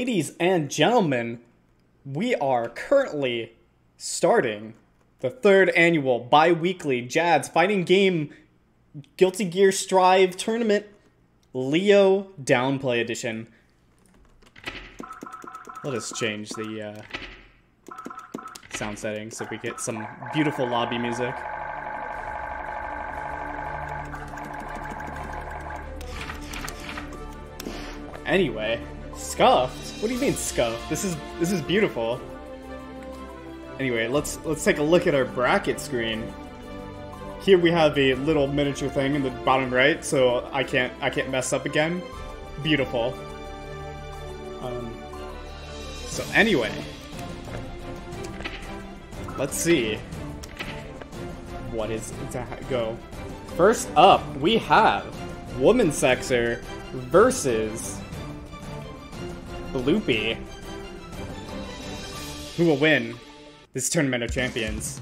Ladies and gentlemen, we are currently starting the third annual bi weekly Jads Fighting Game Guilty Gear Strive Tournament Leo Downplay Edition. Let us change the uh, sound settings so we get some beautiful lobby music. Anyway, scuffed? What do you mean scuffed? This is this is beautiful. Anyway, let's let's take a look at our bracket screen. Here we have a little miniature thing in the bottom right, so I can't I can't mess up again. Beautiful. Um, so anyway, let's see what is to go. First up, we have Woman Sexer versus Bloopy. Who will win this Tournament of Champions?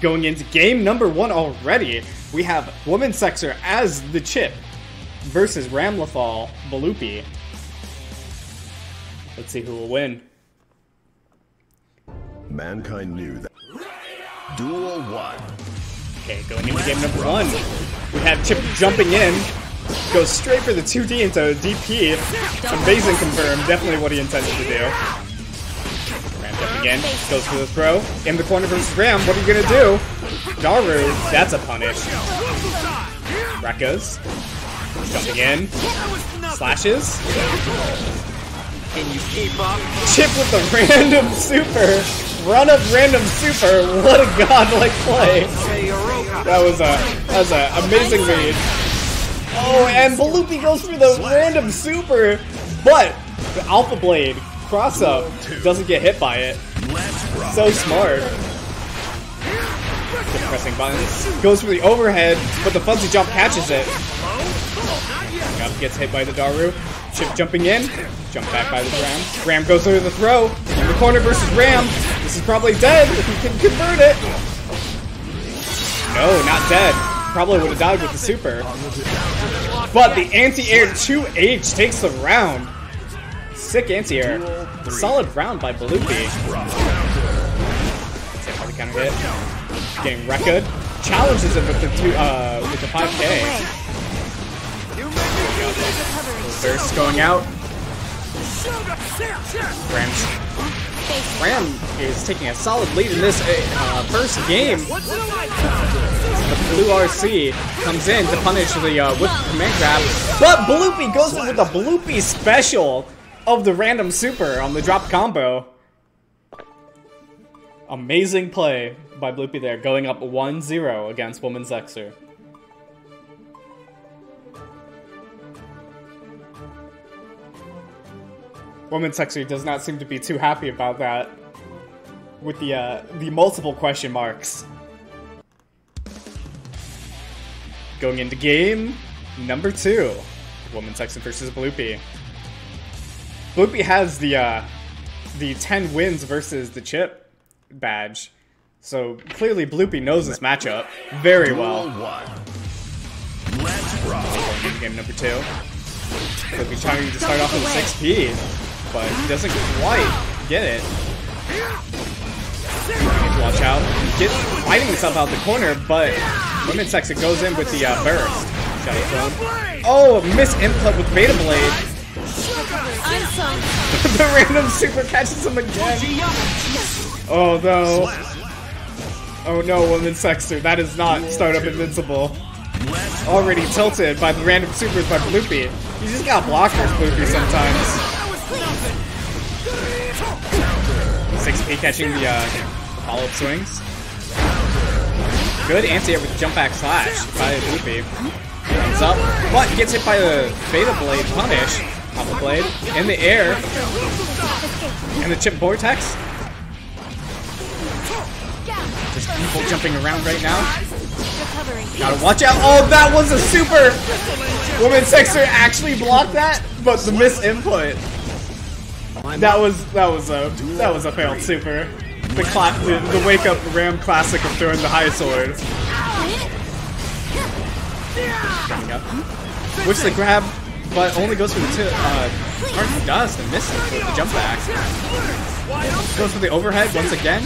Going into game number one already, we have Woman Sexer as the chip versus Ramlethal Bloopy. Let's see who will win. Mankind knew that Duel 1. Okay, going into game number one. We have Chip jumping in. Goes straight for the 2D into DP. Amazing confirm. Definitely what he intended to do. Ram jumping in. Goes for the throw. In the corner versus Ram. What are you gonna do? Dauro. That's a punish. Rekkas. Jumping in. Slashes. Can you keep up? Chip with the random super. Run up random super. What a godlike play. That was a that was a amazing read. Oh, and Balupi goes for the random super, but the Alpha Blade cross up doesn't get hit by it. So smart. Keep pressing buttons. Goes for the overhead, but the fuzzy jump catches it. Up gets hit by the Dauro. Chip jumping in. Jump back by the Ram. Ram goes through the throw. In the corner versus Ram. This is probably dead if he can convert it. No, not dead. Probably would have died with the super. But the anti-air 2H takes the round. Sick anti-air. Solid round by Balupi. Probably counter hit. Getting Rekka. Challenges him with the two uh with the 5k. Burst going out. Ram's Ram is taking a solid lead in this uh, first game. The blue RC comes in to punish the uh, whip command grab, but Bloopy goes in with a Bloopy special of the random super on the drop combo. Amazing play by Bloopy there, going up 1-0 against Woman Xer. Woman Sexer does not seem to be too happy about that. With the uh, the multiple question marks. Going into game number two. Woman Sexer versus Bloopy. Bloopy has the uh, the 10 wins versus the chip badge. So clearly Bloopy knows this matchup very well. 1. Let's rock. Going into game number two. Bloopy trying to start off with 6p but he doesn't quite get it. Watch out. Get fighting himself out the corner, but Women Sex it goes in with the uh, burst. Oh, miss input with Beta Blade. The random super catches him again. Oh no. Oh no, Woman Sexter. That is not startup invincible. Already tilted by the random supers by Bloopy. You just got blockers, Bloopy, sometimes. 6p catching the uh, follow-up swings. Good anti-air with jump back slash by Loopy. Comes up, but gets hit by the Beta Blade punish. Alpha Blade in the air. And the chip vortex. Just people jumping around right now. Gotta watch out. Oh, that was a super! Woman Sexer actually blocked that, but the miss input. That was that was a that was a failed super. The the, the wake up Ram classic of throwing the high sword. Which the grab, but only goes for the two. Uh, Martin does and misses with the jump back. Goes for the overhead once again.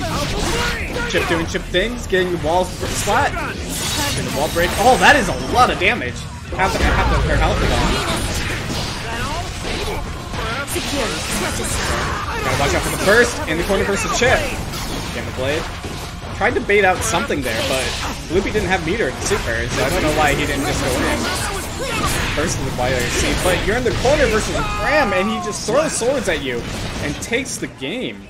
Chip doing chip things, getting the walls splat. Getting the wall break. Oh, that is a lot of damage. Half the half the her health is. Gotta watch out for the burst in the corner versus Chip. Blade. Tried to bait out something there, but Loopy didn't have meter to super, so I don't know why he didn't just go in. First of the YRC, but you're in the corner versus Ram, and he just throws swords at you and takes the game.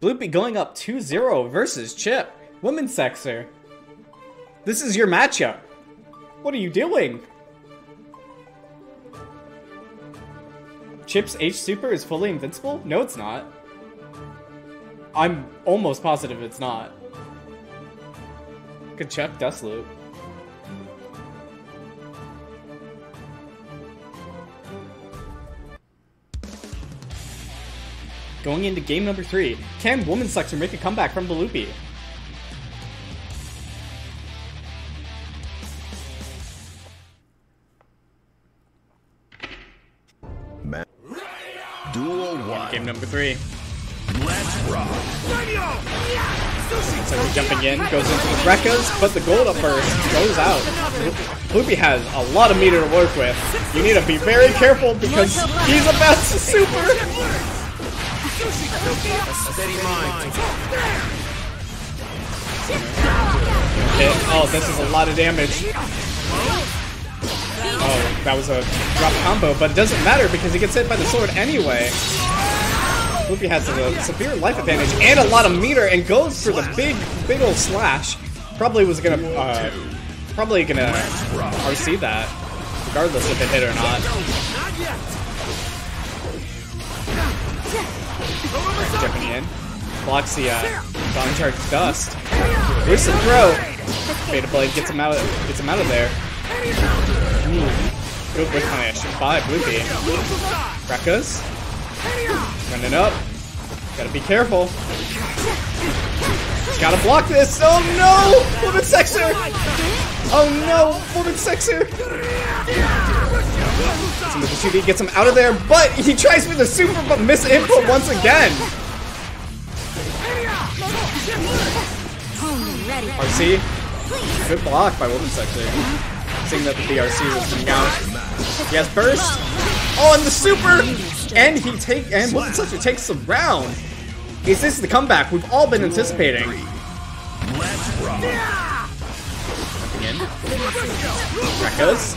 Bloopy going up 2-0 versus Chip. Woman Sexer. This is your matchup. What are you doing? Chip's H Super is fully invincible? No, it's not. I'm almost positive it's not. Good check, Deathloop. Going into game number three, can Woman Sexer make a comeback from Balupi? Ma- Duel 1. Game number three. Let's rock. So we're jumping in, goes into the Rekkas, but the gold up burst goes out. Loopy has a lot of meter to work with. You need to be very careful because he's about to super. Steady mind. Hit. Oh, this is a lot of damage. Oh, that was a drop combo, but it doesn't matter because he gets hit by the sword anyway. Loopy has a severe life advantage and a lot of meter and goes for the big, big old slash. Probably was gonna, uh, probably gonna RC that, regardless if it hit or not. Jumping in. Blocks the, uh, Dawn Charge Dust. Here's the throw. Beta Blade gets him out, of, gets him out of there. Ooh. Good whip punish by Bloopy. Rekkas. Running up. Gotta be careful. Gotta block this. Oh no! Woman Sexer! Oh no! Woman Sexer! Gets him the 2D, gets him out of there, but he tries with the super but miss input once again! RC. Good block by Woman Sexer. Seeing that the BRC was coming out. He has burst. Oh, and the super! And he take and Woman Sexer takes the round. Is this the comeback we've all been anticipating? Let's rock. Again. Rekkas.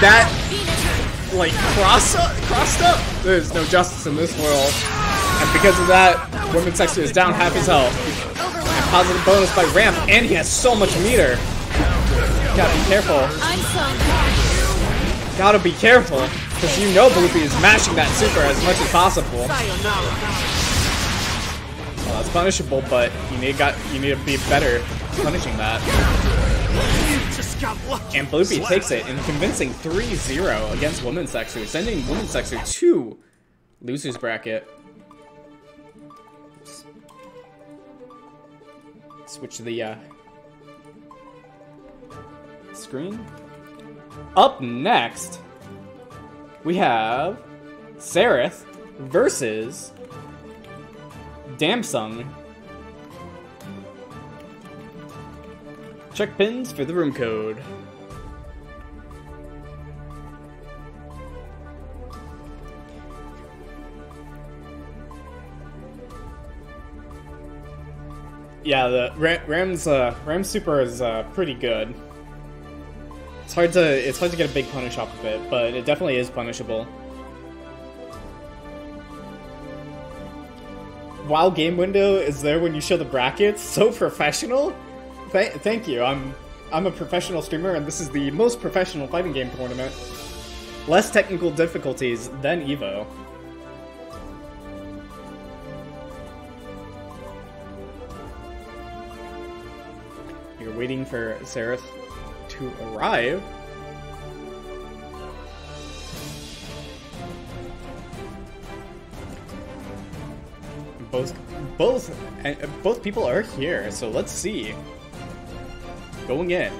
That like cross up, crossed up. There's no justice in this world. And because of that, Woman Sexer is down half his health. And positive bonus by ramp, and he has so much meter. Gotta be careful. Gotta be careful. Because you know Bloopy is mashing that super as much as possible. Well, that's punishable, but you need got you need to be better punishing that. And Bloopy takes it in convincing 3-0 against Woman Sexer, sending Woman Sexer to losers bracket. Switch the uh, screen. Up next, we have Sereth versus Damsung. Check pins for the room code. Yeah, the Ram's uh, Ram Super is uh, pretty good. It's hard to it's hard to get a big punish off of it, but it definitely is punishable. Wow, game window is there when you show the brackets. So professional. Th- thank you. I'm I'm a professional streamer, and this is the most professional fighting game tournament. Less technical difficulties than Evo. You're waiting for Seraph to arrive. Both, both, uh, both people are here. So let's see. Going in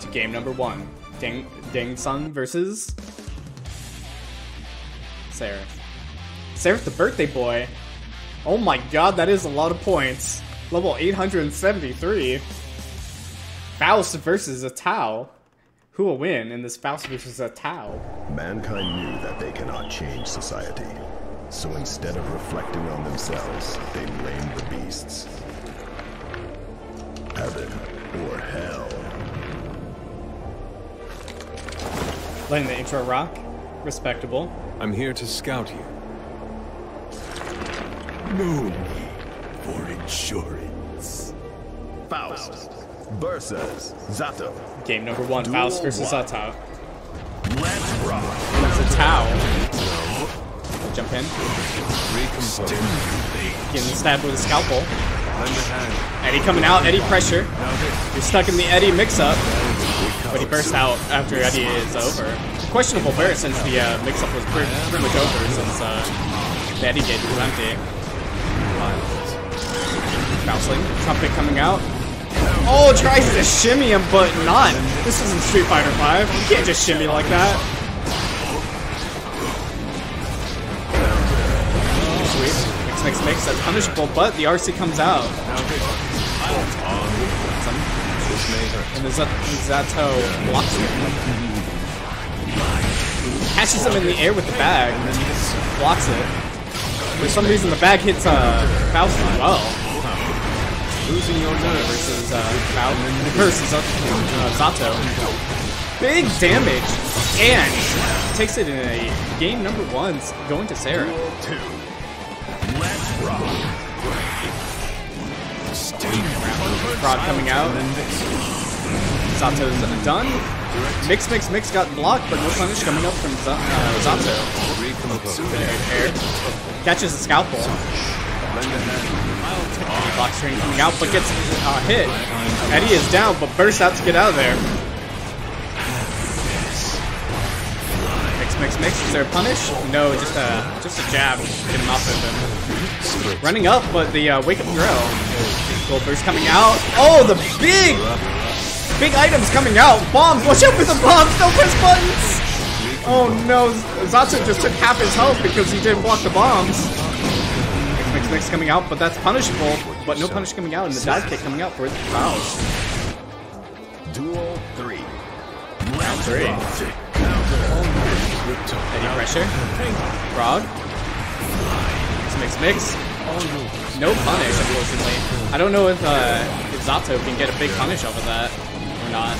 to game number one, Dang Dang Sun versus Seraph. Seraph, the birthday boy. Oh my god, that is a lot of points. Level 873. Faust versus Zato. Who will win in this Faust versus Zato? Mankind knew that they cannot change society. So instead of reflecting on themselves, they blamed the beasts. Heaven or hell. Letting the intro rock. Respectable. I'm here to scout you. No need for insurance. Faust versus Zato. Game number one, Duel Faust versus one. a Tau. Let's rock. It's a Tau. Jump in. Recompose. Getting stabbed with a scalpel. Lend a hand. Eddie coming out. Eddie pressure. Now. You're stuck in the Eddie mix-up. But he bursts out after Eddie is over. Questionable burst since the uh, mix-up was pretty, pretty much over since uh, the Eddie gate was empty. Bouncing. Trumpet coming out. Oh, tries to shimmy him, but not. This isn't Street Fighter 5. You can't just shimmy like that. Sweet. Mix mix, mix. That's punishable, but the RC comes out. And the Zato blocks him. Catches him in the air with the bag, and then he just blocks it. For some reason, the bag hits uh, Faust as well. Losing your nerve. Versus uh. Versus uh, Zato. Big damage! And takes it in a game number one, going to Sarah. Two. Let's rock. Coming out. Zato's done. Mix, mix, mix got blocked, but no punish coming up from Z- uh, Zato. Air. Catches the scalpel. Block string coming out, but gets uh, hit. Eddie is down, but bursts out to get out of there. Mix, mix, mix. Is there a punish? No, just a just a jab. Get him off of him. Running up, but the uh, wake up throw. Goldberg's coming out. Oh, the big, big items coming out. Bombs. Watch out for the bombs. Don't press buttons. Oh no, Zato just took half his health because he didn't block the bombs. Mix, mix, coming out, but that's punishable. But no punish coming out, and the dive kick coming out for the fouls. Duel three. Round three. Eddie pressure. Frog. Mix, mix, mix. No punish, unfortunately. I don't know if, uh, if Zato can get a big punish off of that or not.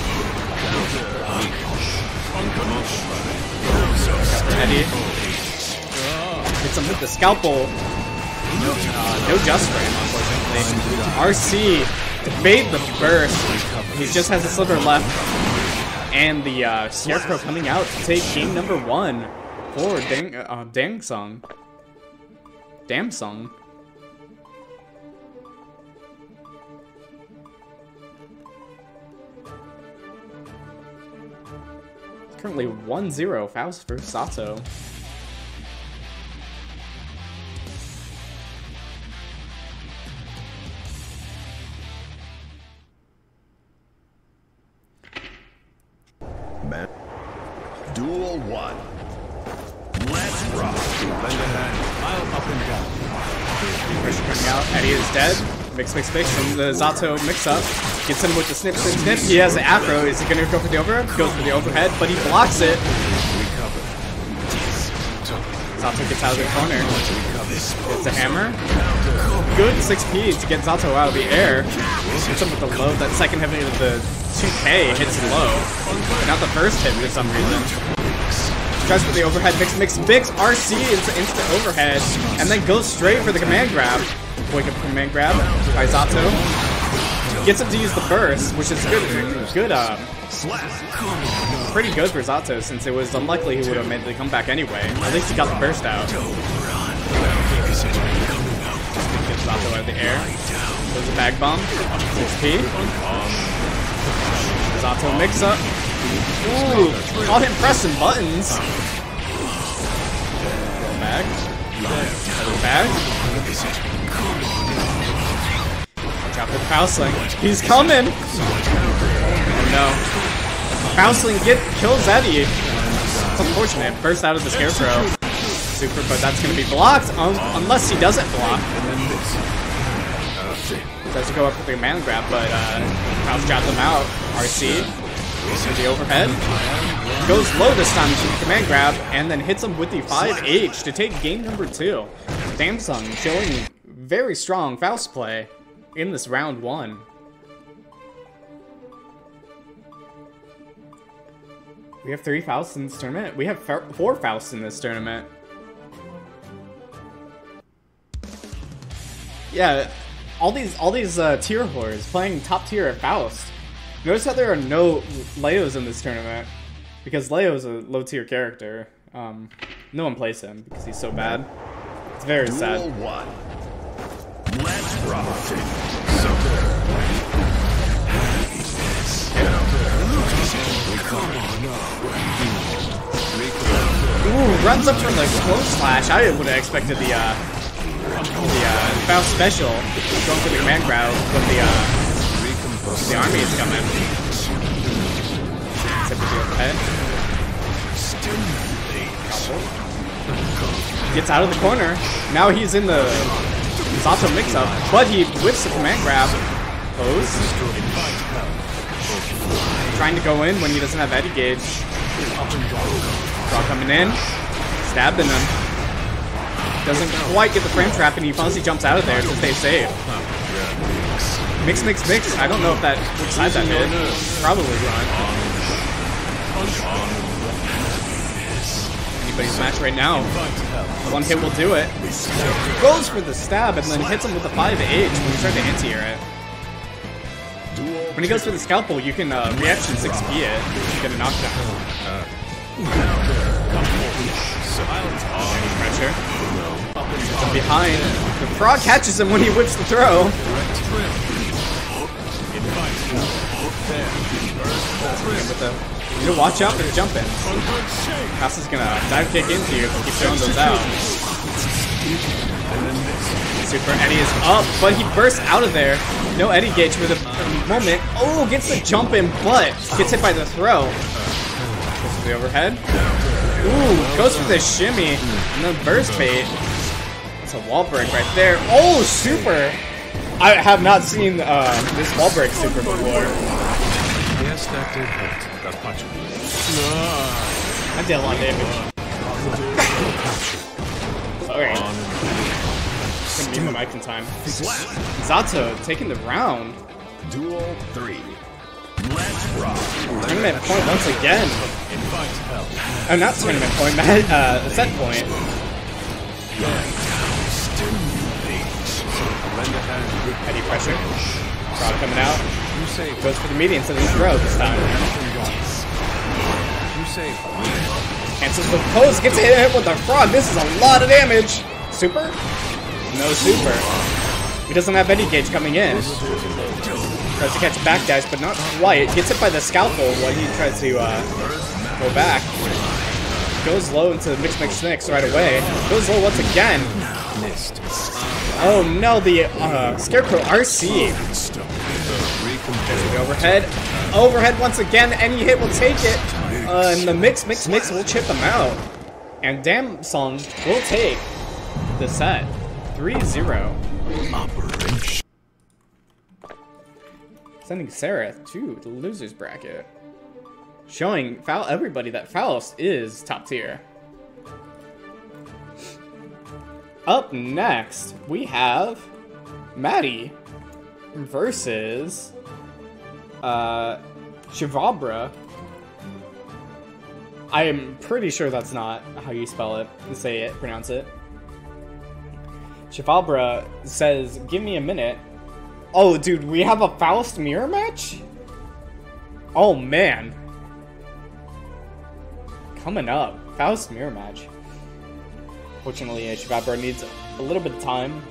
Eddie. Hits him with the scalpel. No, uh, just frame, unfortunately. RC made the burst. He just has a sliver left. And the uh, Scarecrow coming out to take game number one for Dang, uh, Dang Song. Damn Song. Currently 1-0 Faust versus Zato. Man. Duel one. Let's rock. Lend a hand. I'll up and down. Pressure coming out. Eddie is dead. Mix, mix, mix. And the Zato mix up. Gets him with the snip, snip, snip. He has the afro. Is he going to go for the over? Goes for the overhead, but he blocks it. Zato gets out of the corner. Gets a hammer. Good 6p to get Zato out of the air. Hits him with the low. That second hit of the 2k hits low. Not the first hit for some reason. Tries for the overhead, mix, mix, mix, RC into instant overhead, and then goes straight for the command grab. Wake up command grab by Zato. Gets him to use the burst, which is good, good, uh, pretty good for Zato since it was unlikely he would have made the comeback anyway. At least he got the burst out. Gets Zato out of the air. There's a bag bomb. 6p. Zato mix up. Ooh, caught him pressing buttons. Bag. Another bag. Watch out the Faustling. He's coming! Oh no. Faustling get kills Eddie. Unfortunate. Burst out of the Scarecrow. Super, but that's gonna be blocked um, unless he doesn't block. Does go up with the command grab, but uh, Faust jabs him out. RC. For the overhead. Goes low this time to the command grab, and then hits him with the 5H to take game number two. Samsung showing very strong Faust play in this round one. We have three Fausts in this tournament. We have four Fausts in this tournament. Yeah, all these all these uh, tier whores playing top tier at Faust. Notice how there are no Leos in this tournament because Leo's a low tier character. Um, no one plays him because he's so bad. It's very Duel sad. one. Let's rock. Ooh, runs up from the close slash. I would have expected the uh, the uh, Faust special going for the command grab when the uh, the army is coming. Except for the. Gets out of the corner. Now he's in the Zato mix up, but he whips the command grab. Pose. Trying to go in when he doesn't have Eddie Gauge. Draw coming in. Stabbing him. Doesn't quite get the frame trap, and he finally jumps out of there to stay safe. Mix, mix, mix. I don't know if that which side that hit. Probably front. Anybody's match right now. One hit will do it. Goes for the stab and then hits him with a 5H when you try to anti-air it. When he goes for the scalpel, you can uh, reaction 6B it to get a knockdown. Pressure. From behind, the frog catches him when he whips the throw. With the, you to watch out for the jump in. Is gonna dive kick into you if keep throwing those out. Super Eddie is up, but he bursts out of there. No Eddie gauge for the moment. Oh, gets the jump in, but gets hit by the throw. The overhead. Ooh, goes for the shimmy, and then burst bait. That's a wall break right there. Oh, super! I have not seen uh, this wall break super before. Yes, that did hurt. That punch. I did a lot of damage. Sorry. Couldn't beat my mic in time. Zato taking the round. Duel 3. Tournament point once again. Oh, not tournament point, ma- uh, set point. Eddie pressure. Frog coming out. Goes for the median instead of the throw this time. Cancels the pose, gets hit with the frog. This is a lot of damage. Super? No super. He doesn't have any gauge coming in. Tries to catch back guys, but not quite. Gets hit by the scalpel when he tries to uh, go back. Goes low into the mix mix mix right away. Goes low once again. missed. Oh no, the uh, Scarecrow RC. Overhead. Overhead once again, any hit will take it. Uh, and the mix, mix, mix will chip them out. And Damn Song will take the set. 3-0. Sending Sarah to the loser's bracket. Showing Foul everybody that Faust is top tier. Up next, we have Maddie versus uh, Shivabra. I am pretty sure that's not how you spell it, say it, pronounce it. Shivabra says, "Give me a minute." Oh, dude, we have a Faust mirror match. Oh man, coming up, Faust mirror match. Fortunately, Shivabra needs a little bit of time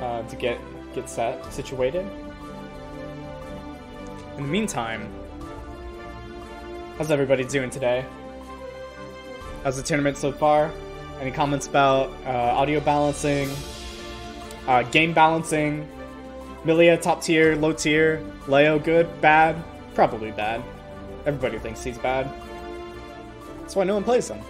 uh, to get get set situated. In the meantime, how's everybody doing today? How's the tournament so far? Any comments about uh, audio balancing, uh, game balancing? Millia top tier, low tier, Leo good, bad, probably bad. Everybody thinks he's bad. That's why no one plays him.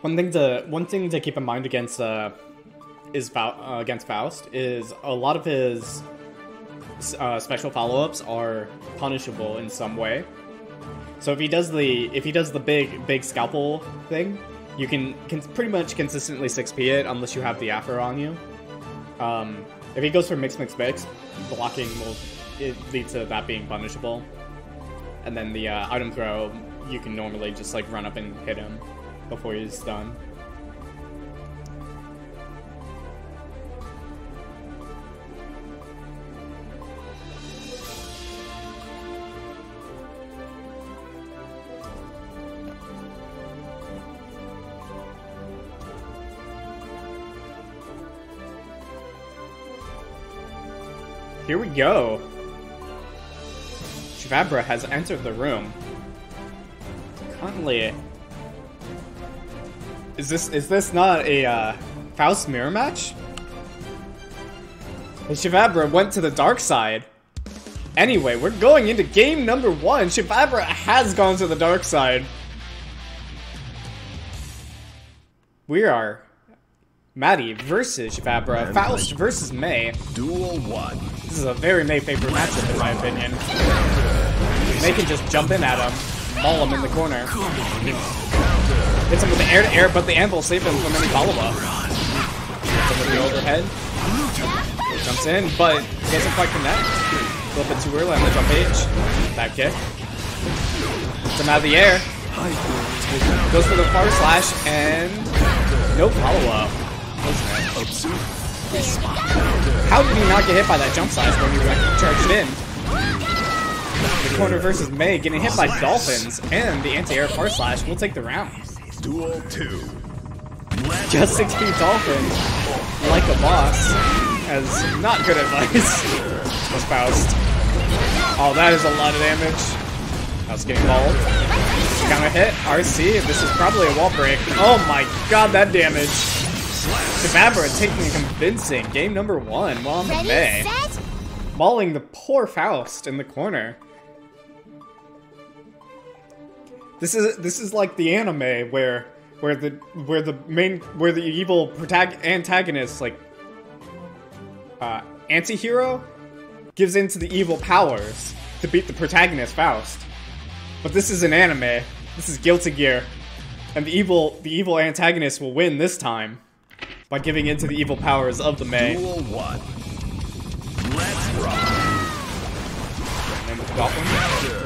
One thing to one thing to keep in mind against uh, is Fau- uh, against Faust is a lot of his uh, special follow-ups are punishable in some way. So if he does the if he does the big big scalpel thing, you can can pretty much consistently 6p it unless you have the afro on you. Um, if he goes for mix mix mix, blocking will it lead to that being punishable. And then the uh, item throw, you can normally just like run up and hit him before he's done. Here we go. Shivabra has entered the room. Huntley. Is this is this not a uh, Faust mirror match? And Shavabra went to the dark side. Anyway, we're going into game number one. Shavabra has gone to the dark side. We are Maddie versus Shavabra, Faust versus May. Duel 1. This is a very May favorite matchup in my opinion. May can just jump in at him, maul him in the corner. Hits him with the air to air, but the anvil saved him from any follow-up. Hits him with the overhead. Jumps in, but doesn't quite connect. A little bit too early on the jump H. Back kick. Hits him out of the air. Goes for the far slash, and no follow-up. How did he not get hit by that jump slash when he charged in? The corner versus May getting hit by Dolphins, and the anti-air far slash will take the round. Duel 2. Just 16 Dolphins, like a boss, has not good advice. Was Faust. Oh, that is a lot of damage. Faust getting balled. Counter hit, RC, this is probably a wall break. Oh my god, that damage. Shavabra taking a convincing game number one while on the Ready, May. set, Mauling the poor Faust in the corner. This is this is like the anime where where the where the main where the evil protag- antagonist like uh anti-hero gives in to the evil powers to beat the protagonist Faust. But this is an anime. This is Guilty Gear. And the evil the evil antagonist will win this time by giving in to the evil powers of the May. Duel 1. Let's rock. And the Goblin.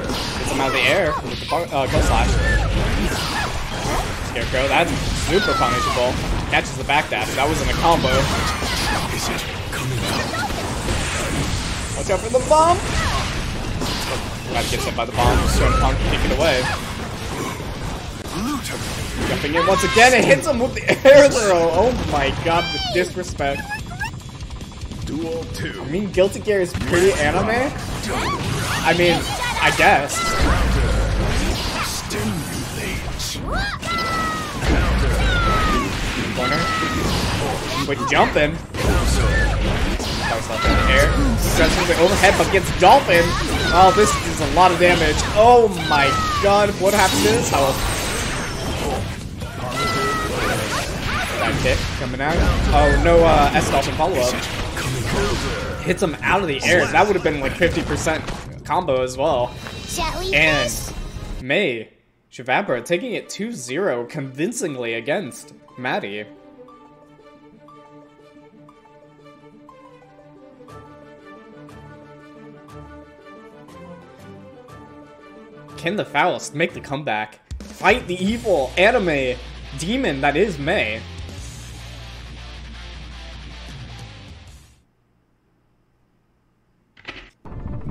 Him out of the air with the uh, Ghost Slash. Scarecrow, that's super punishable. Catches the back dash. That wasn't a combo. Is it coming out? Watch out for the bomb! Glad gets hit by the bomb. Stone Punk kick it away. Jumping in once again, it hits him with the air throw. Oh my god, the disrespect. Duel 2. I mean, Guilty Gear is pretty anime. I mean, I guess. Corner. But jumping. Power slap in the air. Stretches the overhead, but gets dolphin. Oh, this is a lot of damage. Oh my god, what happened to his health? That kick coming out. Oh, no uh, S dolphin follow up. Hits him out of the air. That would have been like 50% combo as well. And. May Shavabra taking it 2-0 convincingly against Maddie. Can the Faust make the comeback? Fight the evil anime demon that is May.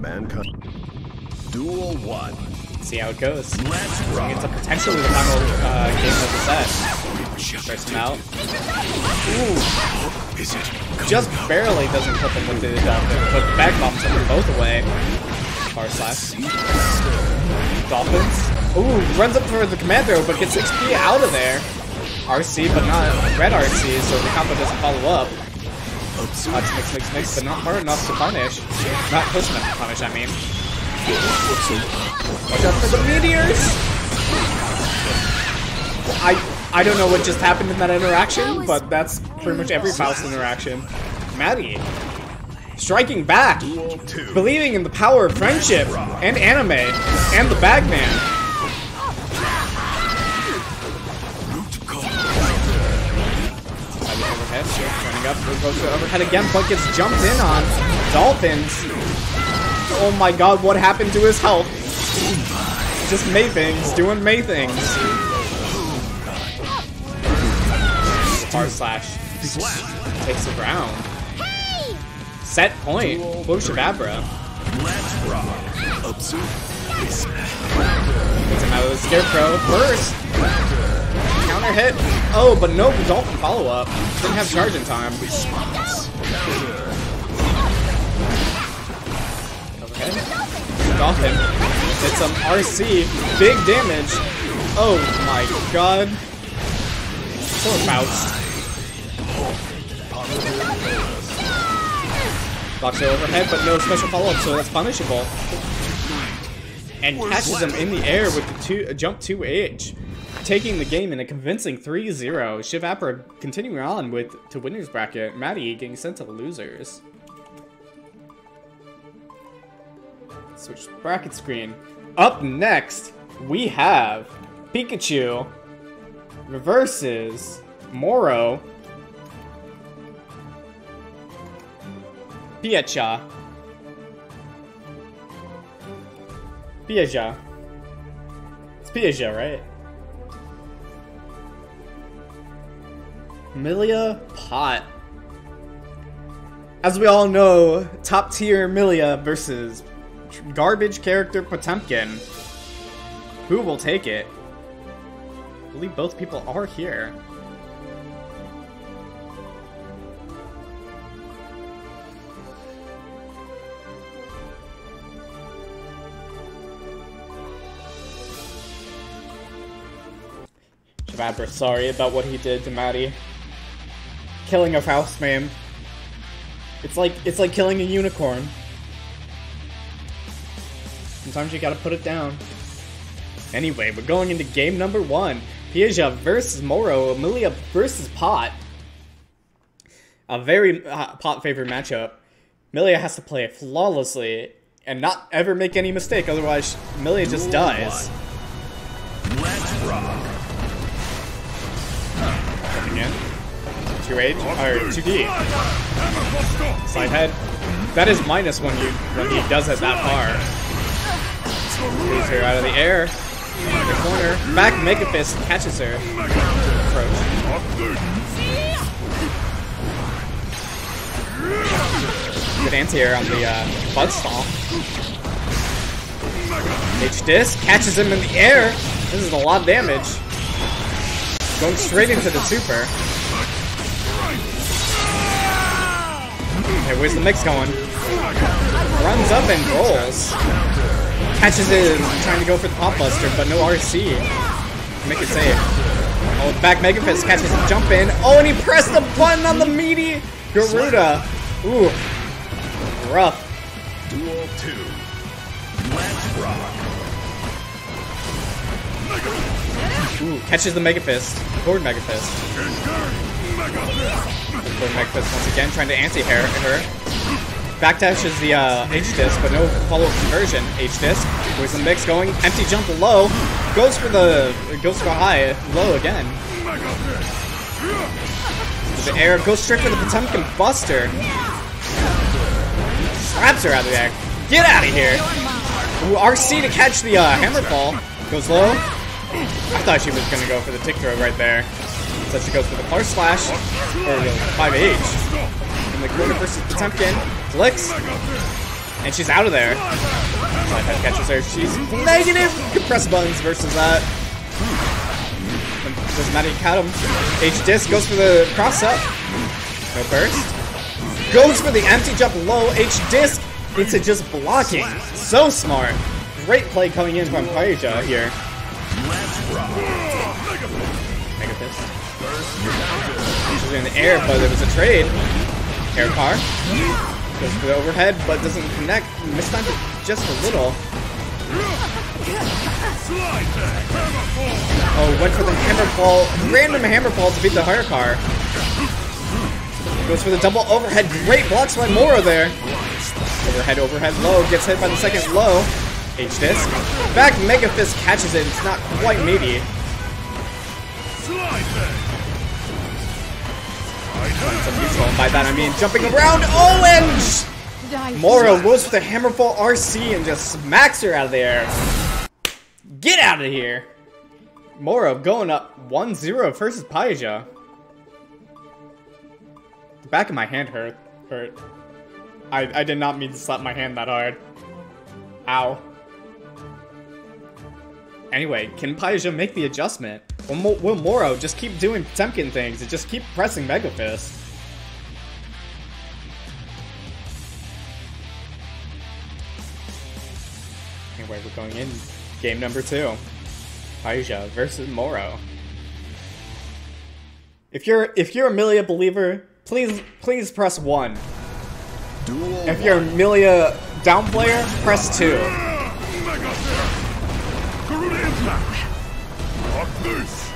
Mankind. Duel 1. See how it goes. Let's It's a potentially the final uh, game of the set. First him out. Ooh, Is it just barely doesn't put them with the dolphin, but the back bombs them both away. Far slash. Dolphins. Ooh, runs up for the command throw, but gets XP out of there. RC, but not red RC, so the combo doesn't follow up. Watch mix, mix, mix, but not hard enough to punish. Not close enough to punish, I mean. Watch out for the meteors! I I don't know what just happened in that interaction, but that's pretty much every Faust interaction. Maddie. Striking back! Believing in the power of friendship and anime and the Bagman. The overhead, running up, goes overhead again, but gets jumped in on. Dolphins. Oh my god, what happened to his health? Just May things, doing May things. Far slash takes the ground. Set point. Whoa, Shababra. Let's rock. Observe. Gets him out of the scarecrow. Burst! Counter hit. Oh, but no dolphin follow up. Didn't have charging time. Okay. Dolphin. Hit some RC. Big damage. Oh my god. Poor Faust. Blocks it overhead, but no special follow-up, so that's punishable. And catches him in the air with the two, uh, jump 2H, taking the game in a convincing 3-0. Shiv Apra continuing on with to winners bracket. Maddie getting sent to losers. Switch bracket screen. Up next, we have Pikachu reverses Moro Piacha. Piaja. It's Piaja, right? Millia Pot. As we all know, top tier Millia versus garbage character Potemkin. Who will take it? I believe both people are here. Shababra, sorry about what he did to Maddie. Killing a Faust man. It's like it's like killing a unicorn. Sometimes you gotta put it down. Anyway, we're going into game number one. Piaja versus Moro, Amelia versus Pot. A very uh, Pot favorite matchup. Amelia has to play flawlessly and not ever make any mistake, otherwise Amelia just dies. Let's rock. 2H, or 2D. Side head. That is minus when you when he does it that far. Moves her out of the air. The corner. Back Mega Fist catches her. Approach. Good anti-air on the uh, Bug Stomp. H-Disc catches him in the air. This is a lot of damage. Going straight into the super. Okay, where's the mix going? Runs up and rolls. Catches it, trying to go for the pop buster, but no RC. Make it safe. Oh, back Mega Fist catches a jump in. Oh, and he pressed the button on the meaty Garuda. Ooh, rough. Duel 2. Let's rock. Ooh, catches the Mega Fist. Forward Mega Fist. Forward Mega Fist once again, trying to anti-hair her. Backdash is the uh, H-Disc, but no follow-up conversion. H-Disc. Where's the mix going? Empty jump low. Goes for the... Goes for high. Low again. The air goes straight for the Potemkin Buster. Slaps her out of the air. Get out of here! Ooh, RC to catch the uh, hammer fall. Goes low. I thought she was gonna go for the tick throw right there. So she goes for the car slash, or the 5H. And the corner versus Potemkin. Flicks. And she's out of there. Side head catches her. She's negative! Compress buttons versus that. Doesn't matter, you count him. H-Disc goes for the cross up. No burst. Goes for the empty jump low. H-Disc into just blocking. So smart. Great play coming in from Paija here. She's in the air, but it was a trade. Air car. Goes for the overhead, but doesn't connect. Mistimed it just a little. Oh, went for the hammer fall. Random hammer fall to beat the higher car. Goes for the double overhead. Great blocks by Moro there. Overhead, overhead, low. Gets hit by the second low. H-Disc. Back Mega Fist catches it. It's not quite meaty. By that I mean jumping around. Oh, and Die Moro goes for the Hammerfall RC and just smacks her out of there. Get out of here! Moro going up 1-0 versus Paija. The back of my hand hurt. Hurt. I, I did not mean to slap my hand that hard. Ow. Anyway, can Paija make the adjustment? Will, Mo will Moro just keep doing Temkin things and just keep pressing Mega Fist? Anyway, we're going in game number two. Aisha versus Moro. If you're if you're a Millia believer, please please press one. Duel If you're a Millia down player, press two. Lock loose.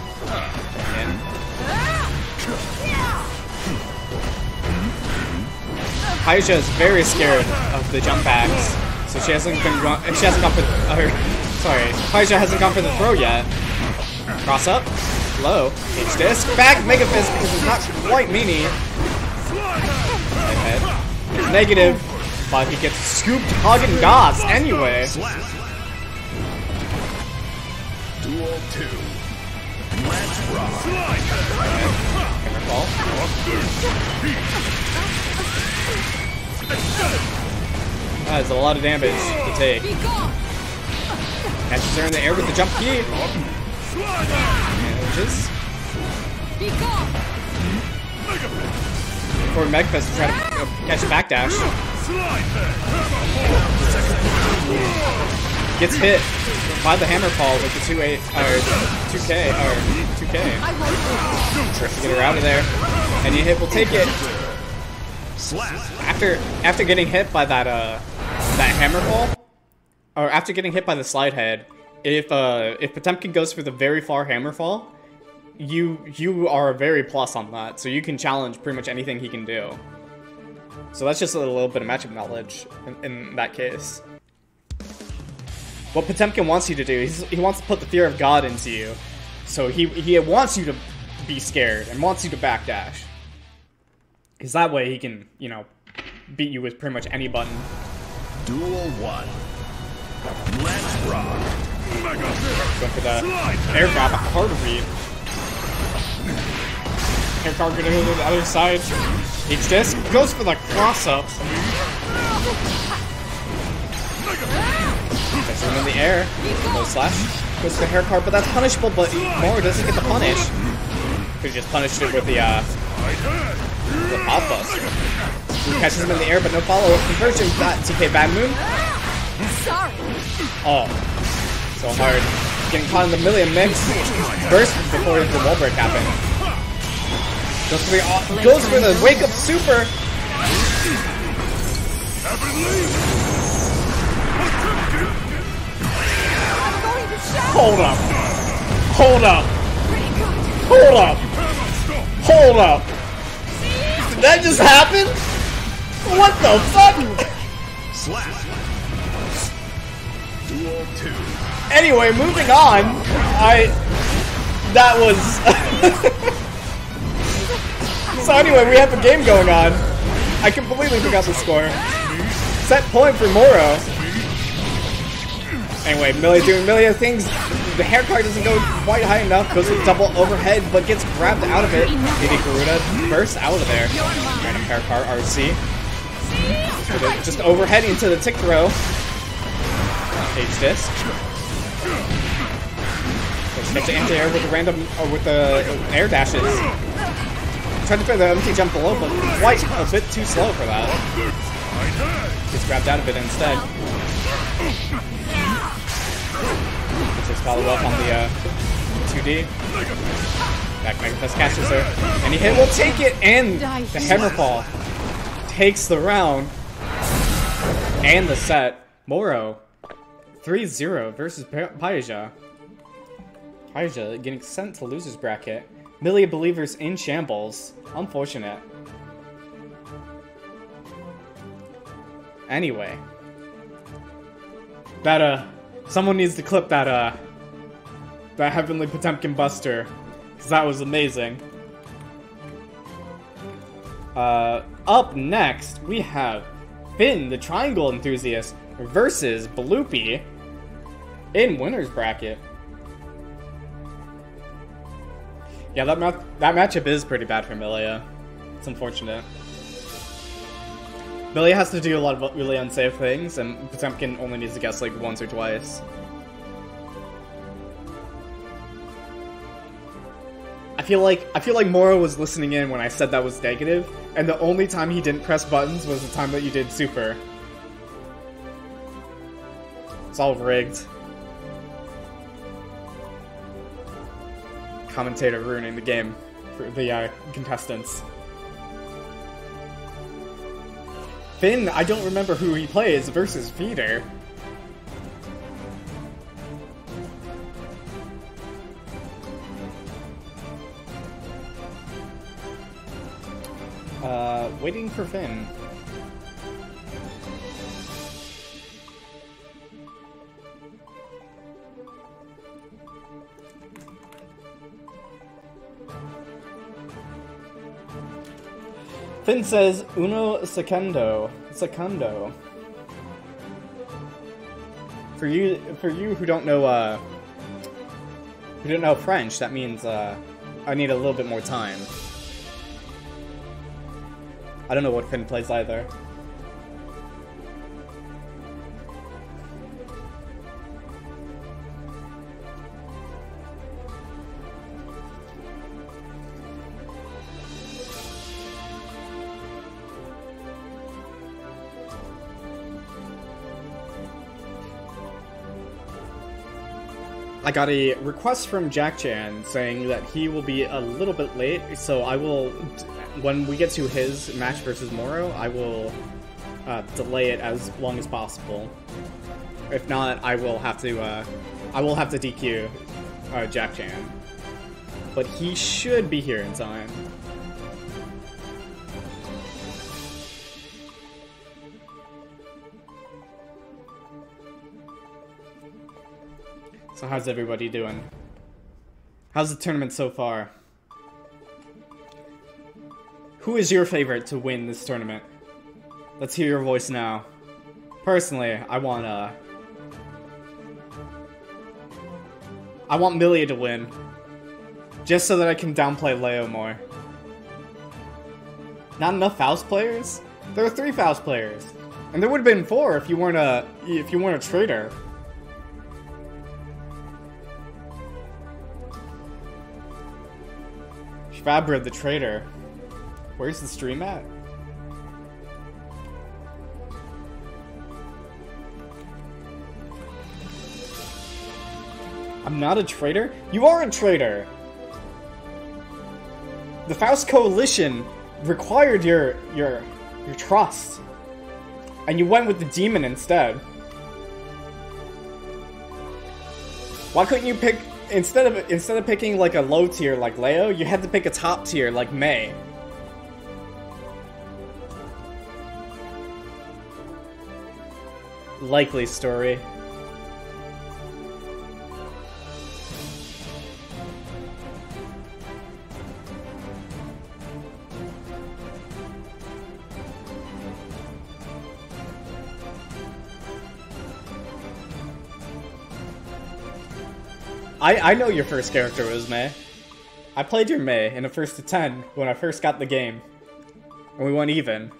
Aisha is very scared of the jump backs, so she hasn't been go- she hasn't gone for or, oh, sorry, Aisha hasn't gone for the throw yet. Cross up, low, H disc, back, Mega Fist because it's not quite meanie. Head. Negative, but he gets scooped Hagen Goss anyway. Duel 2. Let's. That is a lot of damage to take. Catches her in the air with the jump key. Manages. Be! For Mega Fist to try to uh, catch backdash. Gets hit by the hammer fall with the 2 8 or 2K or 2K. I won't Tries to get her out of there. And you hit will take it. After after getting hit by that uh that hammer fall, or after getting hit by the slide head, if uh if Potemkin goes for the very far hammer fall, you you are a very plus on that, so you can challenge pretty much anything he can do. So that's just a little bit of matchup knowledge in, in that case. What Potemkin wants you to do, he's, he wants to put the fear of God into you. So he he wants you to be scared and wants you to backdash. Because that way he can, you know, beat you with pretty much any button. Duel 1. Let's rock. Going for the air grab, hard to read. Air go to the other side. H disc goes for the cross up. Gets him in the air. Low slash. Goes for the hair card, but that's punishable, but Moro doesn't get the punish. Could've just punished it with the uh the pop buster. He catches him in the air, but no follow-up conversion. That TK Bad Moon. Sorry! Oh, so hard. Getting caught in the million mix. Burst before the wall break happened. Goes for the, au- goes for the wake up super. Hold up. Hold up. Hold up. Hold up. Did that just happen? What the fuck? Slap. Duel 2. Anyway, moving on. I. That was. so anyway, we have a game going on. I completely forgot the score. Set point for Moro. Anyway, Millie doing Millie things. The hair card doesn't go quite high enough. Goes with double overhead, but gets grabbed out of it. Maybe Garuda bursts out of there. Random hair card RC. Just overhead into the tick throw. H disc. Get to anti-air with the random, or with the air dashes. Tried to throw the empty jump below, but quite a bit too slow for that. Gets grabbed out of it instead. Gets his follow up on the uh, 2D. Back Mega Fist catches her. And he hit will take it, and the Hammerfall takes the round and the set. Moro 3-0 versus Pa- Paija. Paija getting sent to losers bracket. Millia believers in shambles. Unfortunate. Anyway. Better someone needs to clip that, uh, that Heavenly Potemkin Buster. Because that was amazing. Uh, up next, we have Finn, the Triangle Enthusiast, versus Bloopy in winner's bracket. Yeah, that ma- that matchup is pretty bad for Millia. It's unfortunate. Millia has to do a lot of really unsafe things, and Potemkin only needs to guess like once or twice. I feel like I feel like Moro was listening in when I said that was negative, and the only time he didn't press buttons was the time that you did super. It's all rigged. commentator ruining the game for the uh, contestants. Finn, I don't remember who he plays versus Peter. Uh, waiting for Finn. Finn says uno secondo. Secondo. For you for you who don't know uh who don't know French, that means uh I need a little bit more time. I don't know what Finn plays either. I got a request from Jack Chan saying that he will be a little bit late, so I will, when we get to his match versus Moro, I will uh, delay it as long as possible. If not, I will have to, uh, I will have to DQ uh, Jack Chan. But he should be here in time. So how's everybody doing? How's the tournament so far? Who is your favorite to win this tournament? Let's hear your voice now. Personally, I want uh I want Millia to win. Just so that I can downplay Leo more. Not enough Faust players? There are three Faust players. And there would have been four if you weren't a if you weren't a traitor. Fabra the traitor. Where's the stream at? I'm not a traitor? You are a traitor! The Faust Coalition required your your your trust. And you went with the demon instead. Why couldn't you pick instead of instead of picking like a low tier like Leo, you had to pick a top tier like May. Likely story. I, I know your first character was May. I played your May in a first to 10 when I first got the game. And we went even.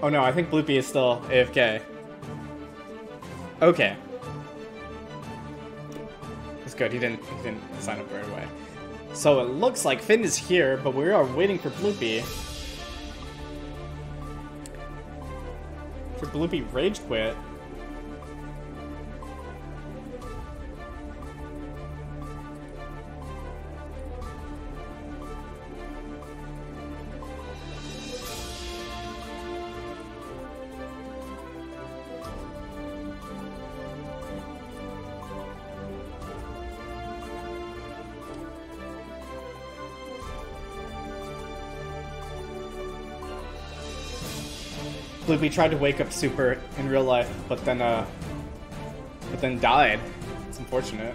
Oh no, I think Bloopy is still AFK. Okay. It's good, he didn't he didn't sign up right away. So it looks like Finn is here, but we are waiting for Bloopy. For Bloopy rage quit. Bloopy tried to wake up Super in real life, but then, uh, but then died. It's unfortunate.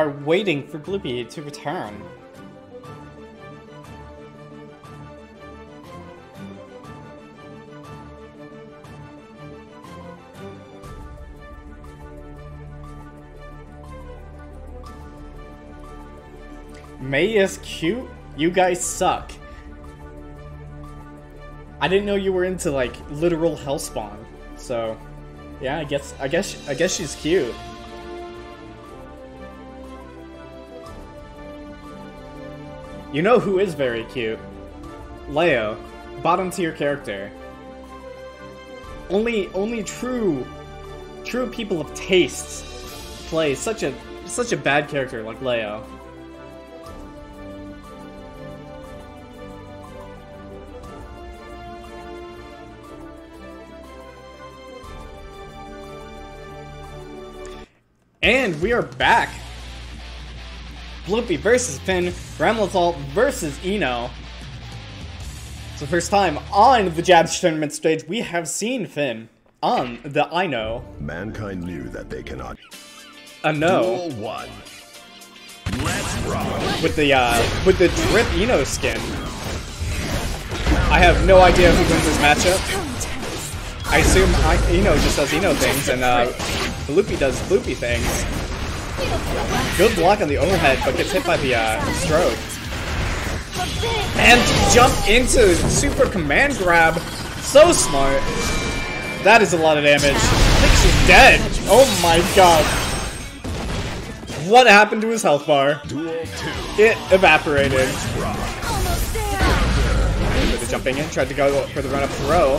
are waiting for Blippi to return. May is cute? You guys suck. I didn't know you were into like literal hellspawn. So, yeah, I guess I guess I guess she's cute. You know who is very cute? Leo, bottom tier character. Only only true true people of tastes play such a such a bad character like Leo. And we are back. Bloopy versus Finn, Ramlethal versus I-No. It's the first time on the JADS tournament stage we have seen Finn on the I know. Mankind knew that they cannot. A no. Duel one. Let's rock. with the uh, with the drip I-No skin. I have no idea who wins this matchup. I assume I, I-No just does I-No things and uh, Bloopy does Bloopy things. Good block on the overhead, but gets hit by the uh, stroke. And jump into super command grab. So smart. That is a lot of damage. I think she's dead. Oh my god. What happened to his health bar? It evaporated. Jumping in, tried to go for the run up throw.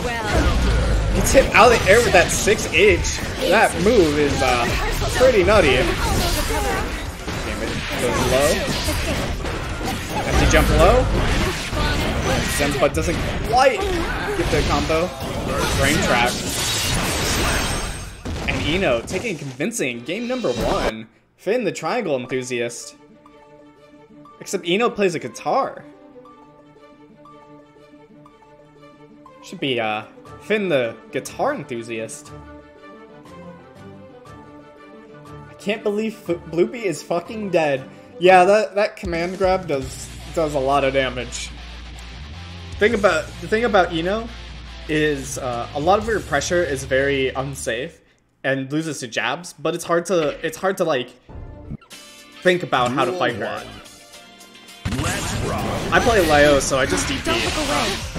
Gets hit out of the air with that 6H. That move is uh, pretty nutty. Damn it. Goes low. Empty jump low. But doesn't quite get the combo. Brain trap. And I-No taking convincing game number one. Finn the triangle enthusiast. Except I-No plays a guitar. Should be uh Finn the guitar enthusiast. I can't believe F Bloopy is fucking dead. Yeah, that that command grab does does a lot of damage. Thing about the thing about I-No is uh, a lot of her pressure is very unsafe and loses to jabs, but it's hard to it's hard to like think about how to Duel fight her. one. Let's. I play Leo, so I just DP.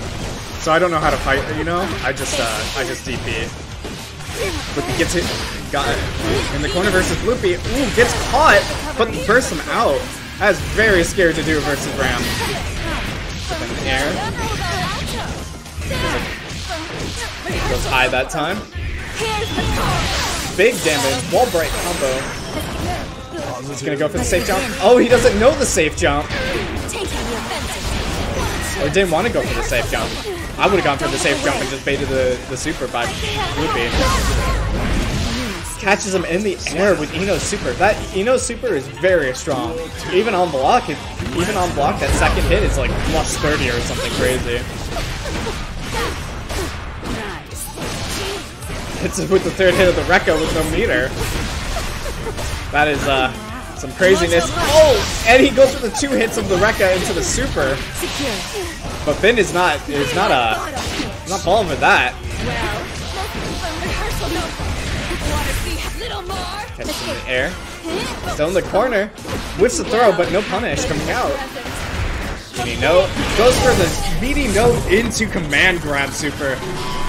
So I don't know how to fight, you know? I just, uh, I just DP. Bloopy gets it, got it. In the corner versus Bloopy. Ooh, gets caught, but bursts him out. That is very scary to do versus Ram. Up in the air. Goes high that time. Big damage, wall break combo. He's gonna go for the safe jump. Oh, he doesn't know the safe jump. Or didn't want to go for the safe jump. I would have gone for the safe jump and just baited the, the super by Loopy. Catches him in the air with I-No's super. That I-No's super is very strong. Even on block, it, even on block, that second hit is like plus 30 or something crazy. Hits it with the third hit of the Rekka with no meter. That is uh some craziness. Oh, and he goes for the two hits of the Rekka into the super. But Finn is not is not a not falling for that. Catches in the air. Still in the corner. Whips the throw, but no punish coming out. Meaty note. Goes for the meaty note into command grab super.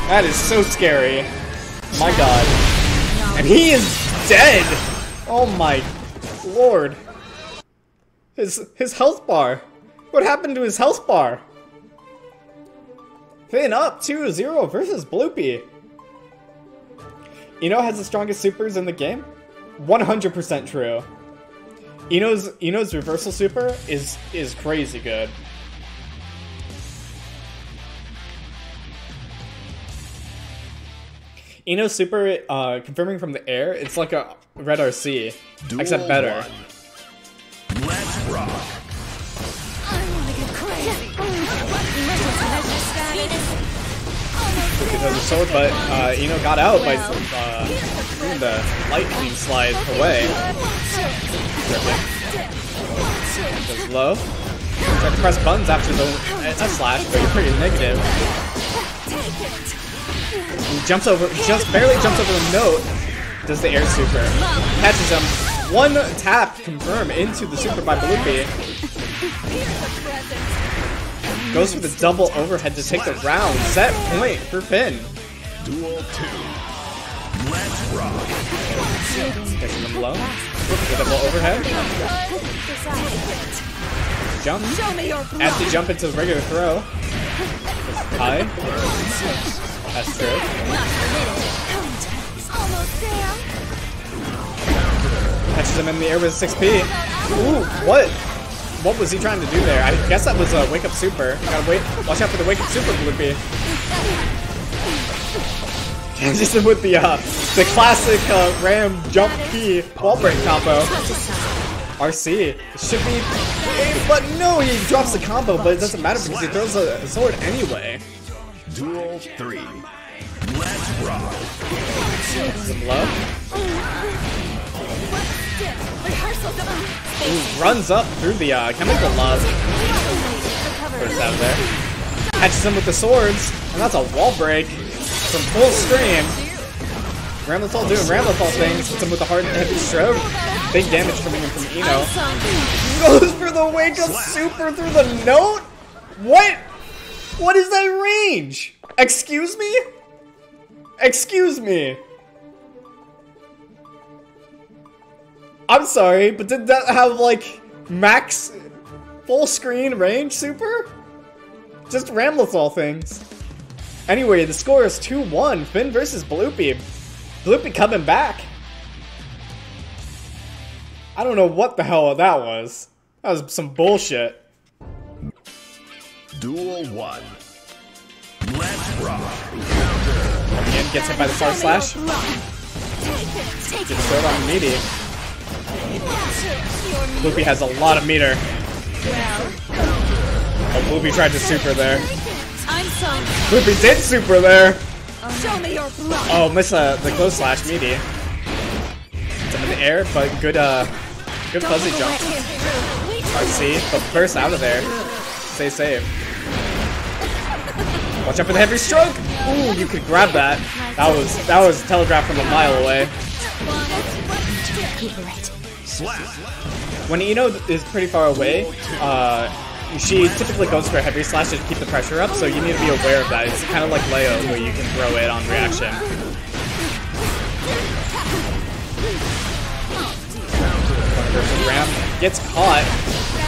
That is so scary. My god. And he is dead! Oh my lord. His his health bar. What happened to his health bar? Finn up 2-0 versus Bloopy. I-No has the strongest supers in the game? 100% true. I-No's I-No's reversal super is is crazy good. I-No's super uh, confirming from the air, it's like a red RC, except better. one. Let's rock. I wanna get crazy. Emergency measure status. It has a sword, but uh, I-No got out by uh, doing the lightning slide away. Goes low. Try to press buttons after the S slash, but you're pretty negative. He jumps over, just barely jumps over the note. Does the air super. Catches him. One tap confirm into the super by Bloopy. Goes for the double overhead to take the round. Set point for Finn. Duel 2. Let's rock. Taking them low. The double overhead. Jump. Show to jump into the regular throw. High. That's true. Catches him in the air with a 6P. Ooh, what? What was he trying to do there? I guess that was a wake up super. Gotta wait. Watch out for the wake up super, Bloopy. Him with the uh, the classic uh, Ram jump P wall break combo. RC should be, but no, he drops the combo, but it doesn't matter because he throws a sword anyway. Duel 3. Let's rock. Some low. Rehearsals of Ooh, runs up through the uh, chemical love. First out of there. Catches him with the swords, and that's a wall break from full stream. Ramlethal doing Ramlethal things, hits him with a hard and heavy stroke. Big damage coming in from I-No. Goes for the wake up super through the note? What? What is that range? Excuse me? Excuse me. I'm sorry, but did that have like max full screen range super? Just rambles all things. Anyway, the score is 2-1. Finn versus Bloopy. Bloopy coming back. I don't know what the hell that was. That was some bullshit. Duel 1. Let's rock. Again, gets hit by the star slash. Gets thrown on meaty. Your Bloopy has a lot of meter. Oh, Bloopy tried to super there. Bloopy did super there. Oh, miss uh, the close slash meaty. It's in the air, but good uh, good fuzzy jump. through. RC, but burst out of there. Stay safe. Watch out for the heavy stroke. Ooh, you could grab that. That was that was telegraphed from a mile away. When I-No is pretty far away, uh, she typically goes for a heavy slash to keep the pressure up, so you need to be aware of that. It's kind of like Leo, where you can throw it on reaction. Versus Ram gets caught.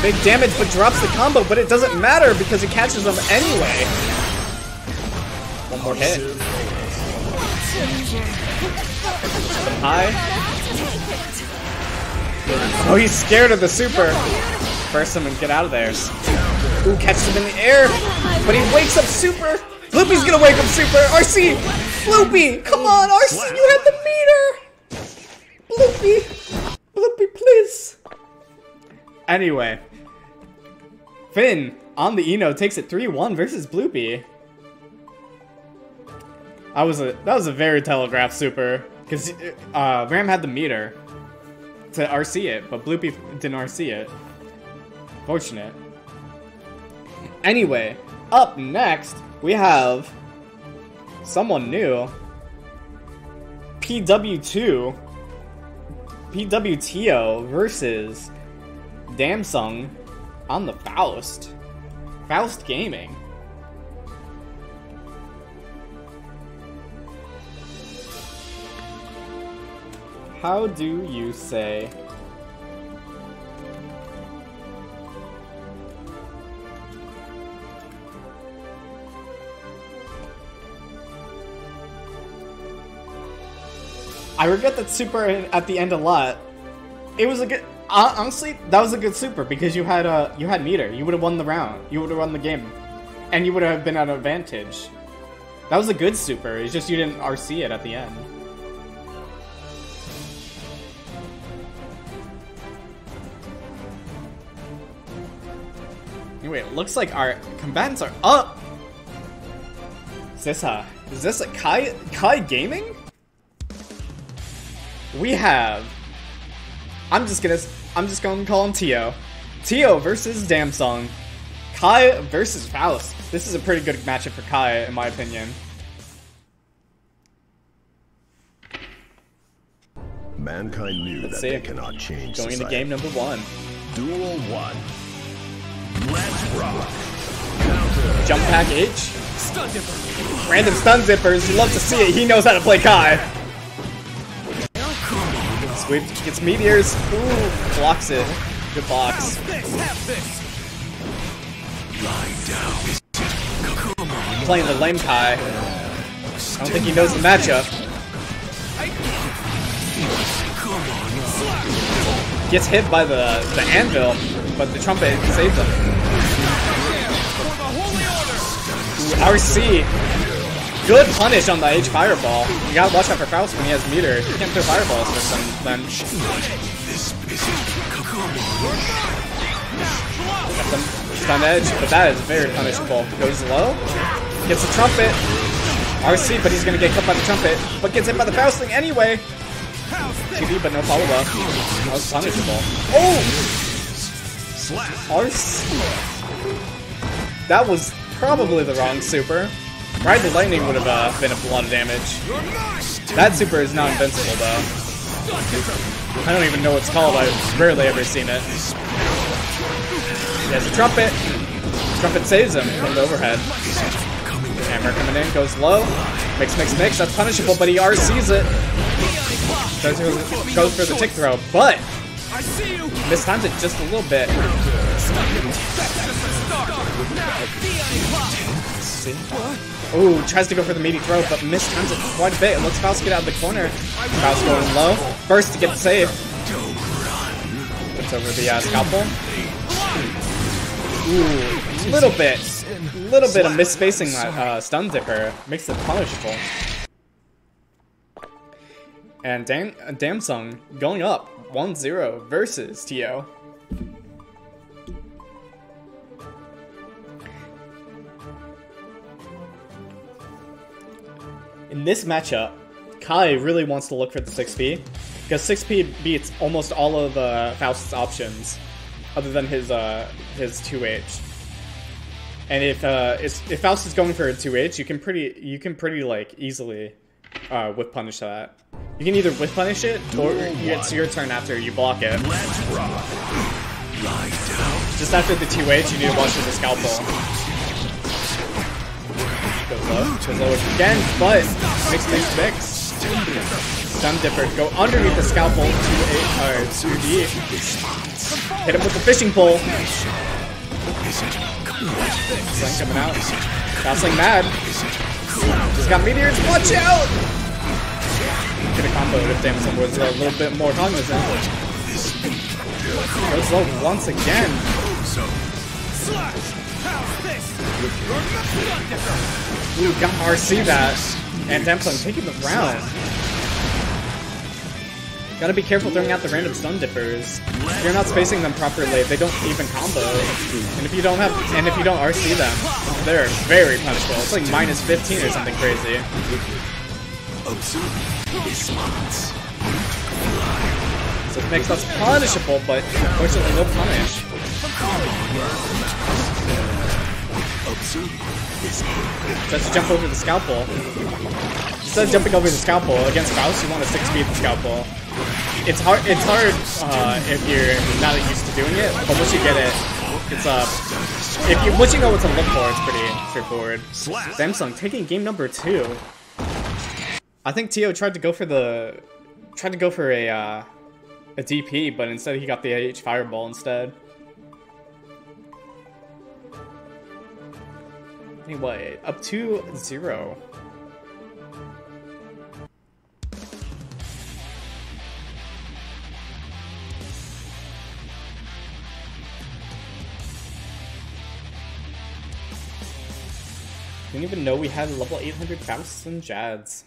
Big damage, but drops the combo, but it doesn't matter because it catches them anyway. One more hit. High. Oh, he's scared of the super. Burst him and get out of there. Ooh, catches him in the air. But he wakes up super. Bloopy's gonna wake up super. RC! Bloopy! Come on, RC, you have the meter! Bloopy! Bloopy, please! Anyway. Finn, on the I-No, takes it 3-1 versus Bloopy. That was a that was a very telegraphed super. Because uh, Ram had the meter to RC it, but Bloopy didn't RC it. Fortunate. Anyway, up next, we have someone new. PW2 PWTO versus Damsung on the Faust. Faust Gaming. How do you say I regret that super at the end a lot. It was a good. Uh, honestly, that was a good super because you had uh, you had meter. You would have won the round. You would have won the game, and you would have been at an advantage. That was a good super. It's just you didn't RC it at the end. Anyway, it looks like our combatants are up. Is this a is this a Ky Ky Gaming? We have. I'm just gonna I'm just gonna call him Tio. Tio versus Damsong. Ky versus Faust. This is a pretty good matchup for Ky, in my opinion. Mankind knew Let's that see. they cannot change Going into game number one. Duel 1. jump pack H. Random stun dippers. You love to see it. He knows how to play Ky. Sweep gets meteors. Ooh, blocks it. Good blocks. Playing the lame Ky. I don't think he knows the matchup. Gets hit by the, the anvil, but the trumpet saves him. RC. Good punish on the H fireball. You gotta watch out for Faust when he has meter. He can't throw fireballs for some then. Stun edge, but that is very punishable. Goes low. Gets the trumpet. RC, but he's gonna get cut by the trumpet. But gets hit by the Faustling anyway. TD, but no follow up. That was punishable. Oh! RC. That was probably the wrong super. Ride the Lightning would have uh, been a lot of damage. That super is not invincible though. I don't even know what it's called. I've rarely ever seen it. He has a trumpet. Trumpet saves him from the overhead. Hammer coming in, goes low. Mix, mix, mix. That's punishable, but he RCs it. Goes goes for the tick throw, but mistimes it just a little bit. Ooh, tries to go for the meaty throw, but mistimes it quite a bit. It lets Faust get out of the corner. Faust going low. First to get the save. Puts over the uh, scalpel. Ooh, little bit. A little bit of misspacing that uh, stun dipper. Makes it punishable. And Dan Damsung going up 1-0 versus Tio. In this matchup, Ky really wants to look for the 6P, because 6P beats almost all of uh, Faust's options, other than his uh, his 2H. And if uh, if if Faust is going for a 2H, you can pretty you can pretty like easily uh, whip punish that. You can either whip punish it, or it's your turn after you block it. Just after the 2H, you need to watch for the scalpel. Goes low, goes low again, but mix, mix, mix. Stun Dipper, go underneath the scalpel, 2A, or 2D. Hit him with the fishing pole. Sling coming out. Gosling mad. He's got meteors, watch out! Could have comboed if Damson was a little bit more cognizant. Goes low once again. Ooh, got RC that. And Damson taking the round. Gotta be careful throwing out the random stun dippers. If you're not spacing them properly, they don't even combo. And if you don't have and if you don't RC them, they're very punishable. It's like minus 15 or something crazy. So it makes us punishable, but unfortunately no punish. To jump over the scalpel. Instead of jumping over the scalpel against Faust, you want to six speed the scalpel. It's hard. It's hard uh, if you're not used to doing it, but once you get it, it's uh, if you once you know what to look for, it's pretty straightforward. Samsung taking game number two. I think Tio tried to go for the tried to go for a uh, a DP, but instead he got the H fireball instead. Anyway, up to zero. Didn't even know we had level 800 Fausts and JADS.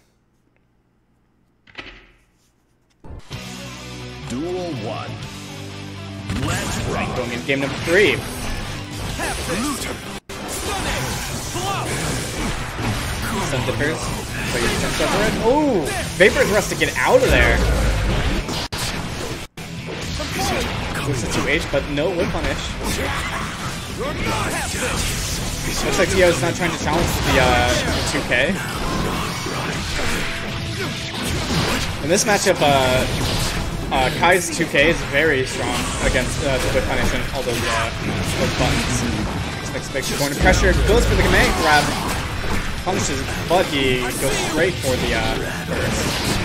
Duel 1. Let's rock. Going in game number three. Stun dippers. Put your defense over it. Vapor Thrust to get out of there. It to H, but no whip punish. Looks like Tio's not trying to challenge the uh, 2K. In this matchup, uh, uh, Ky's 2K is very strong against uh, the whip punish and all those, uh, buttons. Mix, Mix Mix going to pressure, goes for the command grab, punishes, but he goes straight for the uh, burst.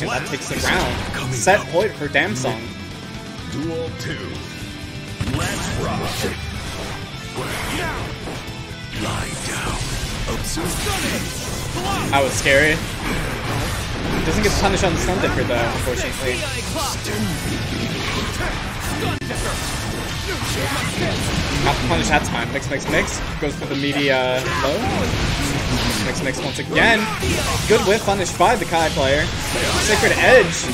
And that takes the round. Set point for Damsong. Duel 2. Let's rock. Lie down. That was scary. Doesn't get punished on the stun dipper though, unfortunately. Not punish that time. Mix, mix, mix. Goes for the media low. Mix, mix once again. Good whiff punished by the Ky player. Sacred Edge.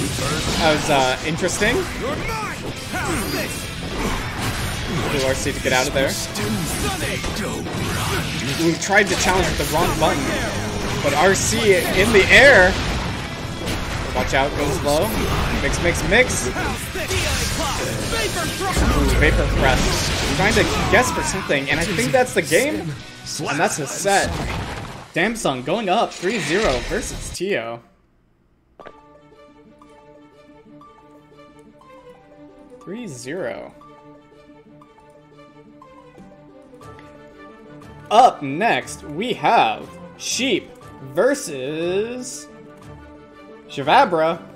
That was uh, interesting. Blue RC to get out of there. We tried to challenge with the wrong button. But RC in the air. Watch out, goes low. Mix, mix, mix. Vapor Press. Trying to guess for something, and I think that's the game. And that's a set. Damsung going up 3-0 versus Tio. Three zero. Up next, we have Sheep versus Shavabra.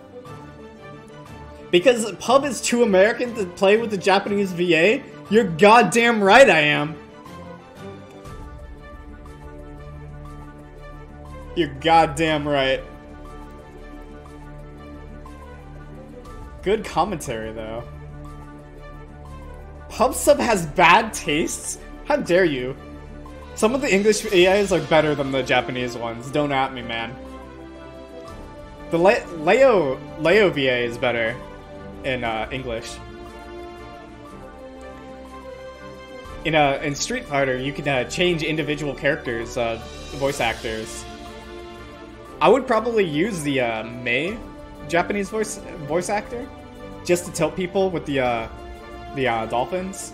Because Pub is too American to play with the Japanese VA? You're goddamn right I am. You're goddamn right. Good commentary, though. Pub Sub has bad tastes? How dare you? Some of the English AIs are better than the Japanese ones. Don't at me, man. The Le Leo Leo VA is better in uh, English. In uh, in Street Fighter, you can uh, change individual characters, uh, voice actors. I would probably use the uh, May Japanese voice voice actor just to tilt people with the uh, the uh, dolphins.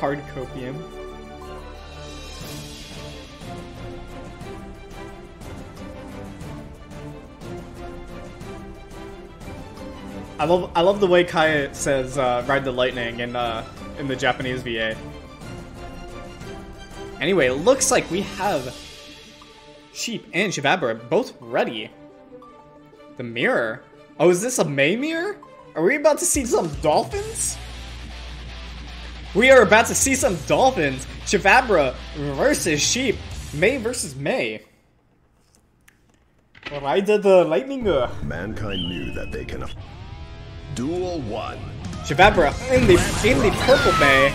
Hard copium. I love I love the way Kaya says uh, "ride the lightning" in uh, in the Japanese VA. Anyway, it looks like we have Sheep and Shavabra both ready. The mirror. Oh, is this a May mirror? Are we about to see some dolphins? We are about to see some dolphins. Shavabra versus Sheep. May versus May. Ride the lightning. Mankind knew that they can. Duel 1. Shavabra in the in the purple May.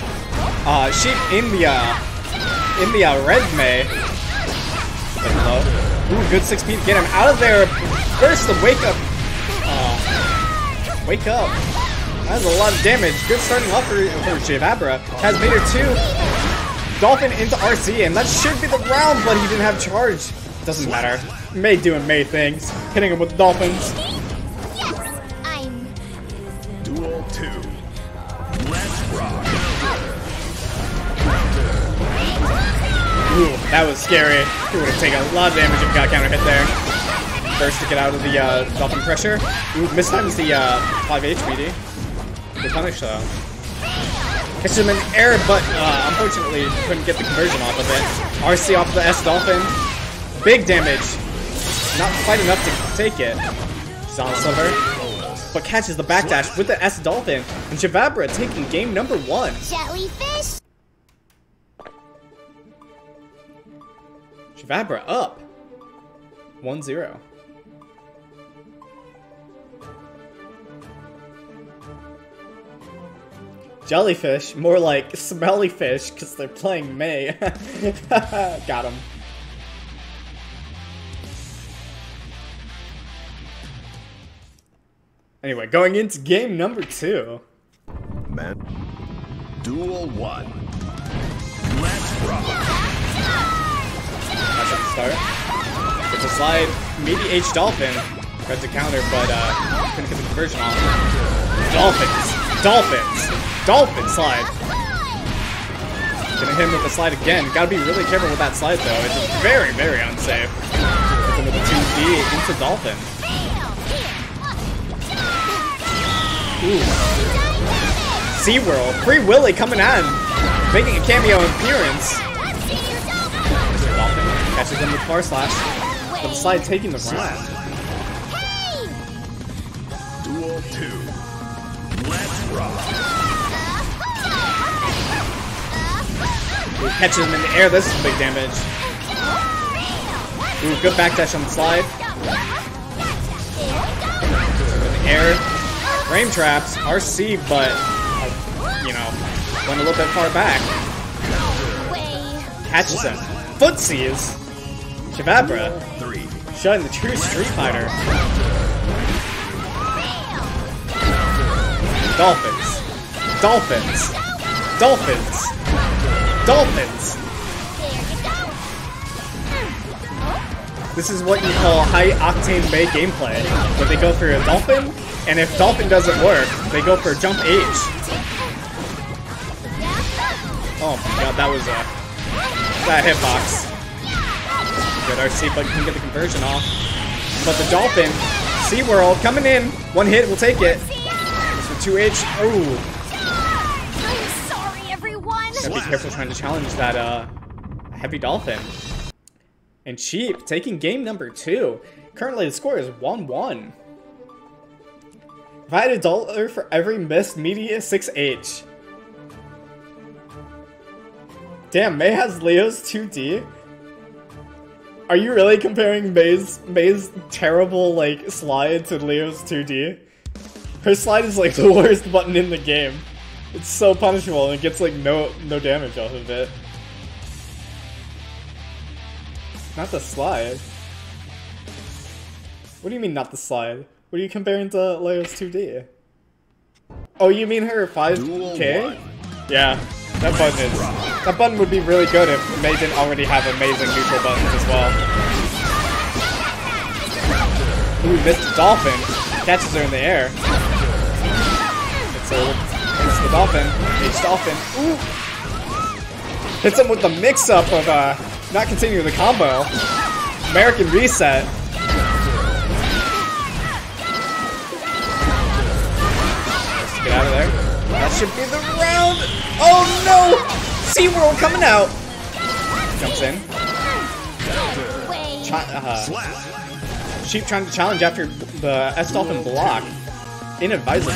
Uh, Sheep in the uh, in the uh, red May. Hello. Ooh, good six feet. Get him out of there. First, the wake up. Uh, wake up. That's a lot of damage. Good starting off for, for Shavabra. Has Vader 2. Dolphin into RC, and that should be the round, but he didn't have charge. Doesn't matter. May doing May things. Hitting him with the Dolphins. Ooh, that was scary. He would have taken a lot of damage if he got counter hit there. First to get out of the uh, Dolphin pressure. Ooh, mistimes the uh, 5 HBD. Good punish though. Catches him in air, but uh, unfortunately couldn't get the conversion off of it. RC off the S Dolphin. Big damage. Not quite enough to take it. Zon Silver. But catches the backdash with the S Dolphin. And Shavabra taking game number one. jellyfish. Shavabra up. 1-0. Jellyfish, more like smelly fish, because they're playing May. Got him. Anyway, going into game number two. Man. Duel 1. Let's rock. Start. It's a slide, maybe H Dolphin. Tried to counter, but uh, couldn't get the conversion off. Dolphins! Dolphins! Dolphin slide! Gonna hit him with the slide again. Gotta be really careful with that slide though. It's very, very unsafe. Hits him the 2D into Dolphin. SeaWorld, Free Willy coming in, making a cameo appearance. Catches him with Far Slash, but the slide taking the round. Duel 2. Let's rock. Ooh, catches him in the air, this is big damage. Ooh, good backdash on the slide. In the air. Frame traps, RC, but, you know, went a little bit far back. Catches him. Footsies. Shababra, 3. showing the true Street Fighter. Dolphins. Dolphins. Dolphins. Dolphins. This is what you call high octane May gameplay, where they go for a dolphin, and if dolphin doesn't work, they go for jump H. Oh my god, that was a that hitbox. Good RC, but can get the conversion off. But the dolphin, SeaWorld coming in, one hit, we'll take it. This with 2H. Ooh, I'm sorry, everyone. gotta be careful trying to challenge that uh heavy dolphin. And Sheep taking game number two. Currently the score is 1-1. If I had a dollar for every missed media 6H. Damn, May has Leo's 2D? Are you really comparing May's May's terrible like slide to Leo's 2D? Her slide is like the worst button in the game. It's so punishable and it gets like no no damage off of it. Not the slide. What do you mean not the slide? What are you comparing to Leo's 2D? Oh, you mean her 5k? Yeah, that button is. That button would be really good if May didn't already have amazing neutral buttons as well. Ooh, missed the dolphin. Catches her in the air. It's, a, it's the dolphin. H dolphin. Ooh. Hits him with the mix-up of uh, not continuing the combo. American reset. Should be the round. Oh no! SeaWorld coming out. Jumps in. Chi uh, Sheep trying to challenge after the S Dolphin block. Inadvisable.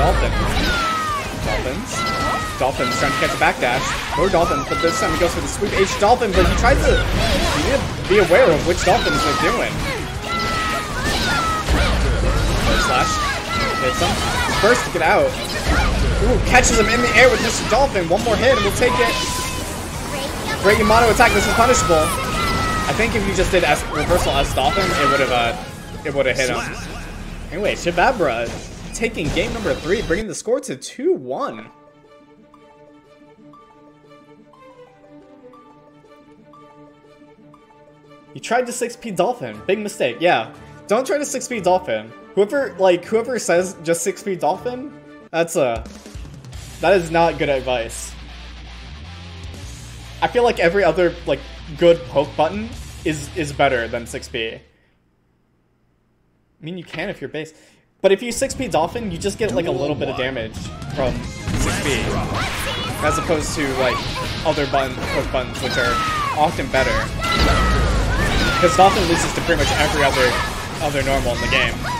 Dolphin. Dolphins. Dolphins trying to catch a backdash. More dolphins, but this time he goes for the sweep H dolphin, but he tries to you need to be aware of which dolphins they're doing. Slash. Hits him. First to get out. Ooh, catches him in the air with Mr. Dolphin. One more hit and we'll take it. Great Yamato attack. This is punishable. I think if you just did S reversal S Dolphin, it would have uh, it would have hit him. Anyway, Shababra taking game number three, bringing the score to 2-1. You tried to 6p Dolphin. Big mistake. Yeah. Don't try to 6p Dolphin. Whoever, like, whoever says just 6p Dolphin, that's a... That is not good advice. I feel like every other, like, good poke button is is better than 6p. I mean, you can if you're base. But if you 6p Dolphin, you just get, like, a little bit of damage from 6p. As opposed to, like, other button, poke buttons, which are often better. Because Dolphin loses to pretty much every other other normal in the game.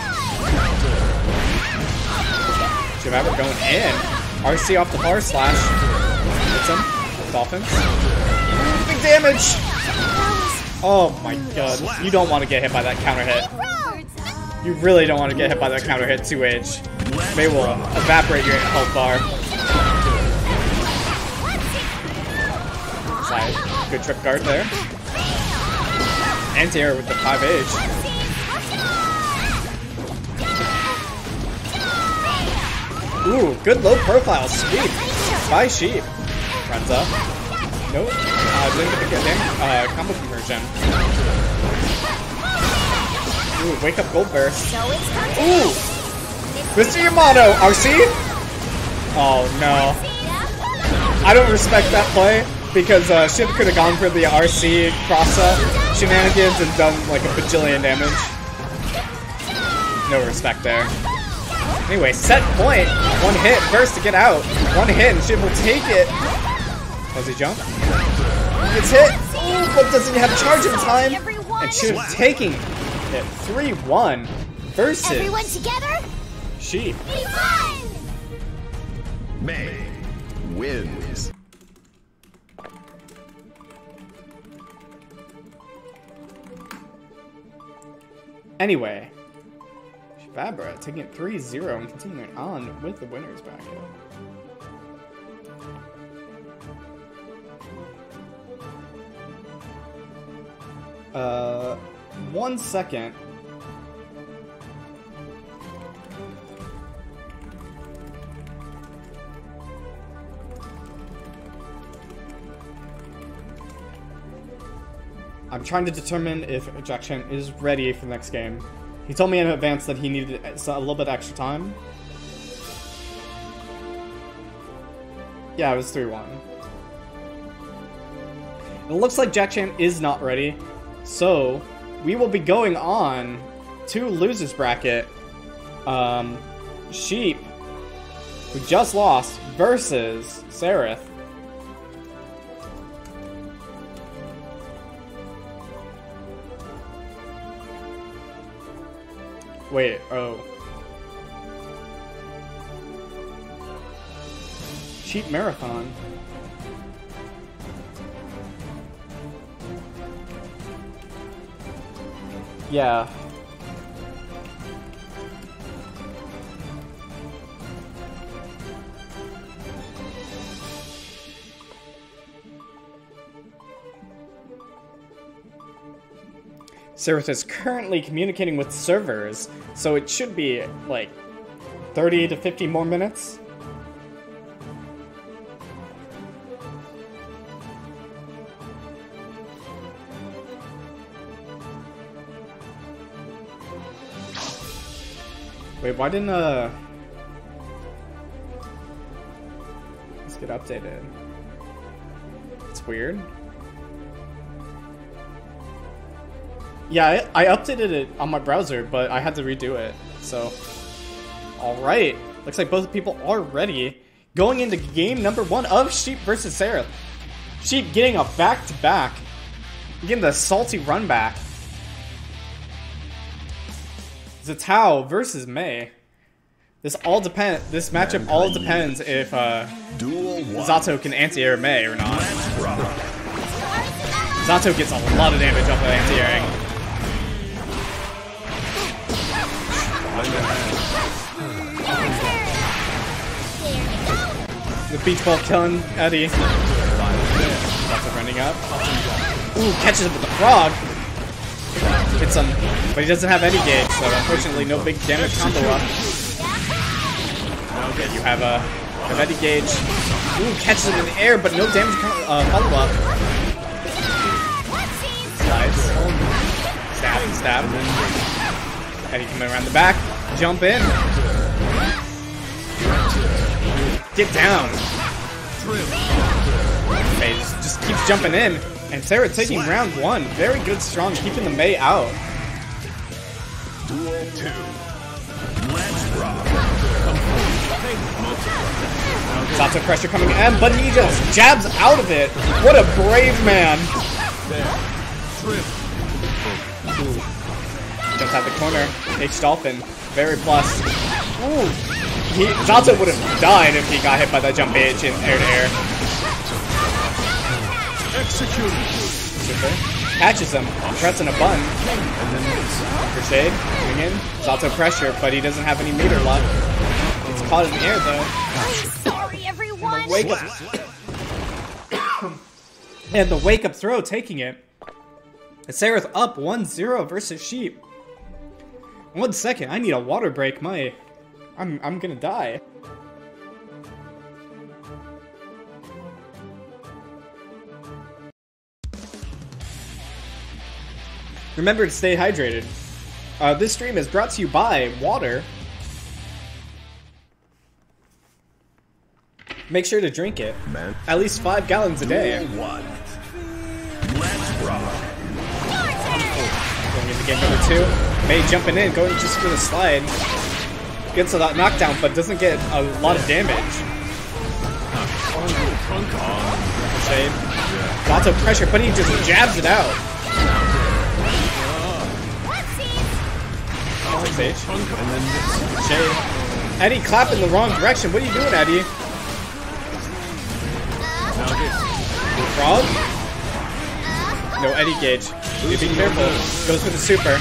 Shavabra going in. RC off the bar slash. Hits him. Dolphins. Big damage! Oh my god. You don't want to get hit by that counter hit. You really don't want to get hit by that counter hit 2H. May will evaporate your health bar. Good trip guard there. Anti-air with the 5H. Ooh, good low profile sweep by Sheep. Runs up. Nope. Uh, didn't get the good dam- uh, combo conversion. Ooh, wake up gold burst. Ooh! Mr. Yamato, RC? Oh no. I don't respect that play because uh, Shiv could have gone for the RC cross up. shenanigans and done like a bajillion damage. No respect there. Anyway, set point. One hit first to get out. One hit and Sheep will take it. Does he jump? Gets hit. Ooh, but doesn't have charge in time. And Sheep taking it 3-1 versus Everyone together? Sheep. Be fun! May wins. Anyway, Fabra taking it 3-0 and continuing on with the winners bracket. Uh, one second. I'm trying to determine if Jackson is ready for the next game. He told me in advance that he needed a little bit extra time. Yeah, it was 3-1. It looks like Jack Chan is not ready, so we will be going on to losers bracket. Um, Sheep, who just lost, versus Seraph. Wait, oh. Cheap marathon. Yeah. Seraph is currently communicating with servers, so it should be like 30 to 50 more minutes. Wait, why didn't uh Let's get updated. It's weird. Yeah, I, I updated it on my browser, but I had to redo it. So, alright. Looks like both people are ready. Going into game number one of Sheep versus Seraph. Sheep getting a back-to-back. Getting the salty run back. Zato versus May. This all depend. This matchup all depends if uh, Zato can anti-air May or not. Zato gets a lot of damage off of anti-airing. The beach ball killing Eddie. Zato running up. Ooh, catches him with the frog. Hits him, but he doesn't have any gauge, so unfortunately no big damage combo up. Okay, you have a have Eddie gauge. Ooh, catches him in the air, but no damage uh, follow up. Slides. Stab and. Eddie coming around the back. Jump in. Get down. May just, just keeps jumping in. And Seraph taking round one. Very good, strong, keeping the May out. Duel two. Let's rock. Lots of pressure coming in, but he just jabs out of it. What a brave man. Jumps out the corner. Takes Dolphin. Very plus. Ooh. He, Zato would have died if he got hit by that jump H in air to air. Super. Catches him, pressing a button. Crusade, coming in. Zato pressure, but he doesn't have any meter left. It's caught in the air though. Sorry, everyone! Wake up. and the wake up throw taking it. Seraph up 1-0 versus Sheep. One second, I need a water break. My, I'm I'm gonna die. Remember to stay hydrated. Uh, this stream is brought to you by water. Make sure to drink it. Man. At least five gallons a day. One. Let's rock. Into game number two. May jumping in, going just for the slide. Gets a lot knockdown, but doesn't get a lot of damage. Lots of pressure, but he just jabs it out. Sage. And then. Shade. Eddie clap in the wrong direction. What are you doing, Eddie? Frog? No, Eddie gauge. You be careful. Goes for the super.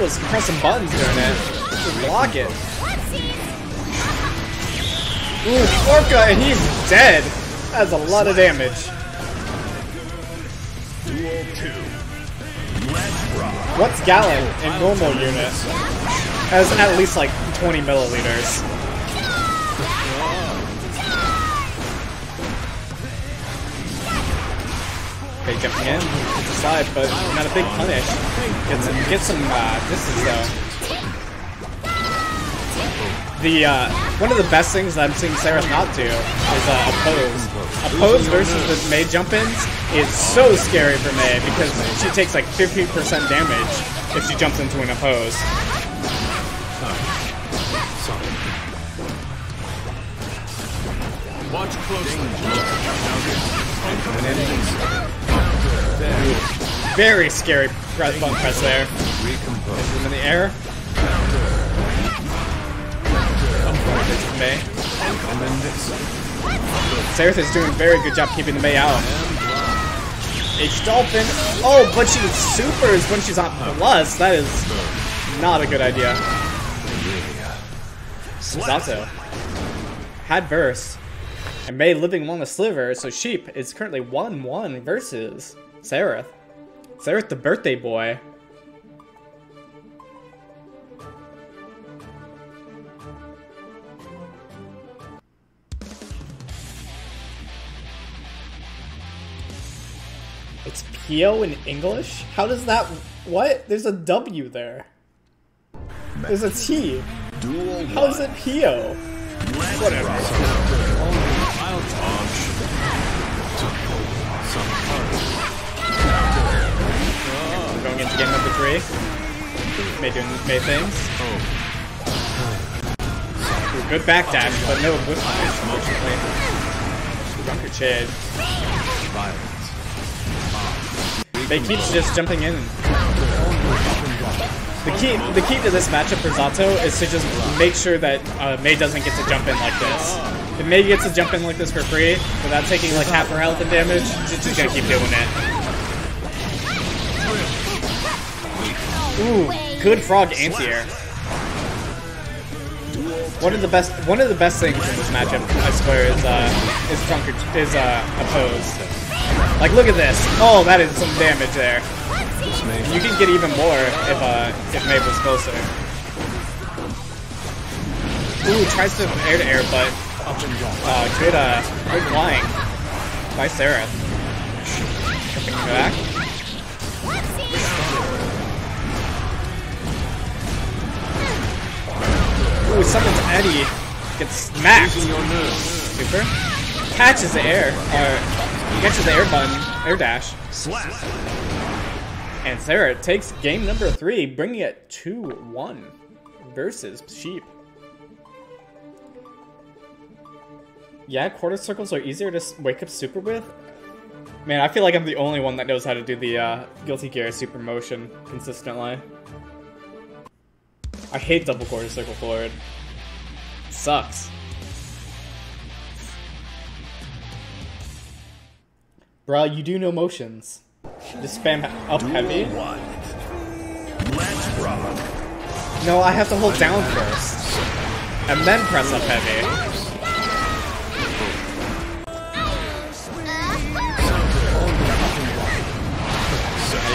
Was pressing buttons during it. Block it. Ooh, Orca, and he's dead. That's a lot of damage. Duel 2. What's Gallon in normal units? Has at least like 20 milliliters. Okay, jumping in, gets a slide, but not a big punish. Gets some, gets some uh, distance though. The uh, one of the best things that I'm seeing Seraph not do is uh, oppose. Oppose versus the May jump-ins is so scary for May because she takes like 50% damage if she jumps into an oppose. Watch closely. Very scary press button press there. Recompose. Him in the air. The May. Then is doing a very good job keeping the May out. H Dolphin. Oh, but she supers when she's on plus. That is not a good idea. Zato had verse. And May living along the sliver, so Sheep is currently 1-1 versus Seraph. Seraph the birthday boy. It's Pio in English? How does that... What? There's a W there. There's a T. How is 1. it Pio? Whatever. Into game number three. May doing May things. Ooh, good backdash, but no whip punish, unfortunately. Shade. violence. They keep just jumping in. The key, the key to this matchup for Zato is to just make sure that uh, May doesn't get to jump in like this. If May gets to jump in like this for free, without taking like half her health and damage, she's just gonna keep doing it. Ooh, good frog anti-air. One of the best, one of the best things in this matchup, I swear, is uh, is Drunkard, is uh, opposed. Like, look at this. Oh, that is some damage there. You can get even more if uh if Maeve was closer. Ooh, tries to air to air, but uh good uh good flying by Seraph. Back. Ooh, summons Eddie. Gets smacked. Using your nerves. Super. Catches the air. Or catches the air button. Air dash. Slap. And Seraph takes game number three, bringing it 2-1 versus Sheep. Yeah, quarter circles are easier to wake up super with. Man, I feel like I'm the only one that knows how to do the uh, Guilty Gear super motion consistently. I hate double quarter circle forward. Sucks. Bruh, you do no motions. Just spam up heavy. 1. Let's rock. No, I have to hold down first. And then press up heavy.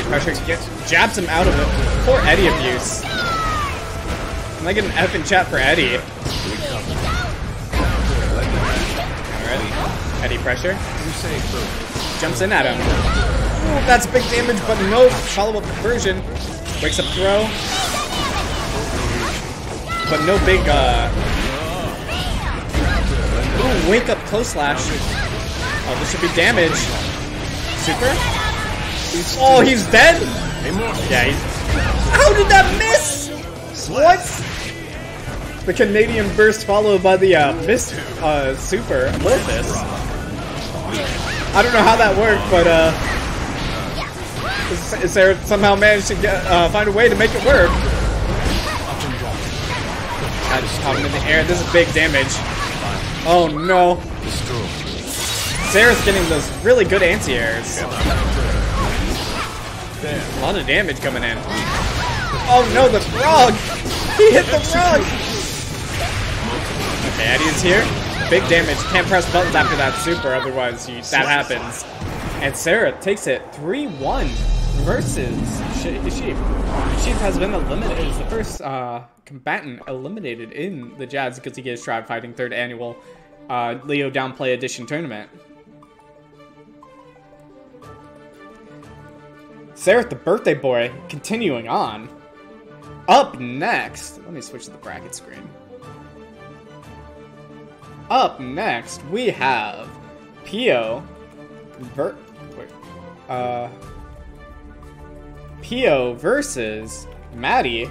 Pressure gets, jabs him out of it. Poor Eddie abuse. I get an F in chat for Eddie? Alright. Eddie pressure. Jumps in at him. Ooh, that's big damage, but no follow-up conversion. Wakes up throw. But no big, uh... Ooh, wake up close slash. Oh, this should be damage. Super? Oh, he's dead? Yeah, he's... How did that miss? What? The Canadian burst followed by the uh, miss uh, super Lilithus. I don't know how that worked, but uh, is, is there somehow managed to get uh, find a way to make it work? I just caught him in the air. This is big damage. Oh no. Seraph's getting those really good anti-airs. A lot of damage coming in. Oh no, the frog! He hit the frog! Okay, Eddie is here. Big damage. Can't press buttons after that super, otherwise you, that happens. And Seraph takes it 3-1 versus Sheep. Sheep has been eliminated. Is the first uh, combatant eliminated in the JADS because he gets Tribe Fighting third annual uh, Leo Downplay Edition tournament. Seraph the birthday boy continuing on. Up next, let me switch to the bracket screen. Up next, we have Pio ver wait, uh Pio versus Maddie.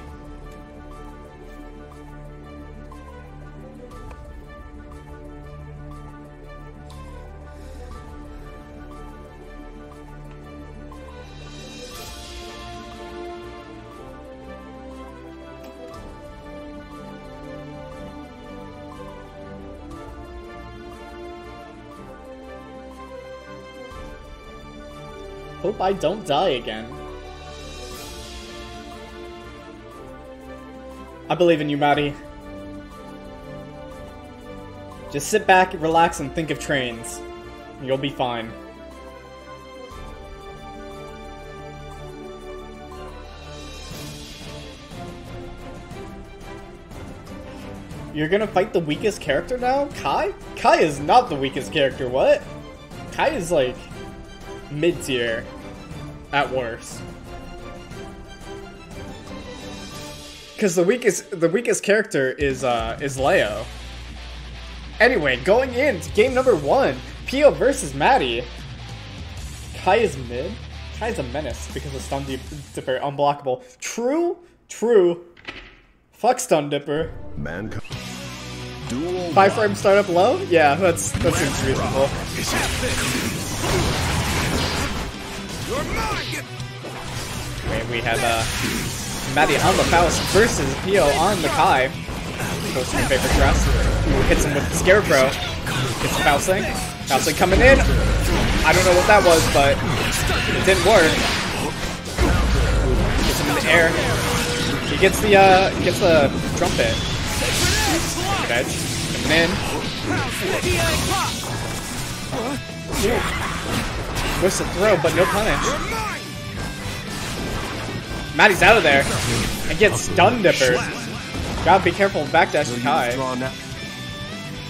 Hope I don't die again. I believe in you, Maddie. Just sit back, relax, and think of trains. You'll be fine. You're gonna fight the weakest character now? Ky? Ky is not the weakest character, what? Ky is like mid tier at worst. Because the weakest the weakest character is uh is Leo. Anyway, going into game number one, Pio versus Maddie. Ky is mid. Ky's a menace because of Stun Dipper, unblockable. True, true. Fuck Stun Dipper. Mankind. Duel Five frame startup low? Yeah, that's that seems reasonable. Wait, we have uh Maddie on the Faust versus Pio on the Ky. Goes to my favorite dress. Ooh, hits him with the Scarecrow. Gets the Faustling. Faustling coming in. I don't know what that was, but it didn't work. Gets him in the air. He gets the uh gets the trumpet. Good edge. Coming in. Whiffs the throw, but no punish. Maddie's out of there. And gets stun dipper. Gotta be careful of backdash with Ky.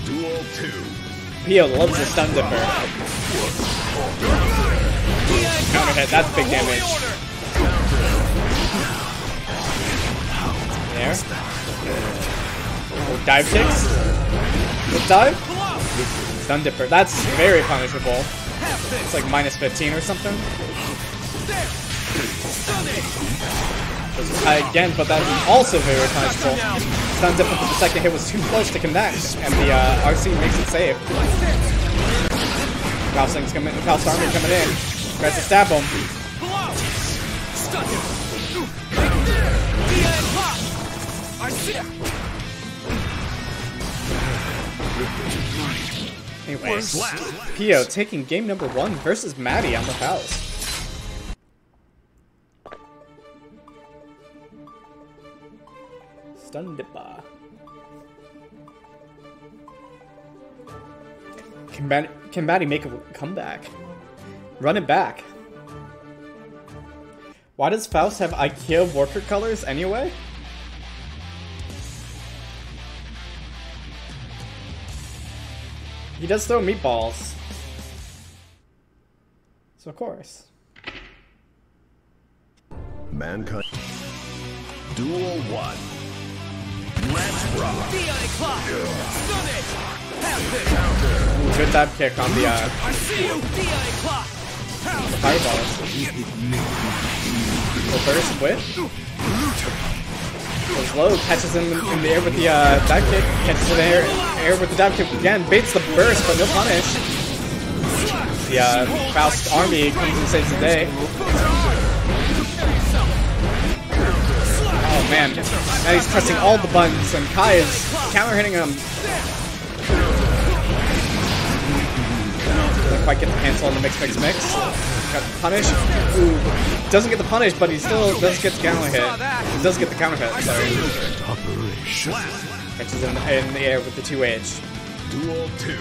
Duel two. Pio loves the stun dipper. Counter hit, that's big damage. There. Oh, dive kicks. Flip dive. Stun dipper. That's very punishable. It's like minus 15 or something. Again, but that's also very punishable. Stun dipper for the second hit was too close to connect, and the uh, RC makes it safe. Faustling's coming, Faust Army coming in. Tries to stab him. Anyways, Pio taking game number one versus Maddie on the Faust. Stun Dipper. Can, Maddie, can Maddie make a comeback? Run it back. Why does Faust have IKEA worker colors anyway? He does throw meatballs. So of course. Mankind. Duel one. Let's rock. Ooh, good dive kick on the uh, the fireballs. Full burst whip. Goes low, catches him in, in the air with the uh, dive kick, catches him in the air, air with the dive kick again, baits the burst, but no punish. The uh, Faust army comes and saves the day. Oh man, now he's pressing all the buttons, and Ky is counter hitting him. Doesn't quite get the cancel on the mix, mix, mix. Got the punish. Ooh, doesn't get the punish, but he still does get the counter hit. He does get the counter hit. Sorry. Catches in, in the air with the two edge. Duel 2.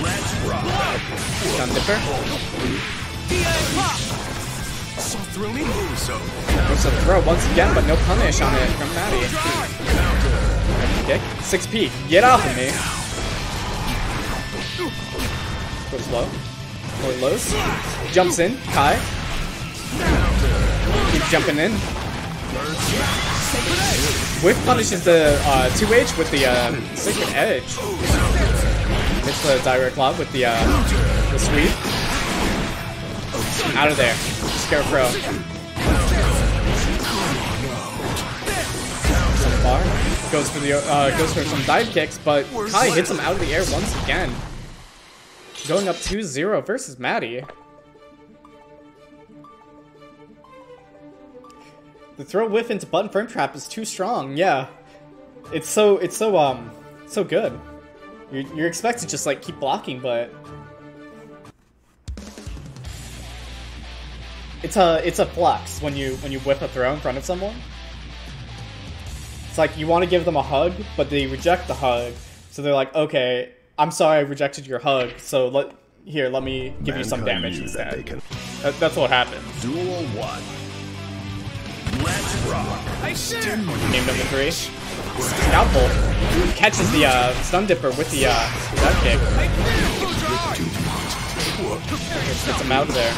Let's rock. Stun dipper. So thrilling. So. Goes to the throw once again, but no punish on it from Maddie. Kick. 6P. Get off of me. Goes low. Or lows. Jumps in. Ky. Keeps jumping in. Whip punishes the uh, 2H with the uh, Edge. Hits the direct lob with the, uh, the sweep. Out of there. Scarecrow. Some bar. Goes for the uh, goes for some dive kicks, but Ky hits him out of the air once again. Going up 2-0 versus Maddie. The throw whiff into button frame trap is too strong. Yeah, it's so it's so um so good. You're, you're expected to just like keep blocking, but it's a it's a flex when you when you whip a throw in front of someone. It's like you want to give them a hug, but they reject the hug, so they're like, okay, I'm sorry I rejected your hug, so let here let me give you some damage instead. That, that's what happens. Duel 1. Let's rock. Game number three. Scalpel catches the uh, stun dipper with the uh, dive kick. Gets him out of there.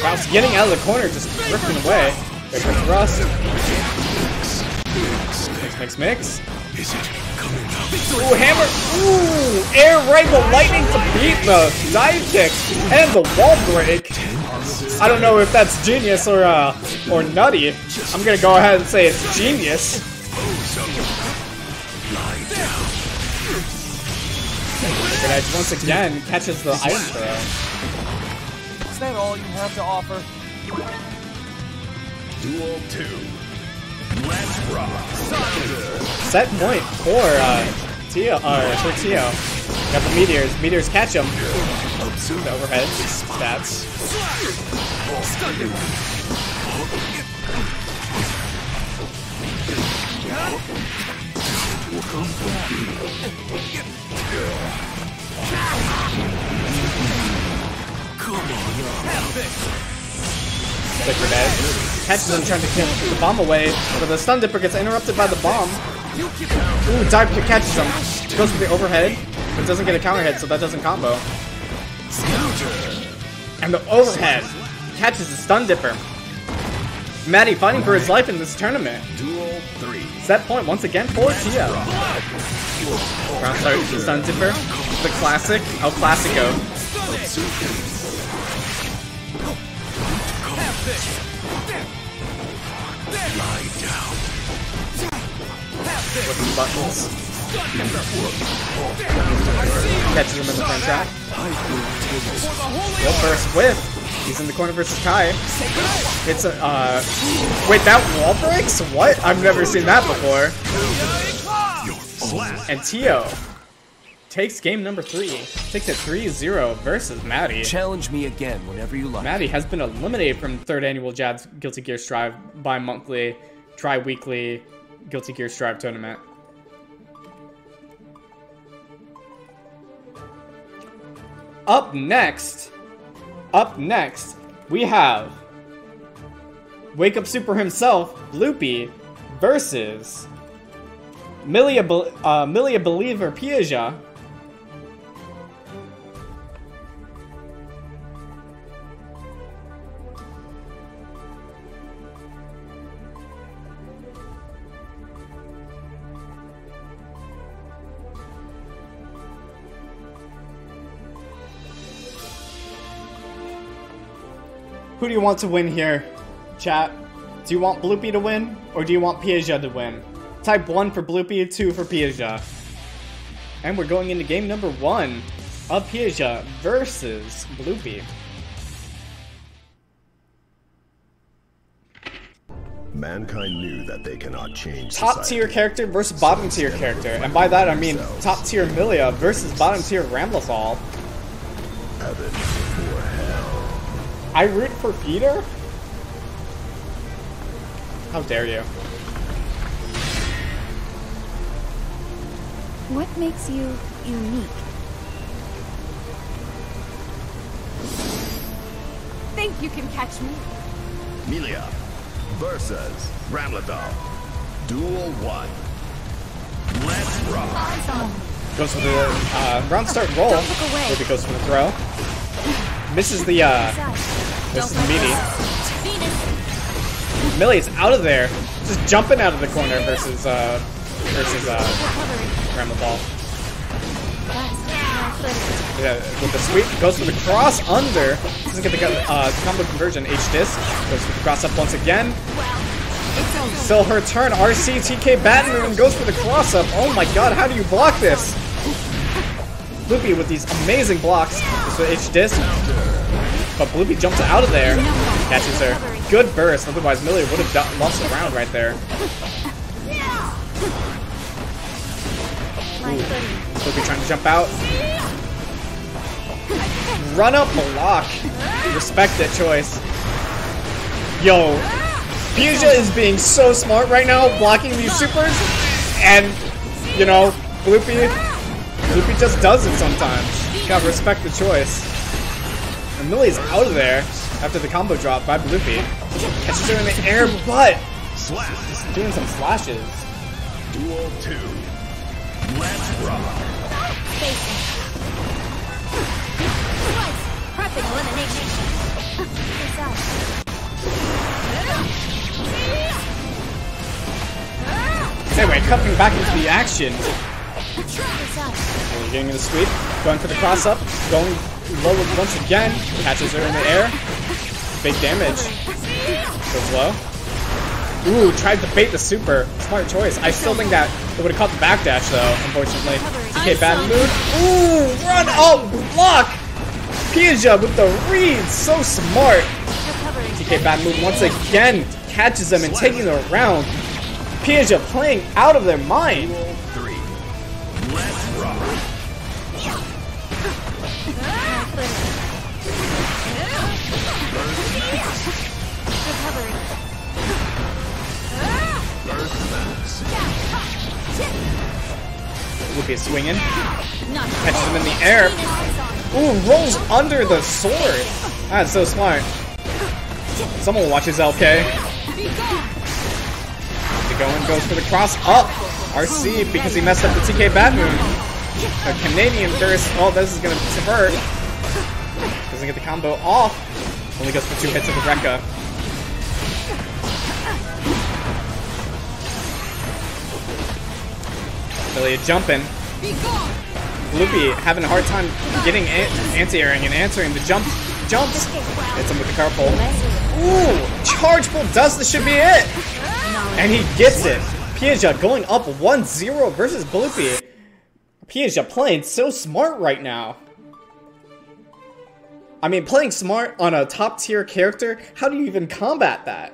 Faust getting out of the corner, just drifting away. There comes Rust. Mix, mix, mix. Is it coming out? Ooh, hammer! Ooh, air rifle lightning to beat the dive kick and the wall break. I don't know if that's genius or uh or nutty. I'm gonna go ahead and say it's genius. Lie down. But Edge once again catches the item throw. Is that all you have to offer? Duel 2. Set point for uh Tio uh for Tio. Got the meteors. Meteors catch him. The overhead stats. Edge. Catches him trying to kill the bomb away, but the stun dipper gets interrupted by the bomb. Ooh, dive kick catches him. Goes for the overhead, but doesn't get a counter hit, so that doesn't combo. And the overhead catches the stun dipper. Maddie fighting for his life in this tournament. Duel 3. Set point once again for Tia. Round start the stun dipper. The classic El Clasico. Lie down. with the buttons. Catches him in the front track. Will burst whiff. He's in the corner versus Ky. It's a uh wait that wall breaks? What? I've never seen that before. And Tio takes game number three. Takes it 3-0 versus Maddie. Challenge me again whenever you like. Maddie has been eliminated from third annual JADS Guilty Gear Strive bi-monthly, tri-weekly Guilty Gear Strive tournament. Up next, up next, we have Wake Up Super himself, Bloopy, versus Millia, Bel- uh, Millia Believer Piaja. Who do you want to win here, chat? Do you want Bloopy to win, or do you want Piaja to win? Type 1 for Bloopy, 2 for Piaja. And we're going into game number 1 of Piaja versus Bloopy. Mankind knew that they cannot change Top society. tier character versus bottom tier character. And by that I mean top tier Millia versus bottom tier Ramlethal. Heaven or hell. I root for Peter? How dare you? What makes you unique? Think you can catch me? Millia versus Ramlethal. Duel 1. Let's rock. Awesome. Goes for the uh, round start roll. Don't look away. Ruby goes for the throw. Misses the uh, misses the meaty. Millie's out of there, just jumping out of the corner versus uh, versus uh. Ramlethal. Fast. Yeah, with the sweep, goes for the cross under. Doesn't get the uh, combo conversion. H disc goes for the cross up once again. Still her turn. RC TK Bad Moon goes for the cross up. Oh my god, how do you block this? Bloopy with these amazing blocks. For H disc. But Bloopy jumps out of there. Catches her. Good burst, otherwise Millie would have lost the round right there. Footing. Bloopy trying to jump out. Run up block. Respect that choice. Yo, Piaja is being so smart right now, blocking these supers, and you know, Bloopy, Bloopy just does it sometimes. Gotta respect the choice. And Millie's out of there after the combo drop by Bloopy. Catches her in the air, but Slap. doing some slashes. Duel 2. Let's rock. Facing. Slice. Prepping elimination. Decide. Anyway, coming back into the action. We're getting in the sweep, going for the cross up, going low once again, catches her in the air. Big damage. Goes low. Ooh, tried to bait the super. Smart choice. I still think that it would have caught the backdash though, unfortunately. TK Bad Moon. Ooh, run up, block! Piaja with the read, so smart. TK Bad Moon once again catches them and taking the round. Piaja playing out of their mind. Duel 3. Let's swinging. Catches him in the air. Ooh, rolls under the sword. That's so smart. Someone watches LK. The going goes for the cross up. RC because he messed up the TK Bad Moon. A Canadian burst. Oh, this is gonna subvert. Doesn't get the combo off. Only goes for two hits of the Rekka. Lilia jumping. Bloopy having a hard time getting an- anti-airing and answering the jump jumps. Hits him with the carpal. Ooh, charge pull does this should be it. And he gets it. Piaja going up 1-0 versus Bloopy. Piaja playing so smart right now. I mean, playing smart on a top tier character, how do you even combat that?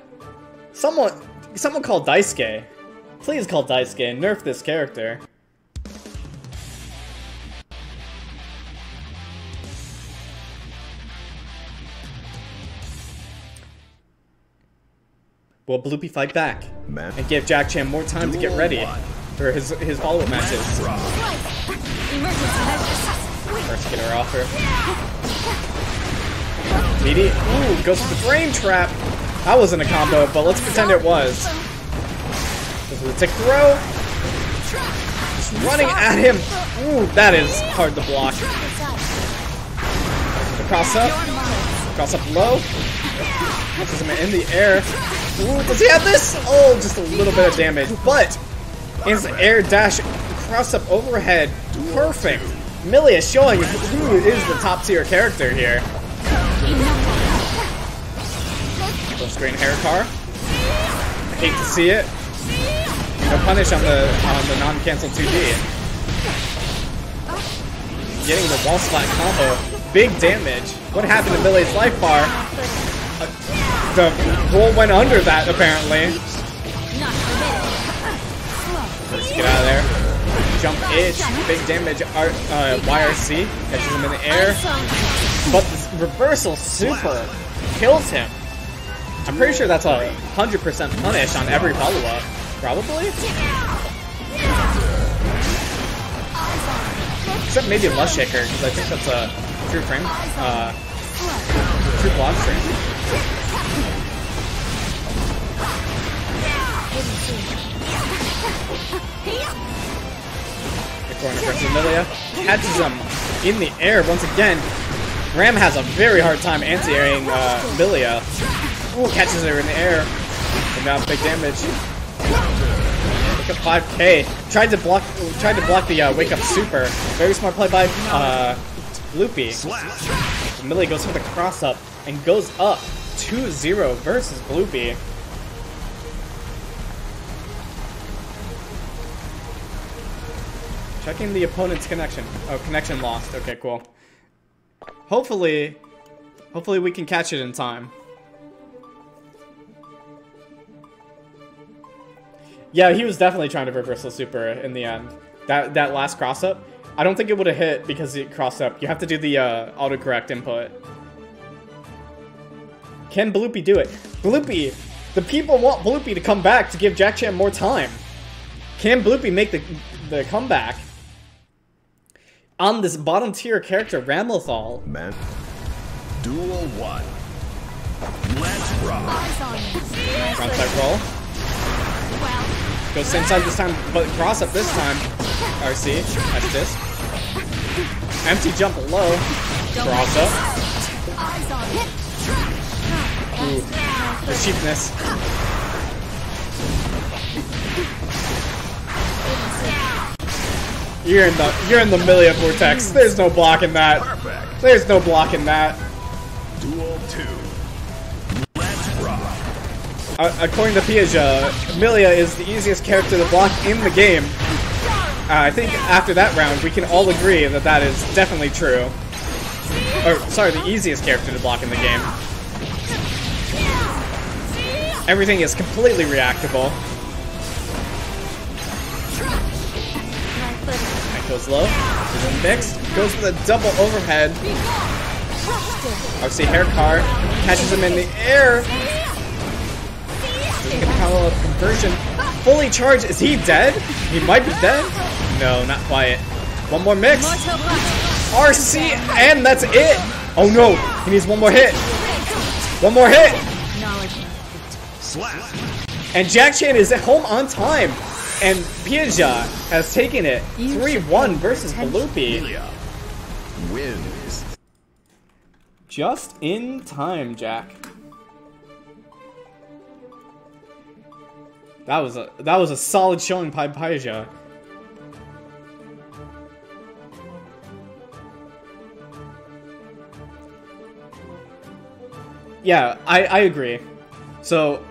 Someone, someone call Daisuke. Please call Daisuke and nerf this character. Will Bloopy fight back Man. and give Jack Chan more time to get ready for his his follow-up matches? First, get her off her. Meaty. Ooh, goes for the frame trap. That wasn't a combo, but let's pretend it was. Goes for the tick throw. Just running at him. Ooh, that is hard to block. The cross up. Cross up low. Catches him in the air. Ooh, does he have this? Oh, just a little bit of damage. But his air dash cross up overhead. Perfect. Millie is showing who is the top tier character here. Don't screen hair car. I Hate to see it. No punish on the on the non-cancel 2D. Getting the wall splat combo. Big damage. What happened to Millie's life bar? Uh, the roll went under that apparently. Let's get out of there. Jump itch, big damage, R uh, YRC, catches him in the air. But this reversal super kills him. I'm pretty sure that's a 100% punish on every follow-up. Probably? Except maybe Lust Shaker, because I think that's a true frame. Uh, true block frame. Corner versus Amelia. Catches him in the air once again. Ram has a very hard time anti-airing uh, Amelia. Ooh, catches her in the air. And now big damage. Look at 5k. Tried to block tried to block the uh, wake up super. Very smart play by uh, Bloopy. Millie goes for the cross up and goes up 2-0 versus Bloopy. Checking the opponent's connection. Oh, connection lost. Okay, cool. Hopefully, hopefully we can catch it in time. Yeah, he was definitely trying to reversal super in the end. That that last cross up, I don't think it would have hit because it crossed up. You have to do the uh, autocorrect input. Can Bloopy do it? Bloopy, the people want Bloopy to come back to give Jack Chan more time. Can Bloopy make the the comeback? On this bottom tier character, Ramlethal. Man. Duel 1. Let's rock. Eyes on you. Frontside roll. Well, Goes same side this time, but cross up this time. RC, catch this. Empty jump low. Cross up. The cheapness. You're in the you're in the Millia vortex. There's no blocking that. There's no blocking that. Duel 2. Let's rock. According to Piaget, Millia is the easiest character to block in the game. Uh, I think after that round, we can all agree that that is definitely true. Or, sorry, the easiest character to block in the game. Everything is completely reactable. That goes low. Is it mixed? Goes with a double overhead. RC hair car catches him in the air. Doesn't get parallel conversion. Fully charged. Is he dead? He might be dead. No, not quite. One more mix. RC, and that's it. Oh no, he needs one more hit. One more hit. Knowledge. Slap. And Jack Chan is at home on time. And Piaget has taken it 3-1 versus Bloopy. Wins. Just in time, Jack. That was a that was a solid showing by Piaget. Yeah, I, I agree. So,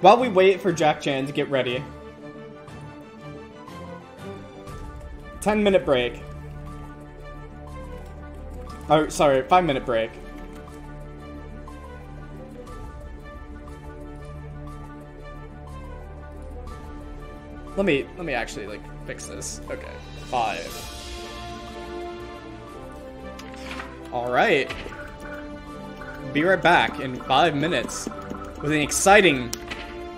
while we wait for Jack Chan to get ready, 10 minute break. Oh, sorry, 5 minute break. Let me let me actually like fix this. Okay. 5. All right. Be right back in 5 minutes with an exciting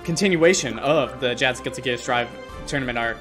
continuation of the JADS Guilty Gear Strive tournament arc.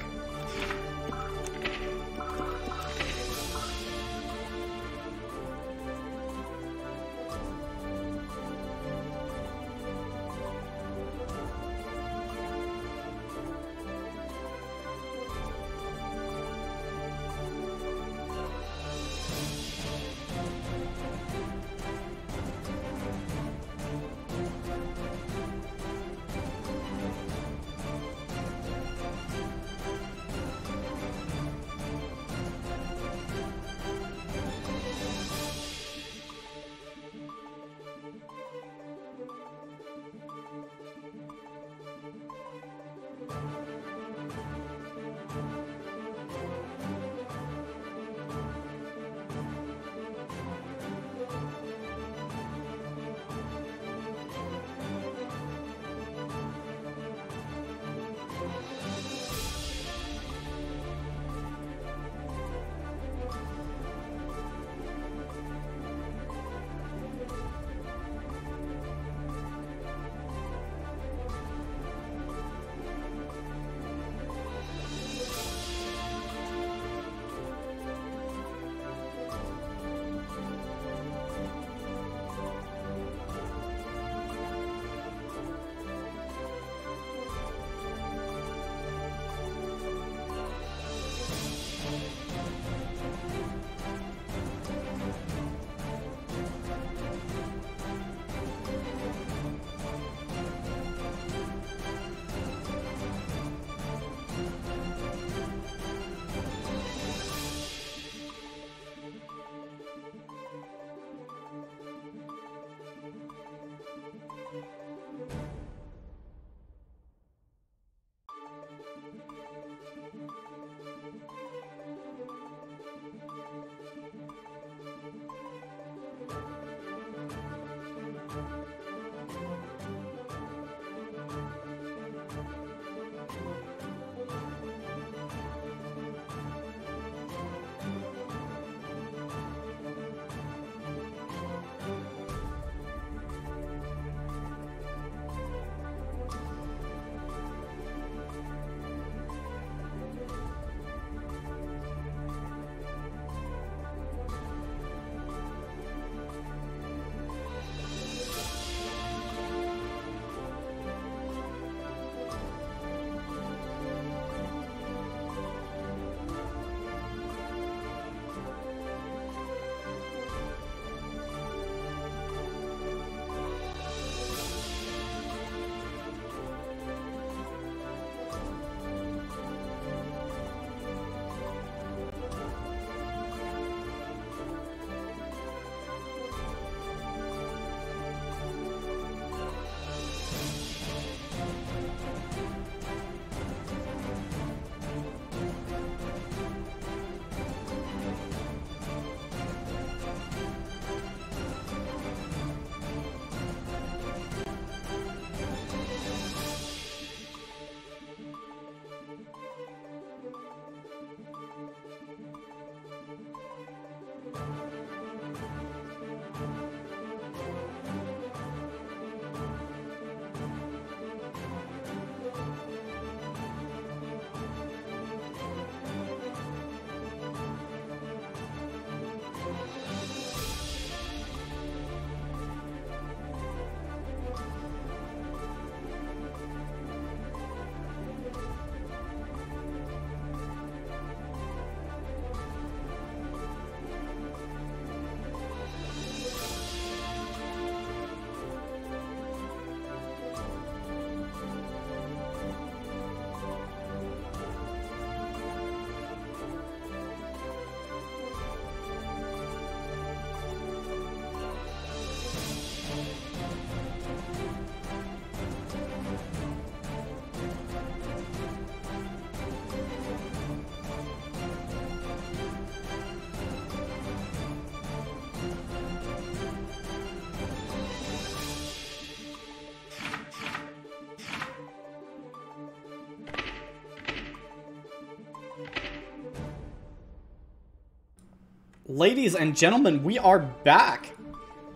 Ladies and gentlemen, we are back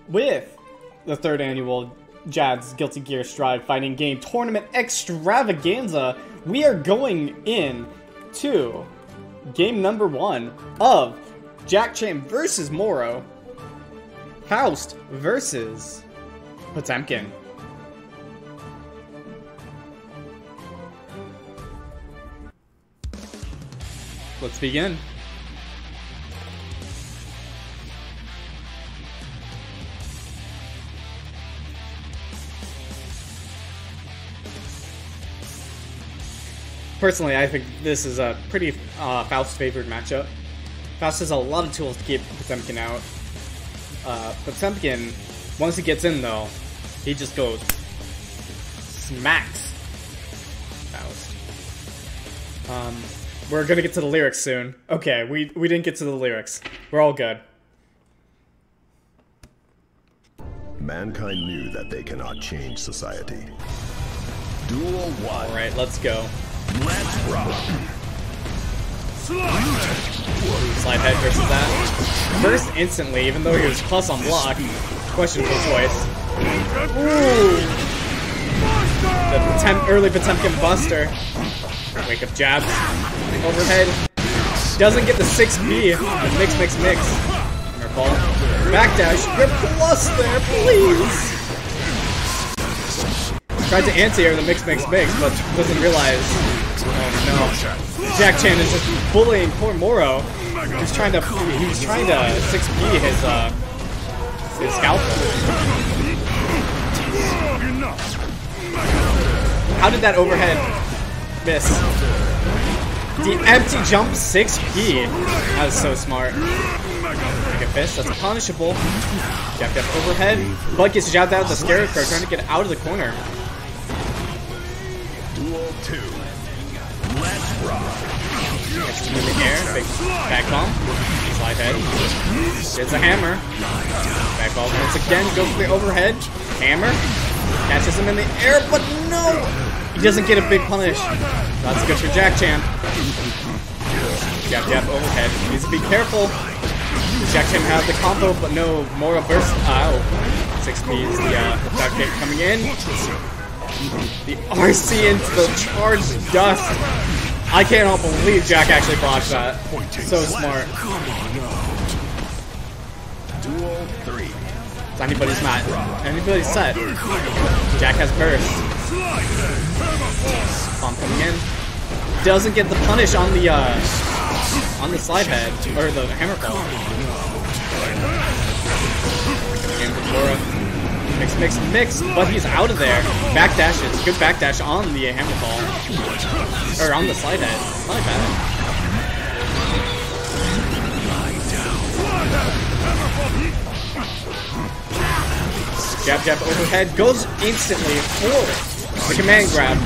with the third annual Jad's Guilty Gear Strive Fighting Game Tournament Extravaganza. We are going in to game number one of Jack Chan versus Moro, Faust versus Potemkin. Let's begin. Personally, I think this is a pretty uh, Faust favored matchup. Faust has a lot of tools to keep Potemkin out. Uh, Potemkin, once he gets in though, he just goes smacks Faust. Um, we're gonna get to the lyrics soon. Okay, we we didn't get to the lyrics. We're all good. Mankind knew that they cannot change society. Duel 1. All right, let's go. Let's rock. Slide head versus that. First, instantly, even though he was plus on block, questionable choice. Ooh. The early Potemkin Buster. Wake up jabs. Overhead. Doesn't get the 6B. Mix, mix, mix. Ball. Backdash. Good plus there, please. Tried to anti-air the mix, mix, mix, but doesn't realize. Oh no. Jack Chan is just bullying poor Moro. He's trying to he's trying to 6P his uh his scalpel. How did that overhead miss? The empty jump 6P. That was so smart. Mega Fist, that's punishable. Jab jab overhead. Bud gets jabbed out of the scarecrow, trying to get out of the corner. Duel 2. Let's rock. In the air, big back bomb. Slide head. Gets a hammer. Back ball once again, goes for the overhead. Hammer. Catches him in the air, but no! He doesn't get a big punish. That's good for Jack Chan. Jab jab overhead. Needs to be careful. Jack Chan has the combo, but no Moro burst. Ow. 6 P is the uh, kick coming in. The RC into the charged dust. I cannot believe Jack actually blocked that. So smart. Duel 3. It's anybody's mat. Anybody's set. Jack has burst. Bomb coming in. Doesn't get the punish on the uh on the slide head or the hammer Laura. Mix, mix, mix, but he's out of there. Backdashes. Good backdash on the hammer fall. Or on the slide head. Slide head. Jab, jab, overhead, goes instantly for the command grab.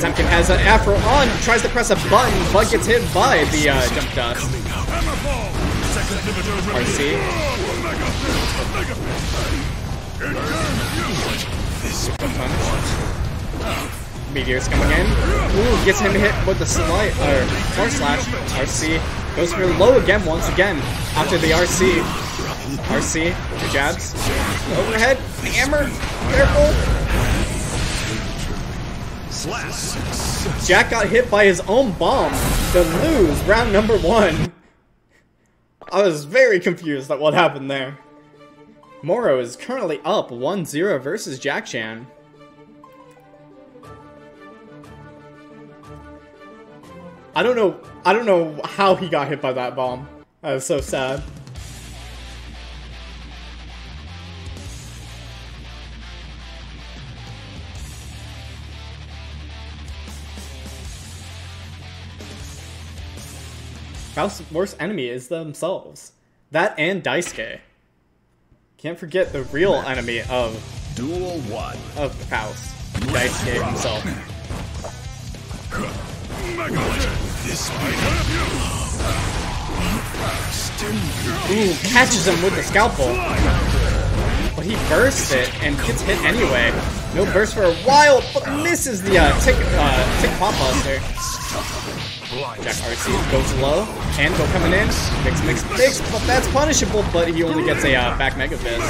Zemkin has an afro on, tries to press a button, but gets hit by the uh, jump dust. RC. Meteor's coming in. Ooh, gets him hit with the slide, or force slash. RC goes for low again once again after the RC. RC, the jabs. Overhead, hammer, careful. Slash. Jack got hit by his own bomb to lose round number one. I was very confused at what happened there. Moro is currently up 1-0 versus Jack Chan. I don't know I don't know how he got hit by that bomb. That was so sad. Faust's worst enemy is themselves. That and Daisuke. Can't forget the real enemy of Duel 1. of Faust. Daisuke himself. Ooh, catches him with the scalpel. But he bursts it and gets hit anyway. No burst for a while, but misses the uh, tick, uh, tick pop buster. Jack RC goes low, and go coming in. Mix, mix, mix, but that's punishable, but he only gets a uh, back Mega Fist.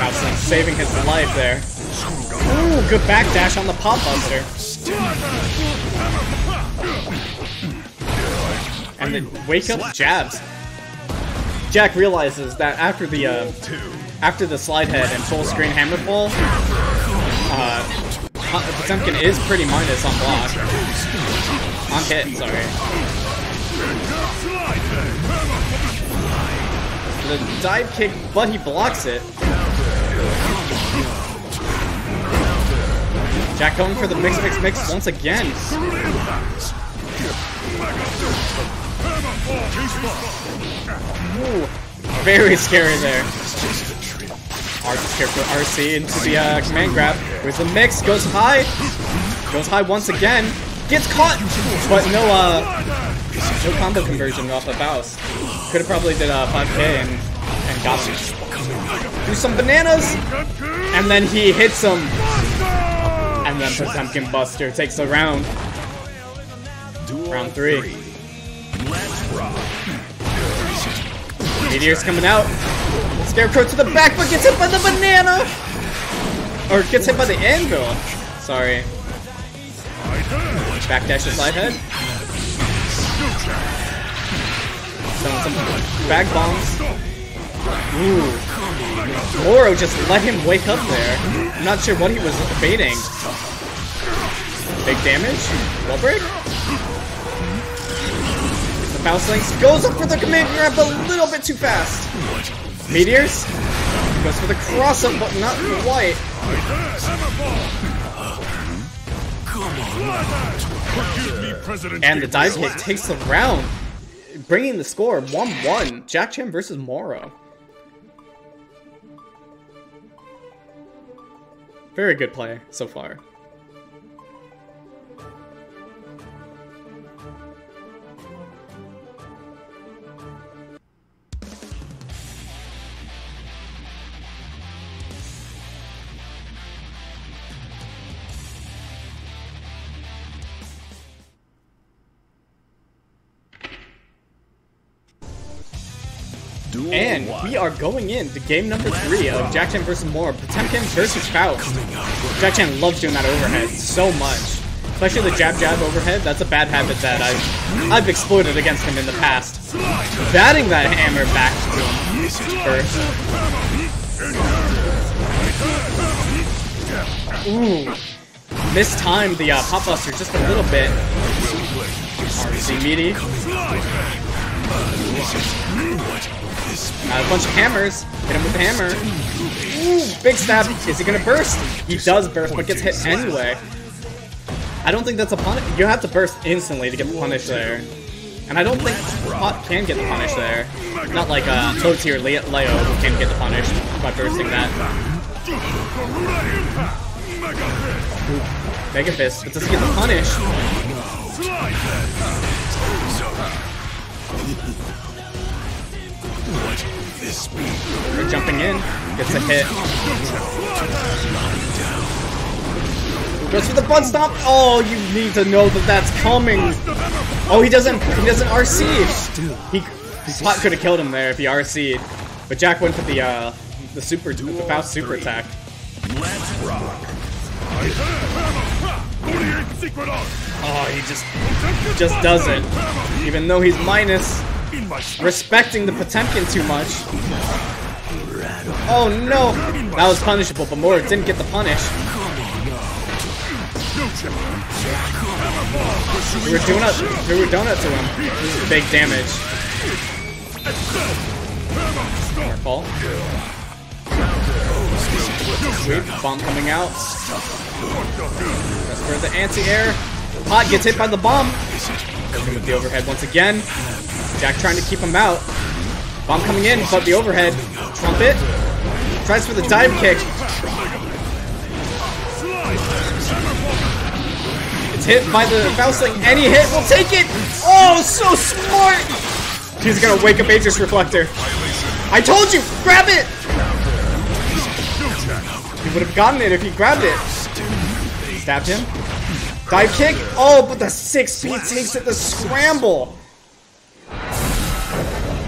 Faustling saving his life there. Ooh, good backdash on the pop buster. And then wake up jabs. Jack realizes that after the uh, after the slide head and full screen hammer fall, uh, Potemkin is pretty minus on block. On hit, sorry. The dive kick, but he blocks it. Jack going for the mix, mix, mix once again. Ooh, very scary there. Arch character RC into the uh, command grab. Where's the mix? Goes high. Goes high once again. Gets caught, but no uh, no combo conversion off the Faust. Could have probably did a 5k and and got him. Do some bananas, and then he hits him, and then Potemkin Buster takes the round. Round three. Meteor's coming out. Scarecrow to the back, but gets hit by the banana! Or gets hit by the anvil. Sorry. Backdash to slide head. Throwing some bag bombs. Ooh. Moro just let him wake up there. I'm not sure what he was baiting. Big damage? Wall break? Faust Lynx goes up for the command grab a little bit too fast. Meteors? Goes for the cross up, but not quite. And the dive kick takes the round, bringing the score 1-1. Jack Chan versus Moro. Very good play so far. Duel And one. we are going in to game number three of Jack Chan versus Moro. Potemkin versus Faust. Jack Chan loves doing that overhead so much. Especially the jab jab overhead. That's a bad habit that I've I've exploited against him in the past. Batting that hammer back to him first. Ooh. Mistimed the uh, pop buster just a little bit. RC meaty. Uh, a bunch of hammers. Hit him with the hammer. Ooh, big stab. Is he gonna burst? He does burst, but gets hit anyway. I don't think that's a punish. You have to burst instantly to get the punish there. And I don't think Pot can get the punish there. Not like uh, tier Le Leo who can get the punish by bursting that. Mega Fist, but does he get the punish? They're jumping in. Gets a hit. Goes for the butt stomp. Oh, you need to know that that's coming. Oh, he doesn't. He doesn't RC. He, he Pot could have killed him there if he RC'd, but Jack went for the uh the super the fast super attack. Let's rock. Oh, he just just doesn't. Even though he's minus, respecting the Potemkin too much. Oh no, that was punishable, but Moro didn't get the punish. We were doing a we were donut to him. Big damage. Fall. Sweep, bomb coming out. That's for the anti-air. Pot gets hit by the bomb. In with the overhead once again. Jack trying to keep him out. Bomb coming in, but the overhead. Trumpet. Tries for the dive kick. It's hit by the Faustling. Any hit will take it. Oh, so smart. He's gonna wake up Aegis Reflector. I told you! Grab it! He would have gotten it if he grabbed it. Stabbed him. Dive kick. Oh, but the 6p takes it the scramble.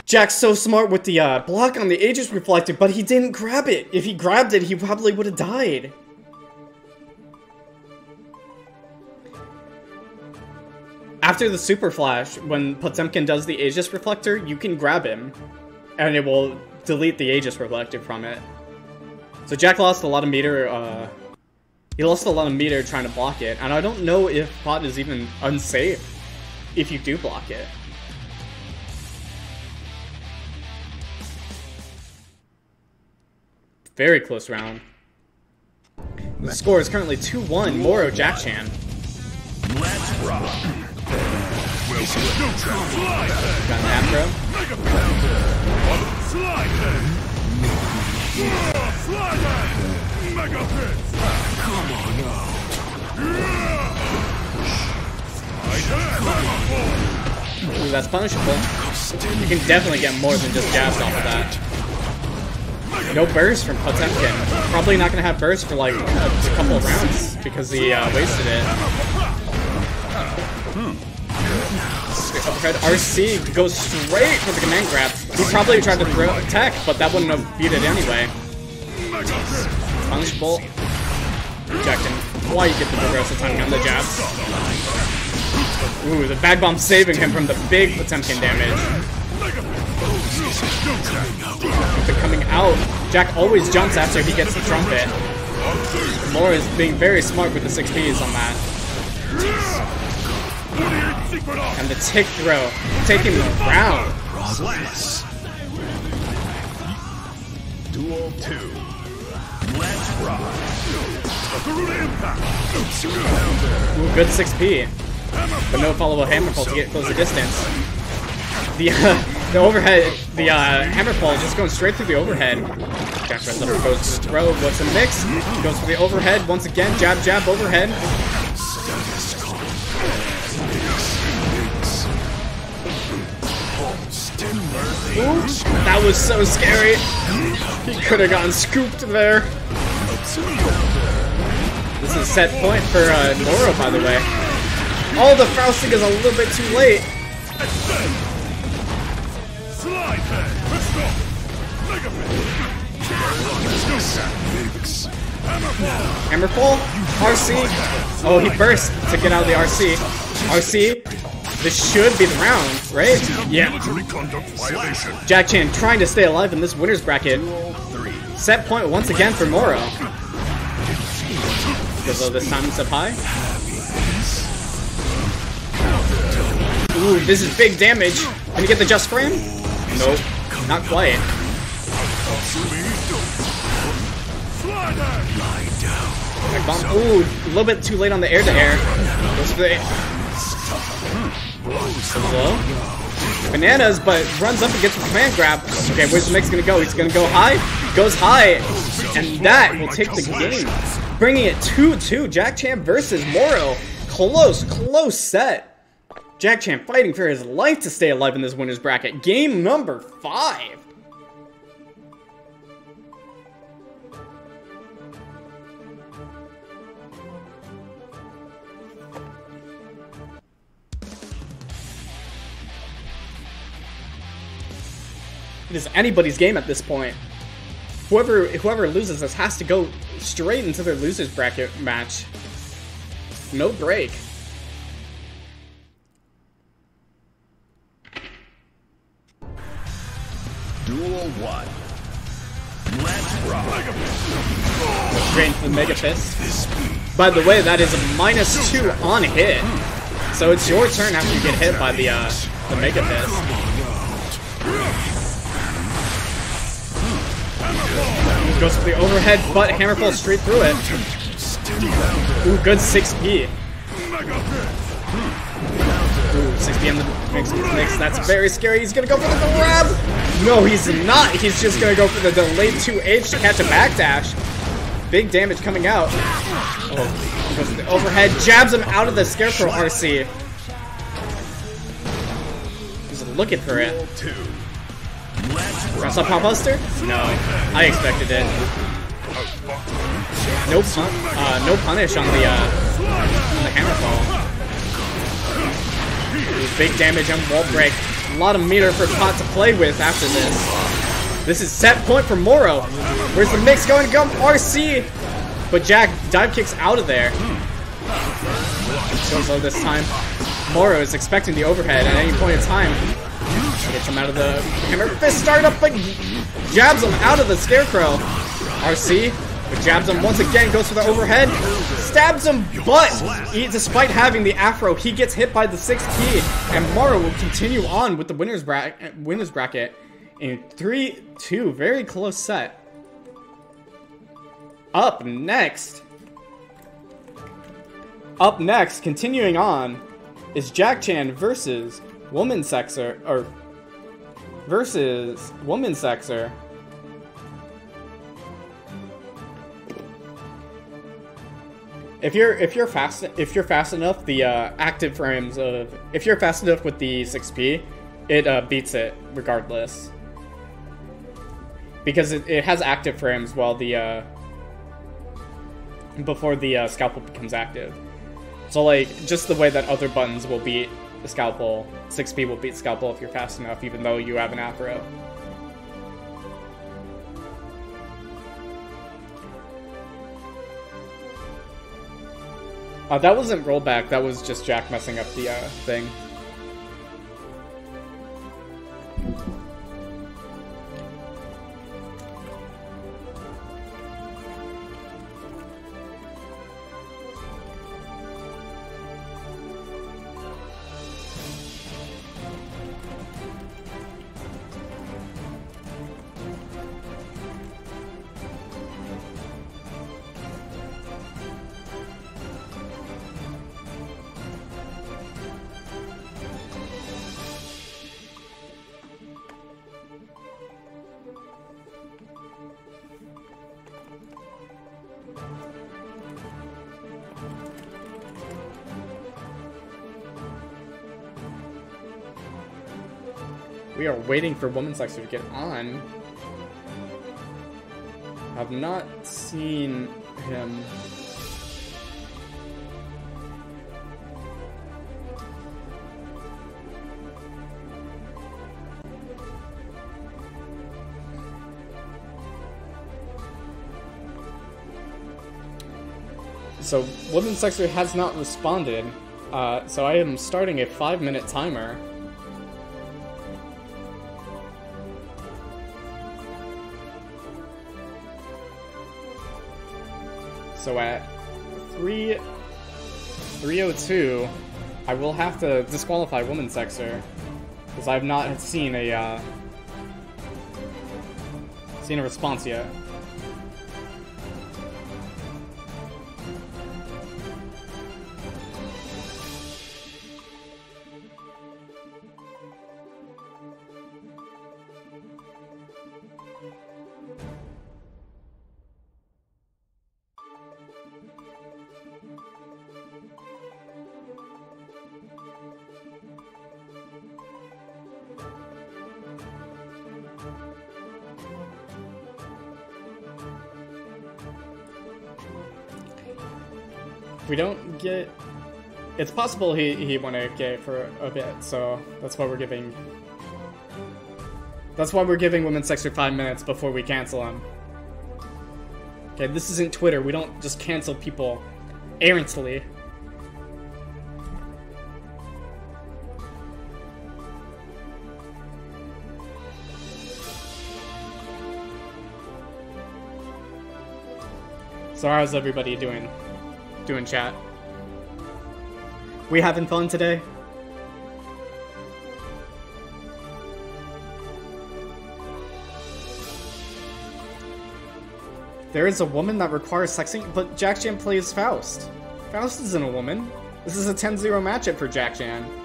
Jack's so smart with the uh, block on the Aegis Reflector, but he didn't grab it. If he grabbed it, he probably would have died. After the Super Flash, when Potemkin does the Aegis Reflector, you can grab him, and it will delete the Aegis Reflector from it. So Jack lost a lot of meter, uh, he lost a lot of meter trying to block it, and I don't know if pot is even unsafe if you do block it. Very close round. The score is currently 2-1, Moro Jack Chan. Let's rock. Got an afro. Slide then! Slide then! Mega Fist! Come on now! Ooh, that's punishable. You can definitely get more than just jabs off of that. No burst from Potemkin. Probably not gonna have burst for like a couple of rounds because he uh, wasted it. RC goes straight for the command grab. He probably tried to throw tech, but that wouldn't have beat it anyway. Punishable. Rejecting. Why you get the progressive timing on the jabs? Ooh, the bag bomb saving him from the big Potemkin damage. But coming out, Jack always jumps after he gets the trumpet. Moore is being very smart with the 6Ps on that. And the tick throw, taking the round. Duel 2. Let's rock. Ooh, good 6P. But no follow-up hammer pull to get closer distance. The uh, the overhead, the uh, hammer pull just going straight through the overhead. Jack Red goes to the throw, what's a mix? Goes for the overhead once again, jab, jab, overhead. Ooh, that was so scary. He could have gotten scooped there. This is set point for uh, Moro, by the way. Oh, the Faustling is a little bit too late. Slide then! Let's! Mega Fist! RC. Oh, he burst to get out of the RC. RC, this should be the round, right? Yeah. Jack Chan trying to stay alive in this winner's bracket. Set point once again for Moro. Although this time it's up high. Ooh, this is big damage. Can you get the just frame? Nope, not then! Lie down! Back bomb. Ooh, a little bit too late on the air to air. Hello? Bananas, but runs up and gets the command grab. Okay, where's the mix gonna go? He's gonna go high. Goes high, and that will take the game, bringing it 2-2. Jack Chan versus Moro. Close, close set. Jack Chan fighting for his life to stay alive in this winner's bracket. Game number five. It is anybody's game at this point. Whoever whoever loses this has to go straight into their losers bracket match. No break. Duel 1. Let's rock. Into the Mega Fist. By the way, that is a minus two on hit. So it's your turn after you get hit by the uh, the Mega Fist. Goes for the overhead, but hammer falls straight through it. Ooh, good 6p. Ooh, 6p on the mix, mix. That's very scary. He's gonna go for the grab. No, he's not. He's just gonna go for the delayed 2H to catch a backdash. Big damage coming out. Oh, goes the overhead, jabs him out of the Scarecrow RC. He's looking for it. Press up Buster? No, I expected it. No pun uh, no punish on the uh, on the hammer fall. Big damage on wall break. A lot of meter for Pot to play with after this. This is set point for Moro. Where's the mix going to go? RC! But Jack dive kicks out of there. So slow this time. Moro is expecting the overhead at any point in time. Gets him out of the hammer fist start up, but jabs him out of the scarecrow. RC, but jabs him once again, goes for the overhead, stabs him, but he, despite having the afro, he gets hit by the sixth key, and Moro will continue on with the winners bracket. Winners bracket in three, two, very close set. Up next. Up next, continuing on, is Jack Chan versus Woman Sexer, or versus Woman Sexer. If you're if you're fast if you're fast enough, the uh, active frames of if you're fast enough with the 6P, it uh, beats it regardless. Because it, it has active frames while the uh, before the uh, scalpel becomes active. So like just the way that other buttons will beat the scalpel, 6P will beat scalpel if you're fast enough, even though you have an afro. Uh, that wasn't rollback, that was just Jack messing up the uh, thing. We are waiting for Woman Sexer to get on. I've not seen him. So, Woman Sexer has not responded, uh, so I am starting a five minute timer. So at 3 302, I will have to disqualify Woman Sexer because I've not seen a uh, seen a response yet. We don't get... It's possible he, he won't get for a bit, so that's why we're giving... That's why we're giving women Women's Sexer five minutes before we cancel him. Okay, this isn't Twitter. We don't just cancel people errantly. So how's everybody doing? Doing chat? We having fun today? There is a woman that requires sexing, but Jack Chan plays Faust. Faust isn't a woman. This is a 10-0 matchup for Jack Chan.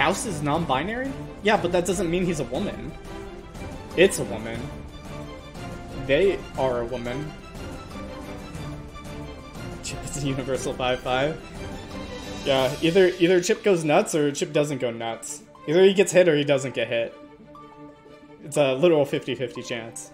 Faust is non-binary? Yeah, but that doesn't mean he's a woman. It's a woman. They are a woman. Chipp is a universal 5-5. Yeah, either either Chipp goes nuts or Chipp doesn't go nuts. Either he gets hit or he doesn't get hit. It's a literal 50-50 chance.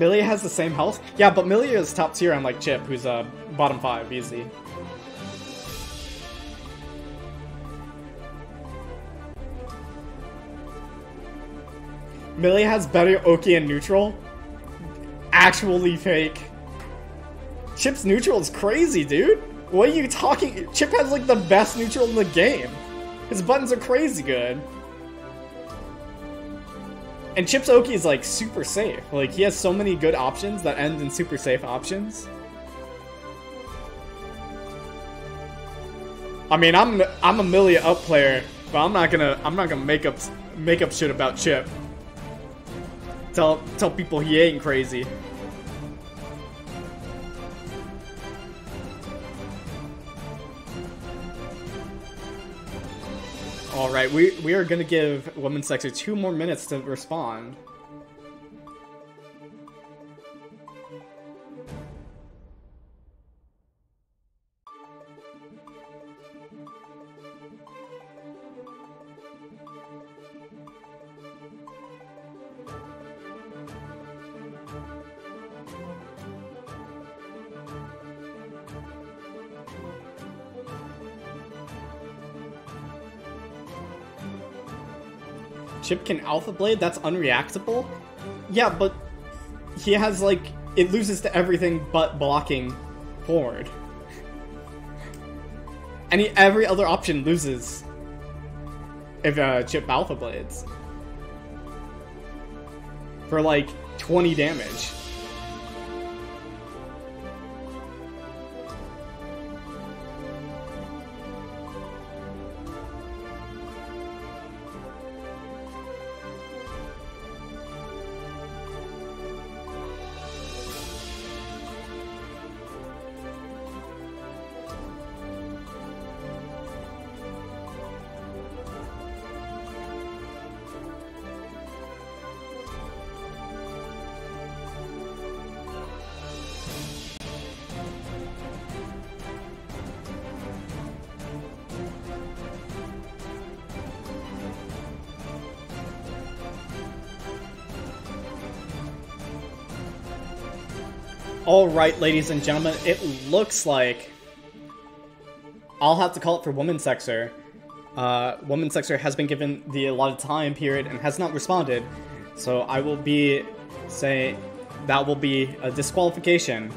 Millie has the same health? Yeah, but Millie is top tier on like Chipp, who's uh bottom five, easy. Millie has better Oki and neutral. Actually fake. Chipp's neutral is crazy, dude. What are you talking? Chipp has like the best neutral in the game. His buttons are crazy good. And Chipp's Oki is like super safe. Like he has so many good options that end in super safe options. I mean, I'm I'm a Millia up player, but I'm not gonna I'm not gonna make up make up shit about Chipp. Tell tell people he ain't crazy. All right, we we are gonna give women's sector two more minutes to respond. Chipp can Alpha Blade? That's unreactable? Yeah, but he has, like, it loses to everything but blocking forward. Any every other option loses if uh, Chipp Alpha Blades. For, like, 20 damage. Alright, ladies and gentlemen, it looks like I'll have to call it for Woman Sexer. Uh, Women's Sexer has been given the allotted time period and has not responded, so I will be saying that will be a disqualification.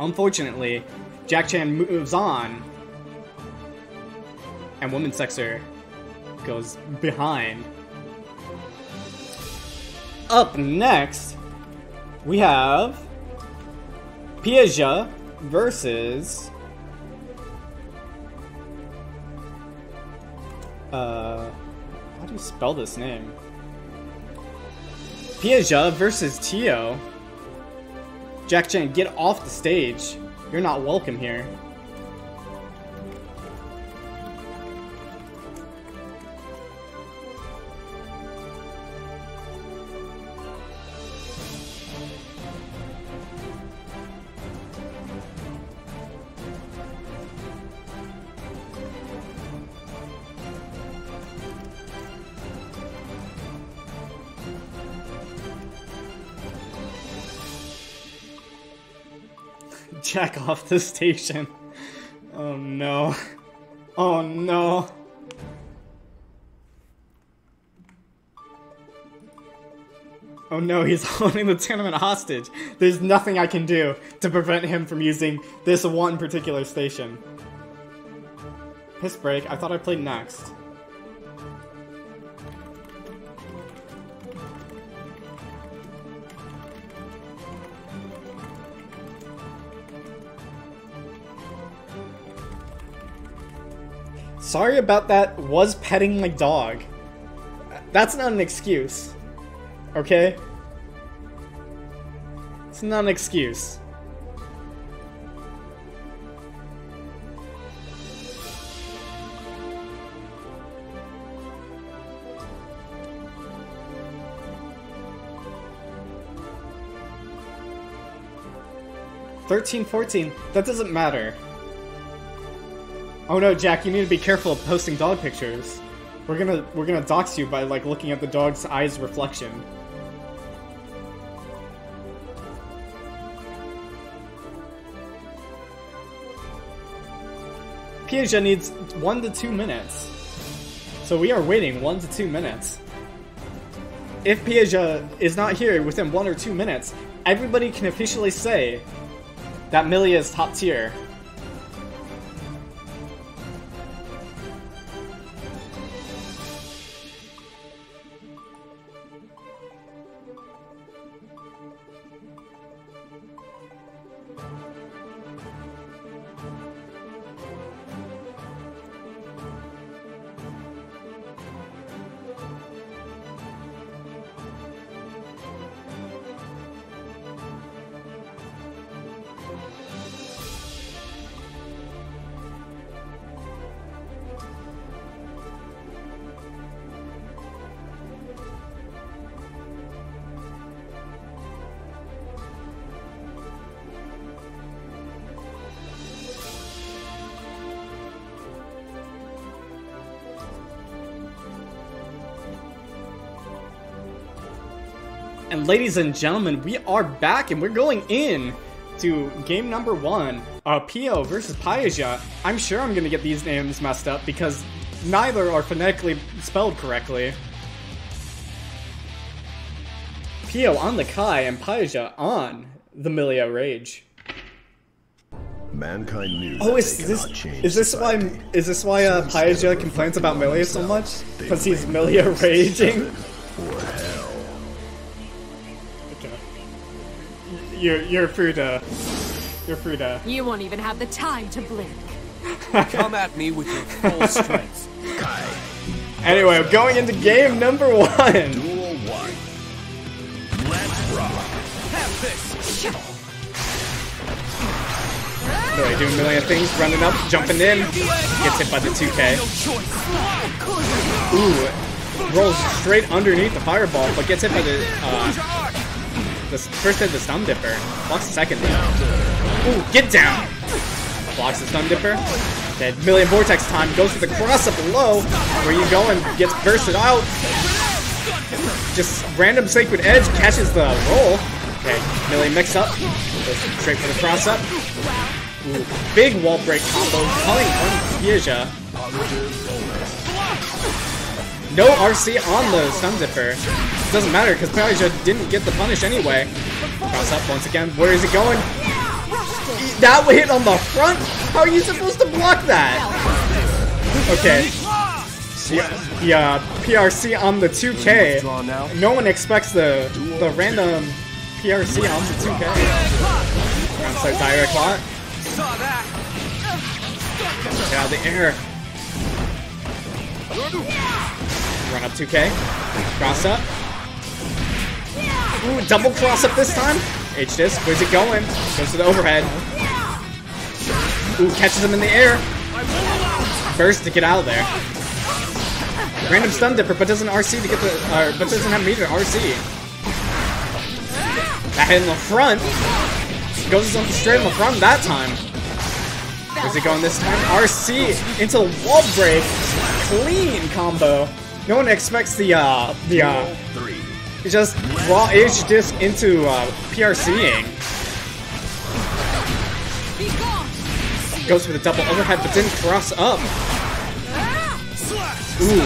Unfortunately, Jack Chan moves on, and Woman Sexer goes behind. Up next, we have Piaja versus uh how do you spell this name? Piaja versus Tio. Jack Chan, get off the stage. You're not welcome here. Jack off the station. Oh no. Oh no. Oh no, he's holding the tournament hostage. There's nothing I can do to prevent him from using this one particular station. Piss break, I thought I played next. Sorry about that, was petting my dog. That's not an excuse. Okay? It's not an excuse. Thirteen, fourteen. That doesn't matter. Oh no, Jack, you need to be careful of posting dog pictures. We're gonna we're gonna dox you by like looking at the dog's eyes reflection. Piaget needs one to two minutes. So we are waiting one to two minutes. If Piaget is not here within one or two minutes, everybody can officially say that Millie is top tier. Ladies and gentlemen, we are back and we're going in to game number one, uh, Pio versus Piaget. I'm sure I'm gonna get these names messed up because neither are phonetically spelled correctly. Pio on the Ky and Piaget on the Millia Rage. Mankind knew Oh, is this is this why is this why uh, So instead of Piaget complains about Millia so much? Because he's Millia raging. You're you're free to you're free to. You won't even have the time to blink. Come at me with your full strength. Anyway, I'm going into game number one. Duel one. Let's rock. Have this. Really doing a million things, running up, jumping in, gets hit by the 2K. Ooh, rolls straight underneath the fireball, but gets hit by the uh, the first hit the stun dipper. Blocks the second. Ooh, get down! Blocks the stun dipper. Then Millia vortex time goes for the cross up below. Where you going? Gets bursted out. Just random sacred edge catches the roll. Okay, Millia mix up. Goes straight for the cross up. Ooh, big wall break combo calling on Piaget. No RC on the stun dipper. Doesn't matter because Piaget didn't get the punish anyway. Cross up once again. Where is it going? That hit on the front? How are you supposed to block that? Okay. Yeah, yeah, PRC on the 2K. No one expects the the random PRC on the 2K. Outside direct lot. Get out of the air. Run up 2K. Cross up. Ooh, double cross up this time. H disc. Where's it going? Goes to the overhead. Ooh, catches him in the air. Burst to get out of there. Random stun dipper, but doesn't RC to get the, uh, but doesn't have meter RC. That hit in the front. Goes on straight in the front that time. Where's it going this time? RC into the wall break. Clean combo. No one expects the, uh, the, uh, Three. just raw H disc into, uh, PRCing. Goes for the double overhead, but didn't cross up. Ooh.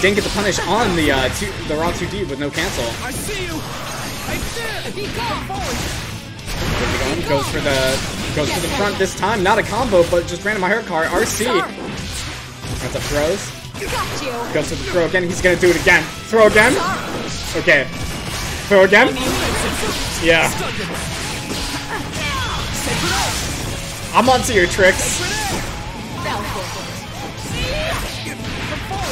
Didn't get the punish on the, uh, two, the raw 2D with no cancel. I see you. I did. Where's it going? Goes for the, goes for the front this time. Not a combo, but just random hair card. RC. That's a throws. Got you. Goes for the throw again. He's gonna do it again. Throw again. Okay. Throw again. Yeah. I'm onto your tricks.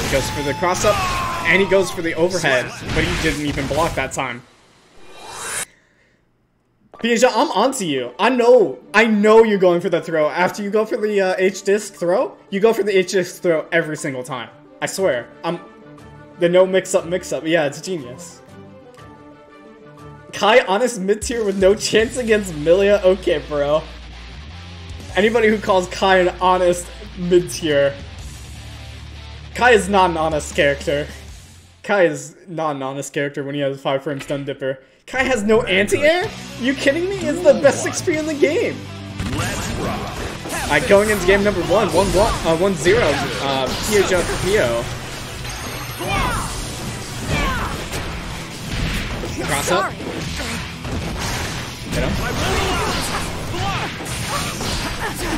He goes for the cross up, and he goes for the overhead, but he didn't even block that time. Piaget, I'm onto you. I know, I know you're going for the throw. After you go for the uh, H disc throw, you go for the H disc throw every single time. I swear. I'm the no mix up mix up. Yeah, it's genius. Ky honest mid tier with no chance against Millia? Okay, bro. Anybody who calls Ky an honest mid tier. Ky is not an honest character. Ky is not an honest character when he has 5 frame stun dipper. Ky has no anti-air? You kidding me? It's the best XP in the game. Alright, going into game number one, one, one, uh, one zero, uh, PHF for Pio. Cross up. Hit him.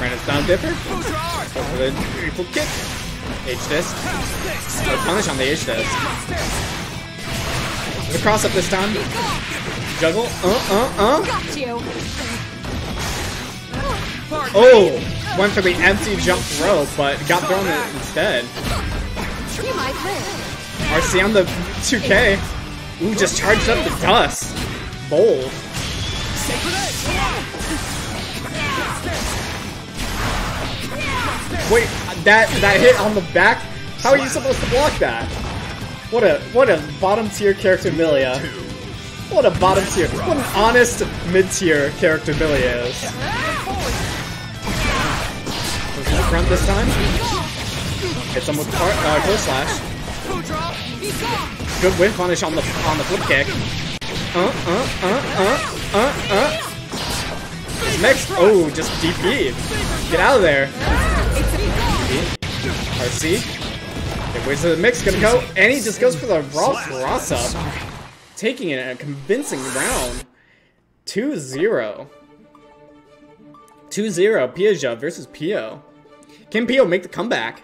At down dipper. Go for the triple kick. H disc. No punish on the H disc. The cross up this time. Juggle. Uh, uh, uh. Got you. Oh! Went for the empty jump throw, but got thrown it instead. You might live. RC on the 2K. Ooh, just charged up the dust. Bold. Wait, that that hit on the back? How are you supposed to block that? What a what a bottom tier character Millia. What a bottom tier. What an honest mid tier character Millia is. Goes to the front this time. Hits him with the uh, close slash. Good whip punish on the on the flip kick. Uh uh uh uh uh uh. Next, oh, just DP. Get out of there. RC. Okay, where's the mix gonna go? And he just goes for the raw cross up. Taking it in a convincing round. 2-0. 2-0. Pio versus Pio. Can Pio make the comeback?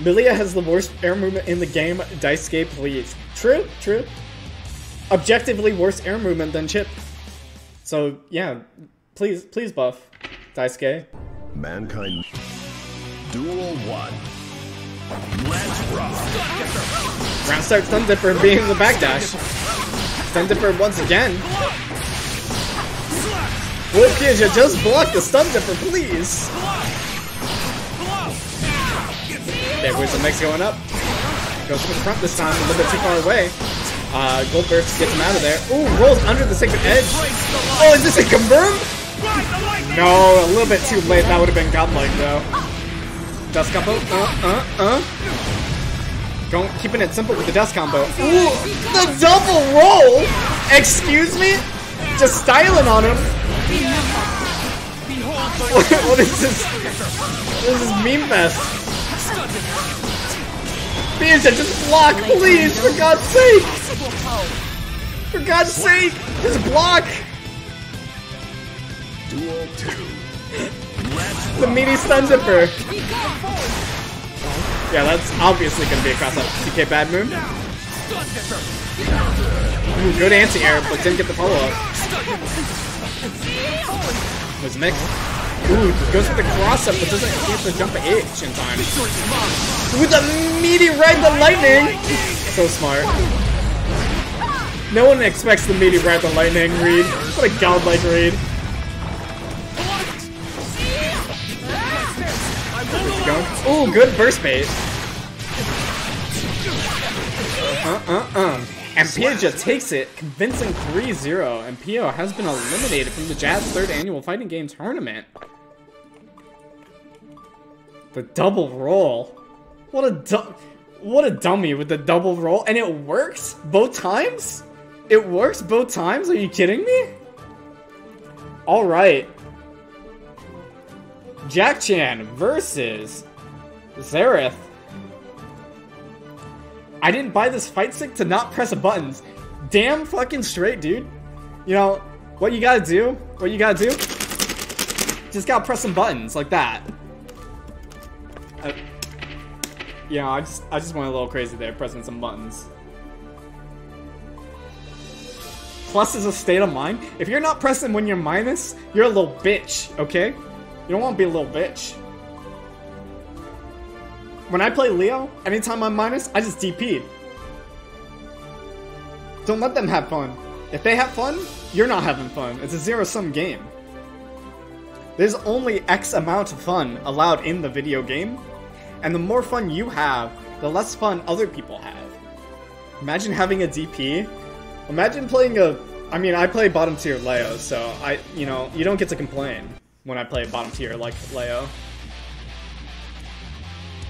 Millia has the worst air movement in the game. Daisuke, please. True, true. Objectively worse air movement than Chipp. So, yeah. Please, please buff. Daisuke. Mankind. Duel 1. Let's rock. Round start Stun Dipper being the backdash. Stun Dipper once again. Wolf Piaget, just block the Stun Dipper, please. There, where's the mix going up? Goes to the front this time, a little bit too far away. Uh, Goldburst gets him out of there. Ooh, rolls under the sacred edge. Oh, is this a confirm? No, a little bit too late. That would have been godlike though. Dust combo. Uh, uh, uh. Going, keeping it simple with the dust combo. Ooh, the double roll. Excuse me? Just styling on him. What, is this? This is meme fest. Piaget, just block, please, for God's sake! For God's sake, just block! Duel 2. Let's The meaty stun dipper. Yeah, that's obviously gonna be a cross up TK Bad Moon. Ooh, good anti-air, but didn't get the follow-up. Was mixed. Ooh, goes for the cross up, but doesn't get the jump H in time. With the meaty ride the lightning! So smart. No one expects the meaty ride the lightning read. What a godlike read. Ooh, good burst bait. Uh uh uh. And Piaget takes it, convincing 3-0, and Pio has been eliminated from the JADS third annual fighting game tournament. The double roll. What a du- what a dummy with the double roll, and it works both times. It works both times. Are you kidding me? All right. Jack Chan versus Seraph. I didn't buy this fight stick to not press buttons. Damn fucking straight, dude. You know, what you gotta do, what you gotta do, just gotta press some buttons like that. Yeah, I just, I just went a little crazy there, pressing some buttons. Plus is a state of mind. If you're not pressing when you're minus, you're a little bitch, okay? You don't want to be a little bitch. When I play Leo, anytime I'm minus, I just DP. Don't let them have fun. If they have fun, you're not having fun. It's a zero-sum game. There's only X amount of fun allowed in the video game, and the more fun you have, the less fun other people have. Imagine having a DP. Imagine playing a. I mean, I play bottom tier Leo, so I, you know, you don't get to complain when I play bottom tier like Leo.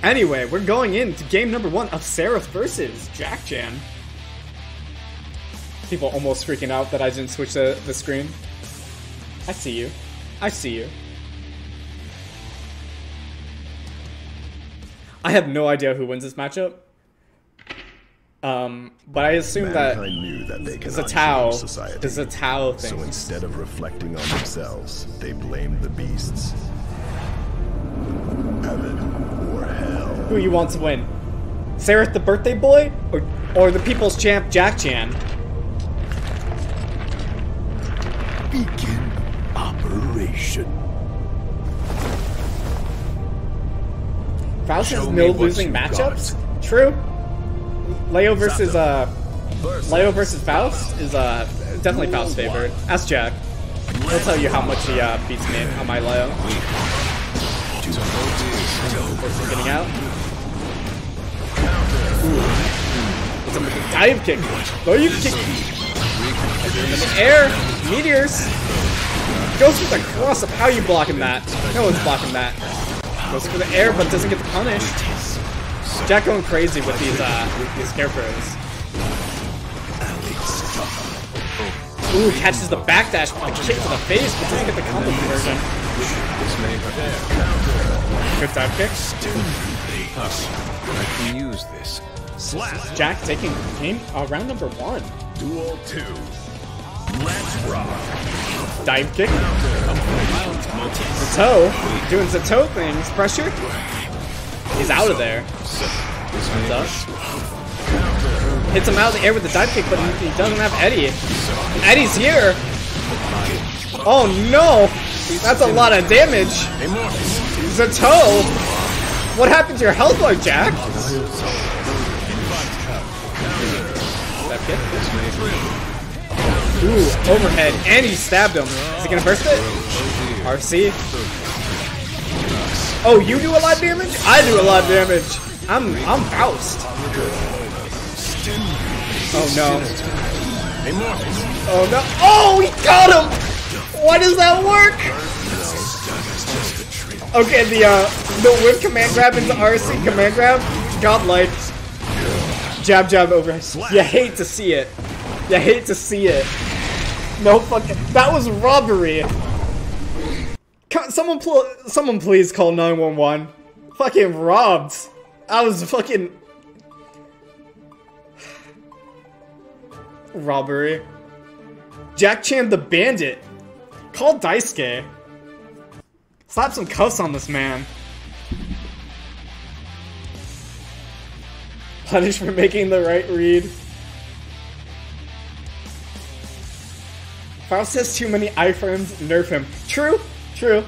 Anyway, we're going into game number one of Seraph versus Jack Chan. People almost freaking out that I didn't switch the, the screen. I see you. I see you. I have no idea who wins this matchup. Um, but I assume that knew that they it's a cannot Tao. society. It's a Tao thing. So instead of reflecting on themselves, they blamed the beasts. Heaven or hell. Who you want to win? Seraph the birthday boy? Or or the people's champ Jack Chan? Begin operation. Faust has no losing you matchups? True. Leo versus uh Leo versus Faust is uh definitely Faust's favorite. Ask Jack. He'll tell you how much he uh, beats me on my Leo. First getting out. Ooh. It's a dive kick. Dive kick. In the air. Meteors. Goes for the cross up. How are you blocking that? No one's blocking that. Goes for the air, but doesn't get the punish. Jack going crazy with these uh with these scarecrows. Ooh, catches the backdash with a kick to the face, but doesn't get the combo conversion. Good dive kick. I can use this. Slap. Jack taking game uh, round number one. Duel two. Let's rock. Dive kick. Zato doing Zato things. Pressure. He's out of there. Comes up. Hits him out of the air with the dive kick, but he doesn't have Eddie. Eddie's here. Oh no! That's a lot of damage. Zato! What happened to your health bar, Jack? Ooh, overhead, and he stabbed him. Is he gonna burst it? RC. Oh, you do a lot of damage? I do a lot of damage. I'm I'm Faust. Oh no. Oh no. Oh, he got him! Why does that work? Okay, the uh the whip command grab into RC command grab, godlike. Jab jab over. You hate to see it. You hate to see it. No fucking. That was robbery. Someone, pl- someone, please call 911. Fucking robbed. I was fucking robbery. Jack Chan the Bandit. Call Daisuke. Slap some cuffs on this man. Punish for making the right read. Faust has too many iframes, nerf him. True, true.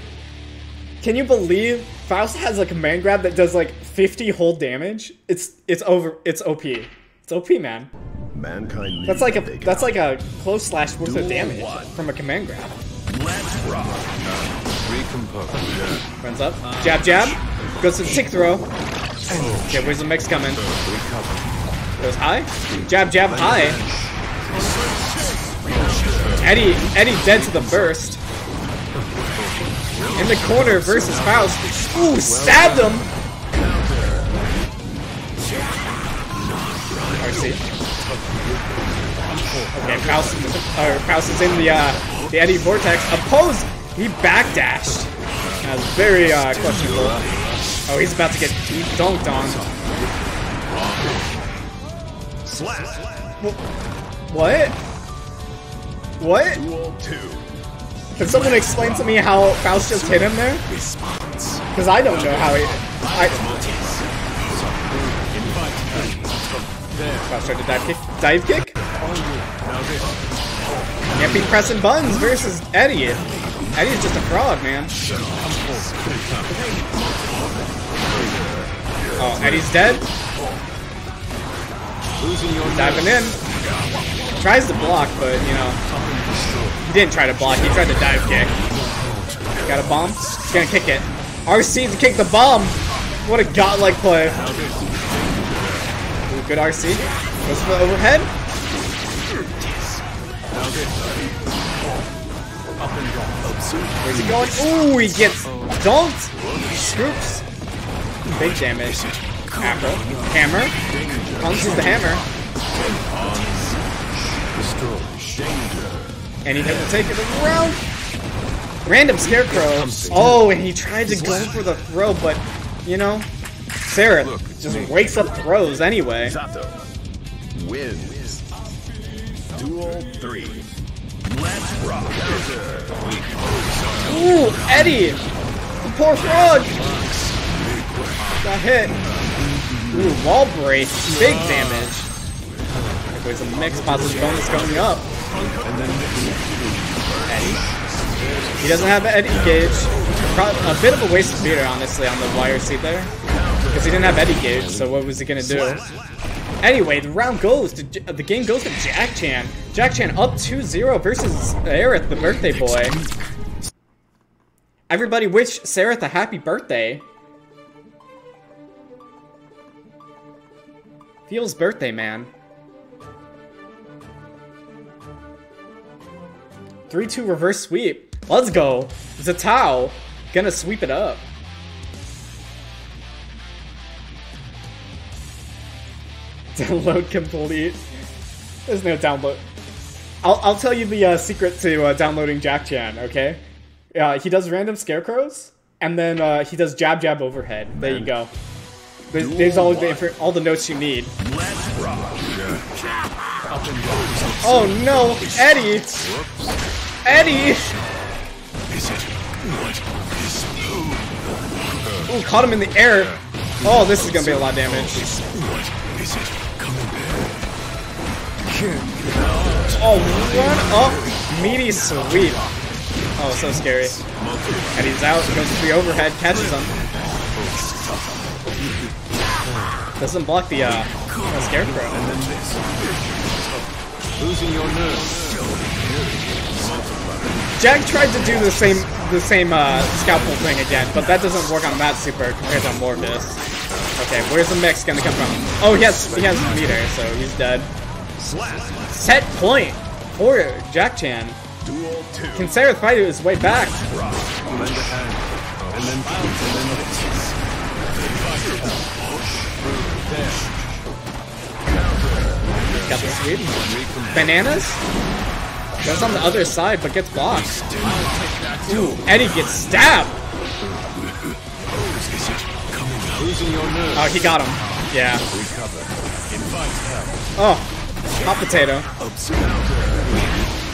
Can you believe Faust has a command grab that does like 50 whole damage? It's it's over it's OP. It's OP man. Mankind That's like a that's like a close slash worth of damage one. from a command grab. Let's rock. Recompose. Runs up, jab jab, goes to the tick throw. Okay, where's the mix coming? Goes high, jab jab high. Eddie Eddie dead to the burst. In the corner versus Faust. Ooh, stabbed him. RC. Okay, Faust, or Faust is in the uh, the Eddie Vortex. Opposed, he backdashed. That was very uh, questionable. Oh, he's about to get dunked on. What? What? Can someone explain to me how Faust just hit him there? Because I don't know how he. I, Faust tried to dive kick. Dive kick? Can't be pressing buttons versus Eddie. Eddie's just a frog, man. Oh, Eddie's dead. Diving in. Tries to block, but you know, he didn't try to block. He tried to dive kick. Got a bomb. He's gonna kick it. RC to kick the bomb. What a godlike play. Ooh, good RC. Goes for the overhead. Where's he going? Ooh, he gets dunked. Scoops. Big damage. Afro. Hammer. Punches the hammer. And he doesn't take it around. Random scarecrow. Oh, and he tried to go for the throw, but you know, Sarah just wakes up throws anyway. Zato wins. Duel 3. Let's rock. Ooh, Eddie! The poor frog! Got hit. Ooh, wall break. Big damage. There's a mix positive bonus going up. And then Eddie. He doesn't have Eddie gauge. A bit of a waste of meter, honestly, on the wire seat there. Because he didn't have Eddie gauge, so what was he gonna do? Anyway, the round goes to J- uh, the game goes to Jack Chan. Jack Chan up 2-0 versus Aerith, the birthday boy. Everybody wish Seraph a happy birthday. Feels birthday, man. 3-2 reverse sweep. Let's go. Zato gonna sweep it up. Download complete. There's no download. I'll, I'll tell you the uh, secret to uh, downloading Jack Chan, okay? Uh, he does random scarecrows, and then uh, he does jab jab overhead. There you go. There's, there's all the all the notes you need. Let's rock. Oh no, Eddie! Eddie! Is it what is Ooh, caught him in the air. Oh, this is gonna be a lot of damage. What is it Oh, run up, meaty sweep. Oh, so scary. And he's out, goes to the overhead, catches him. Doesn't block the uh, the scarecrow. Losing your nerve. Jack tried to do the same the same uh, scalpel thing again, but that doesn't work on that super compared to Morpheus. Okay, where's the mix gonna come from? Oh, he has he has meter, so he's dead. Set point for Jack Chan. Duel 2. Can Sarah fight his way back? Got the sweep. Bananas? Goes on the other side, but gets blocked. Ooh, Eddie gets stabbed. Oh, he got him. Yeah. Oh, hot potato.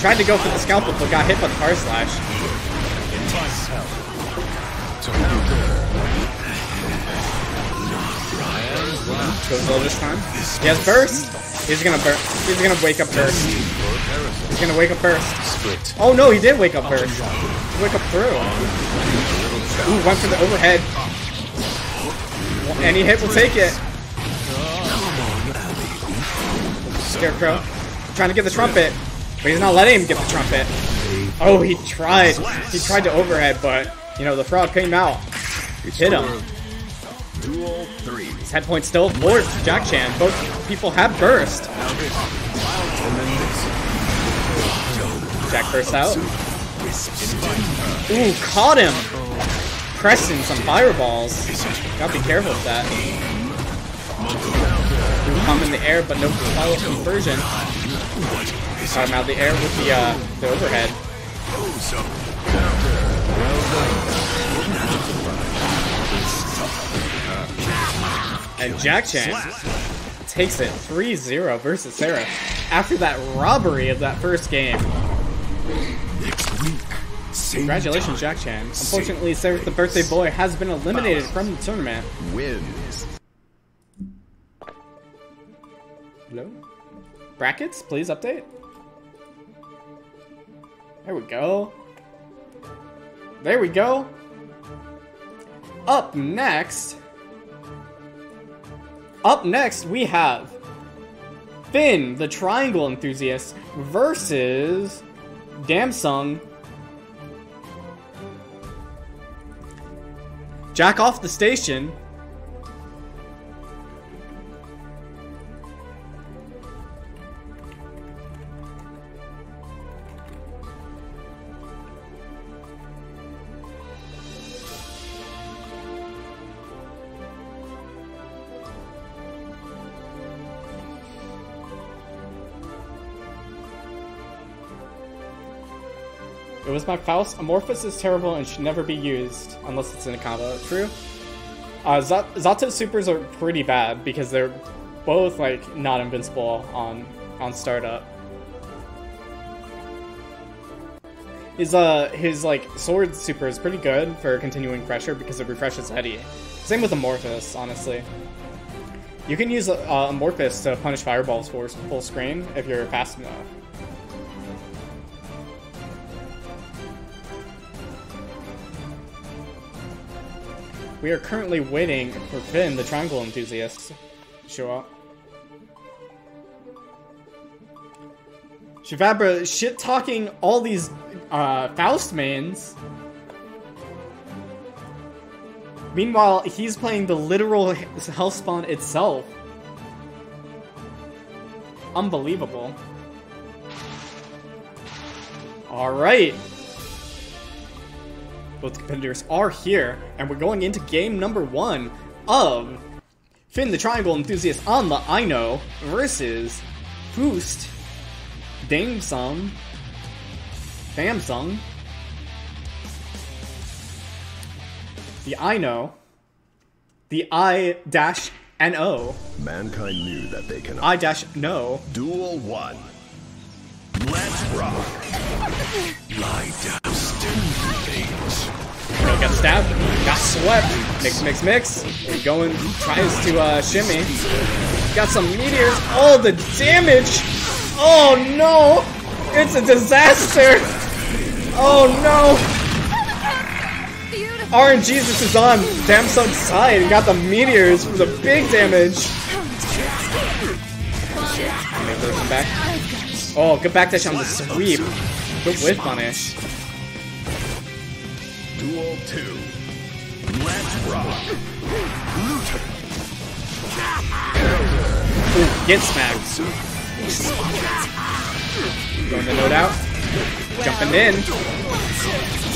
Tried to go for the scalpel, but got hit by the car slash. Goes low this time. He has burst. He's gonna burst. He's gonna wake up first. He's gonna wake up. Split. Oh no, he did wake up first. He wake up through. Ooh, went for the overhead. Any hit will take it. Scarecrow. Trying to get the trumpet. But he's not letting him get the trumpet. Oh, he tried. He tried to overhead, but, you know, the frog came out. Hit him. Duel 3. His head point still for Jack Chan. Both people have burst. Jack burst out. Ooh, caught him! Pressing some fireballs. Gotta be careful with that. Come in the air, but no follow conversion. Got him out of the air with the, uh, the overhead. And Jack Chan takes it 3-0 versus Sarah after that robbery of that first game. Congratulations, Jack Chan. Unfortunately, Sarah the birthday boy has been eliminated from the tournament. Wins. Hello? Brackets, please update. There we go. There we go. Up next. Up next, we have Finn, the triangle enthusiast, versus Damsung. Jack off the station It was my Faust. Amorphous is terrible and should never be used unless it's in a combo. True. Uh, Zato supers are pretty bad because they're both like not invincible on on startup. His uh his like sword super is pretty good for continuing pressure because it refreshes Eddie. Same with Amorphous, honestly. You can use uh, Amorphous to punish fireballs for full screen if you're fast enough. We are currently waiting for Finn, the triangle enthusiast, to show up. Shavabra shit talking all these uh, Faust mains. Meanwhile, he's playing the literal Hellspawn itself. Unbelievable. Alright. Both competitors are here, and we're going into game number one of Finn the Triangle Enthusiast on the Ino versus Foost Damsung Samsung the Ino the I dash N-O Mankind knew that they cannot. I dash no Duel 1. Let's rock. Lie down, got stabbed, got swept, mix, mix, mix, going, tries to, uh, shimmy, got some meteors, oh, the damage, oh no, it's a disaster, oh no, Beautiful. RNG Jesus is on. Damsung's side and got the meteors. For the big damage. Make those back. Oh, good backdash on the sweep. Good whiff punish. Duel 2. Let's rock. Ooh, get smacked. Going to note out. Jumping in.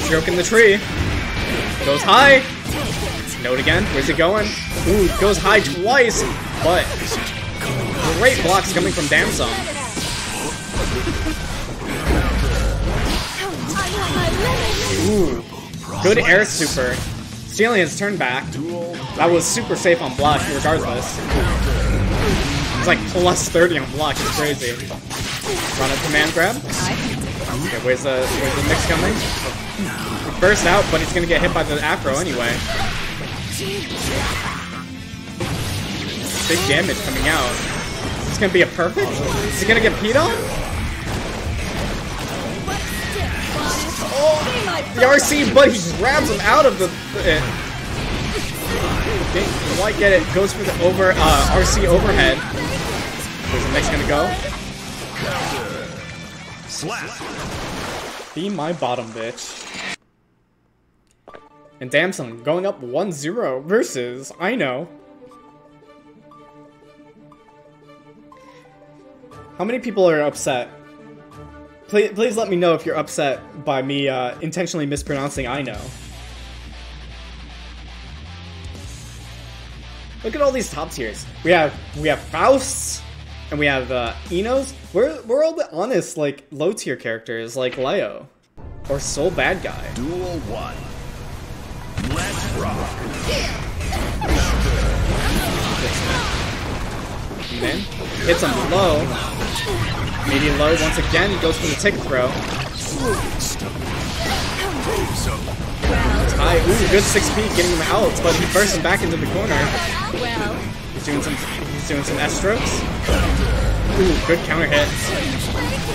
Stroking the tree. Goes high. Note again. Where's it going? Ooh, goes high twice. But great blocks coming from Damsung. Ooh, good air super. Stealing his turn back. That was super safe on block, regardless. It's like plus 30 on block, it's crazy. Run a command grab. Okay, where's the, where's the mix coming? Burst out, but he's gonna get hit by the afro anyway. Big damage coming out. It's gonna be a perfect? Is he gonna get peed on? The RC, but he grabs him out of the. Uh, didn't get it. Goes for the over uh, RC overhead. Where's the next gonna go? Slap. Be my bottom bitch. And Damson going up 1-0 versus I know. How many people are upset? Please, please let me know if you're upset by me uh, intentionally mispronouncing I know. Look at all these top tiers. We have we have Fausts and we have uh, Enos. We're we're all the honest like low tier characters like Leo or Soul Bad Guy. Duel 1. Let's rock. Then hits him low. Medium low once again. Goes for the tick throw. Ooh, good 6P getting him out, but he bursts him back into the corner. He's doing some he's doing some S strokes. Ooh, good counter hit.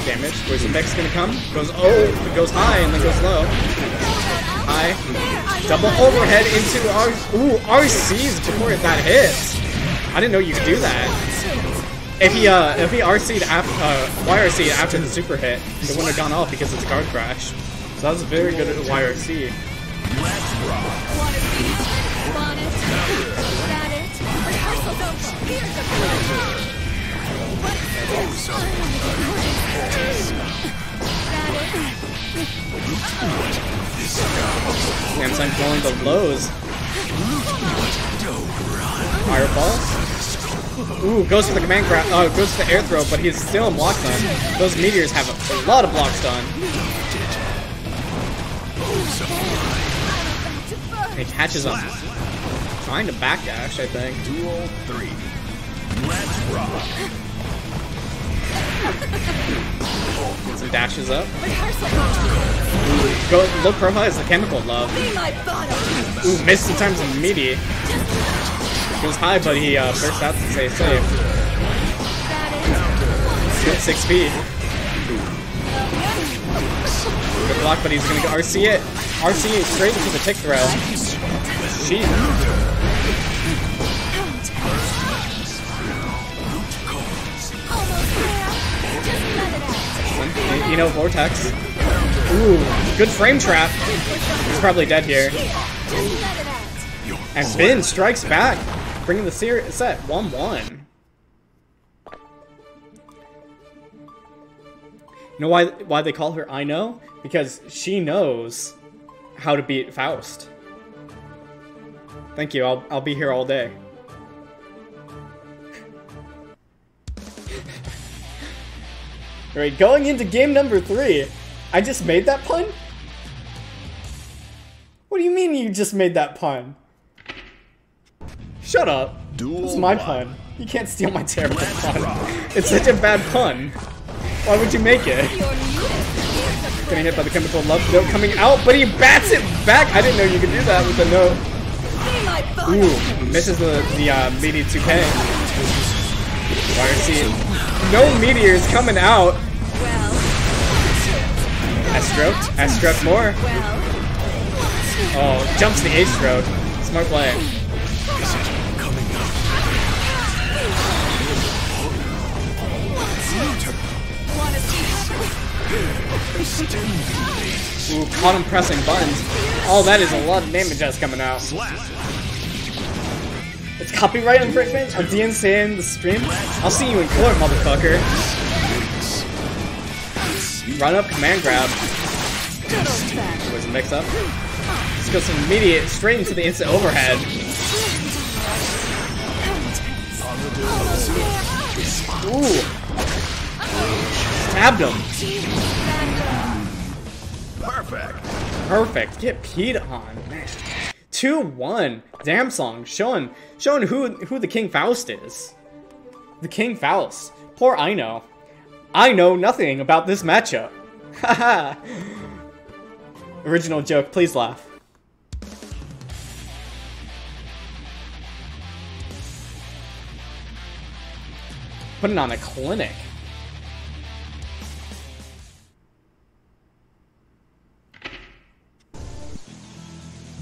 Damage. Where's the mix gonna come? Goes oh, goes high and then goes low. High. Double overhead into R Ooh, RC's before that hits. I didn't know you could do that. If he uh if he RC'd after uh YRC'd after the super hit, it wouldn't have gone off because it's a guard crash. So that was very good at YRC. Proof. Samsung pulling the lows. Fireballs. Ooh, goes for the command grab. Oh, uh, goes for the air throw, but he's still in block stun. Those meteors have a, lot of block stun. He catches him. Trying to backdash, I think. Duel 3. Let's rock. Some dashes up. Go low profile is the chemical love. Ooh, missed in terms of. Goes high, but he uh, bursts out to stay safe. Six feet. Good block, but he's gonna go RC it. RC it straight into the tick throw. Out. You know, Vortex. Ooh, good frame trap. He's probably dead here. And Finn strikes back, bringing the ser- set 1 1. You know why why they call her I know? Because she knows how to beat Faust. Thank you. I'll I'll be here all day. Alright, going into game number three. I just made that pun? What do you mean you just made that pun? Shut up. Duel It's my one. pun. You can't steal my terrible pun. It's such a bad pun. Why would you make it? Getting hit by the chemical love note coming out, but he bats it back. I didn't know you could do that with the note. Be my bottom. Ooh, misses the the uh, meteor 2K. YRC. No meteors coming out. Well, S stroked. S stroked more. Oh, jumps the A stroke. Smart play. Ooh, caught him pressing buttons. Oh, that is a lot of damage that's coming out. It's copyright infringement? Are DN saying the stream? I'll see you in court, motherfucker. Run up, command grab. Was a mix up. Let's go some immediate straight into the instant overhead. Ooh. Stabbed him. Perfect. Perfect. Get peed on. Man. 2-1. Damn song. Showing showing who who the King Faust is. The King Faust. Poor I know. I know nothing about this matchup. Haha. Original joke, please laugh. Putting on a clinic.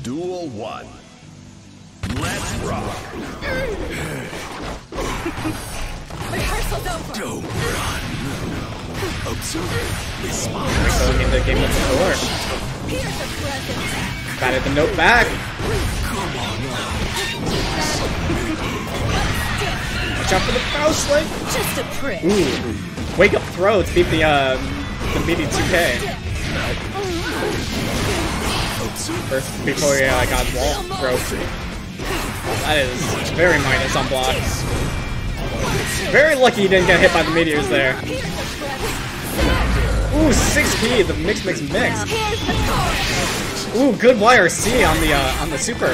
Duel 1. Let's rock. Rehearsal's over. Don't run. Observe. Respond. Going into the game with the door. Here's a present. Batted the note back. Watch out for the Faustling. Just a prick. Ooh. Wake up throw to beat the uh the meaty 2K. First before he uh, got wall throw. That is very minus on block. Very lucky he didn't get hit by the meteors there. Ooh, 6P, the mix mix mix. Ooh, good YRC on the uh, on the super.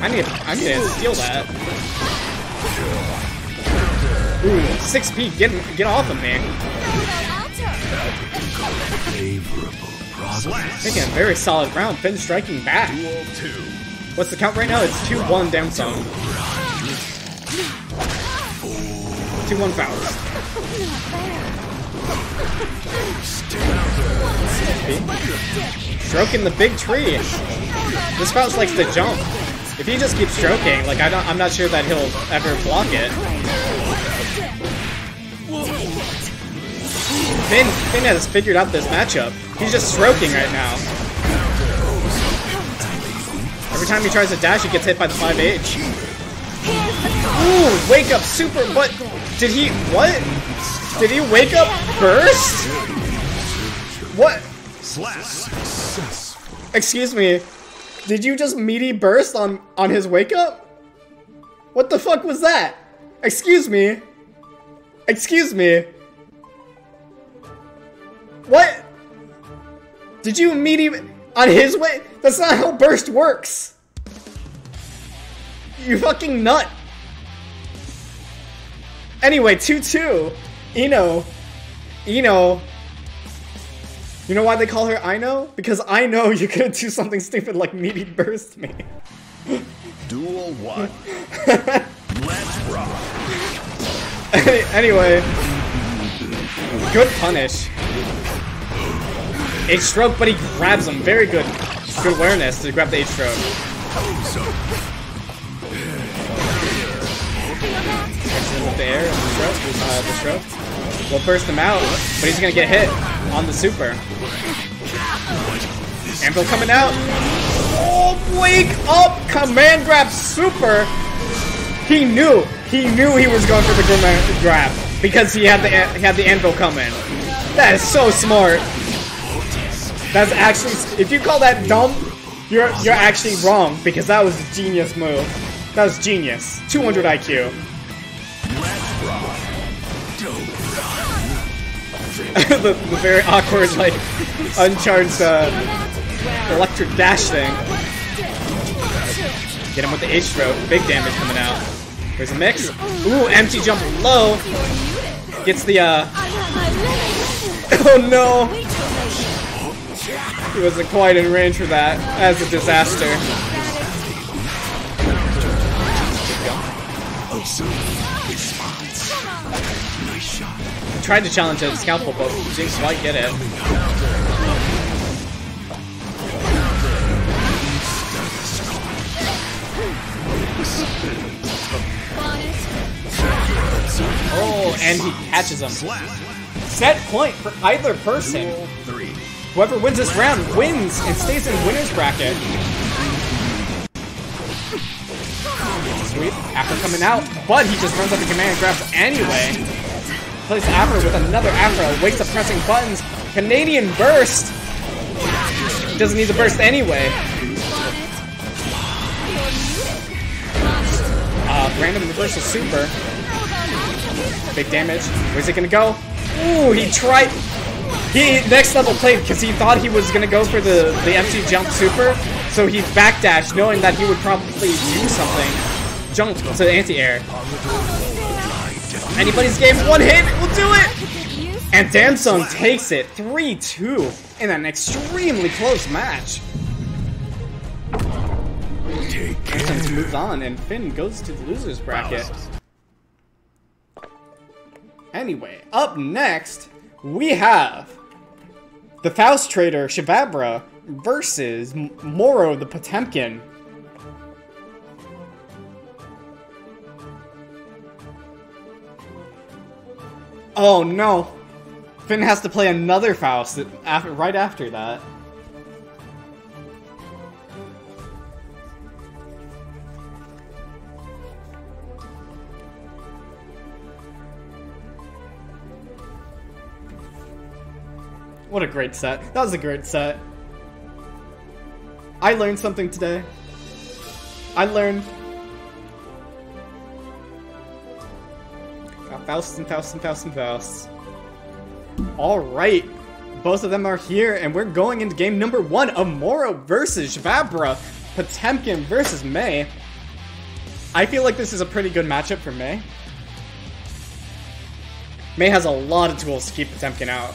I need I need to steal that. Ooh, 6P, get get off of me. Taking a very solid round. Finn striking back. 2. What's the count right now? It's 2-1 down song. 2-1 fouls. Stroking the big tree. This Faust likes to jump. If he just keeps stroking, like I don't, I'm not sure that he'll ever block it. Finn, Finn has figured out this matchup. He's just stroking right now. Every time he tries to dash, he gets hit by the 5H. Here's the call. Ooh, wake up super. What? Did he? What? Did he wake up burst? What? Excuse me. Did you just meaty burst on on his wake up? What the fuck was that? Excuse me. Excuse me. What? Did you meaty on his way? That's not how burst works. You fucking nut. Anyway, 2-2. Eno. Eno. You know why they call her I know? Because I know you're gonna do something stupid like meaty burst me. Duel one. Let's rock. anyway. Good punish. H stroke, but he grabs him. Very good. Good awareness to grab the H stroke. With the the stroke. Uh, the stroke. Will burst him out, but he's gonna get hit on the super. Anvil coming out. Oh, wake up! Command grab super. He knew. He knew he was going for the command grab because he had the he had the anvil coming. That is so smart. That's actually, if you call that dumb, you're you're actually wrong because that was a genius move. That was genius. 200 IQ. the, the very awkward, like, uncharged uh, electric dash thing. Get him with the H stroke. Big damage coming out. There's a mix. Ooh, empty jump low. Gets the, uh... Oh no! He wasn't quite in range for that. That's a disaster. Tried to challenge a scalpel, but didn't quite get it. Oh, and he catches him. Set point for either person. Whoever wins this round wins and stays in winner's bracket. Sweet. Afro coming out, but he just runs up the command and grabs anyway. Plays Afro with another Afro, wakes up pressing buttons. Canadian burst! Doesn't need the burst anyway. Uh, random reversal super. Big damage. Where's it gonna go? Ooh, he tried. He next level played because he thought he was gonna go for the the empty jump super, so he backdashed knowing that he would probably do something. Jump to anti-air. Anybody's game, one hit will do it. And Damsung takes it 3-2 in an extremely close match. Damsung's moved on, and Finn goes to the losers bracket. Anyway, up next, we have the Faust Trader Shavabra versus Moro the Potemkin. Oh no! Finn has to play another Faust right after that. What a great set. That was a great set. I learned something today. I learned. Got Faust and Faust and Faust and Faust. Alright. Both of them are here, and we're going into game number one Amora versus Shavabra. Potemkin versus May. I feel like this is a pretty good matchup for May. May has a lot of tools to keep Potemkin out.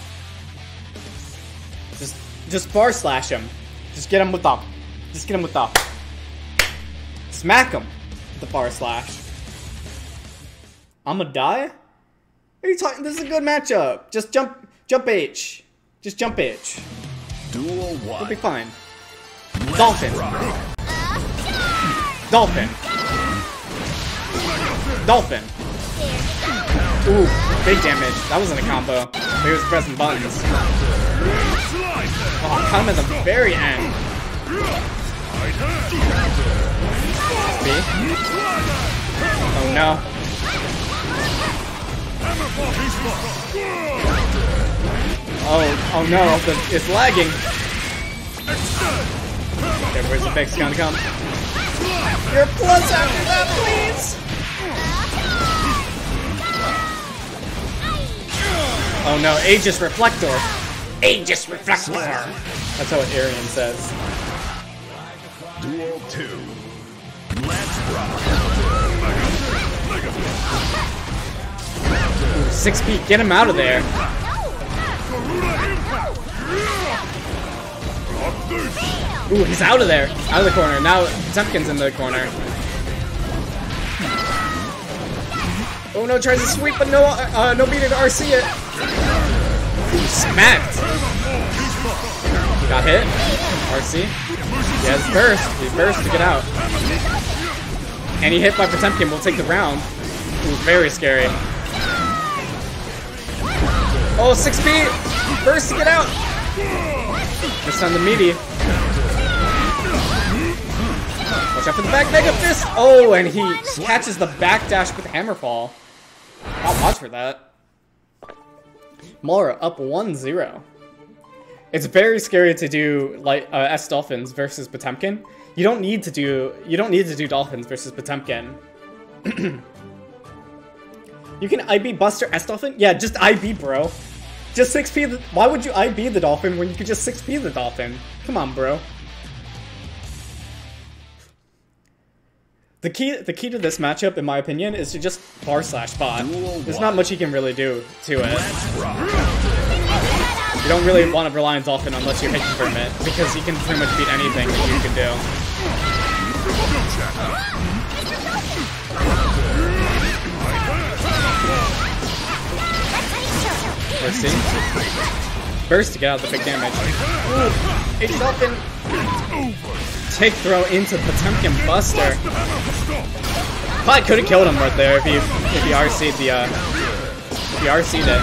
Just, bar slash him. Just get him with the, just get him with the, smack him with the bar slash. I'ma die? What are you talking? This is a good matchup. Just jump, jump H. Just jump H. Duel It'll be one. fine. Dolphin. Dolphin. Dolphin. Ooh, big damage. That wasn't a combo. He was pressing buttons. Oh, caught him at the very end. B. Oh no. Oh, oh no, the, it's lagging. Okay, where's the fix gonna come? Your plus after that, please! Oh no, Aegis Reflector! Aegis Reflector! That's how Arian says. Duel 2. Let's rock. six feet, get him out of there! Ooh, he's out of there! Out of the corner. Now Temkin's in the corner. Oh no, tries to sweep, but no, uh, no beat to RC it. Smacked. Got hit. RC. He has burst. He's burst to get out. And he hit by Potemkin We'll take the round. Very scary. Oh, 6P! Burst to get out! This time the meaty. Watch out for the back Mega Fist! Oh, and he catches the back dash with Hammerfall. Watch for that. Moro up 1-0. It's very scary to do like uh, S Dolphins versus Potemkin. You don't need to do you don't need to do Dolphins versus Potemkin. you can IB Buster S Dolphin? Yeah, just IB, bro. Just 6p the- why would you IB the Dolphin when you could just 6p the Dolphin? Come on, bro. The key, the key to this matchup, in my opinion, is to just bar slash bot. There's not much you can really do to it. You don't really want to rely on Dolphin unless you hit confirm it, because he can pretty much beat anything that you can do. Let's see. Burst to get out the big damage. Ooh, H Dolphin. Take throw into Potemkin Buster. Probably could have killed him right there if he if he RC'd the uh if he RC'd it.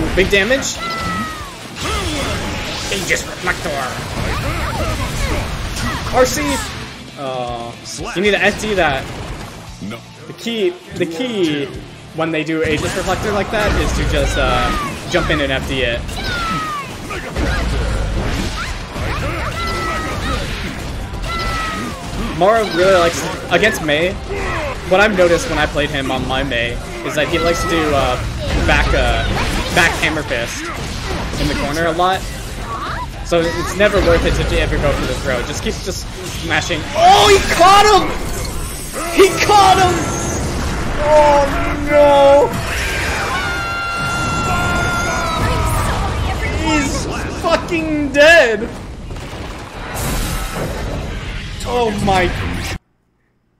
Ooh, big damage. Aegis Reflector. RC. Oh, you need to SD that. No. The key, the key when they do Aegis Reflector like that is to just uh, jump in and FD it. Mara really likes against May. What I've noticed when I played him on my May is that he likes to do uh, back uh, back hammer fist in the corner a lot. So it's never worth it to ever go for the throw. Just keep just smashing. Oh, he caught him! He caught him! Oh no! He's fucking dead! Oh my.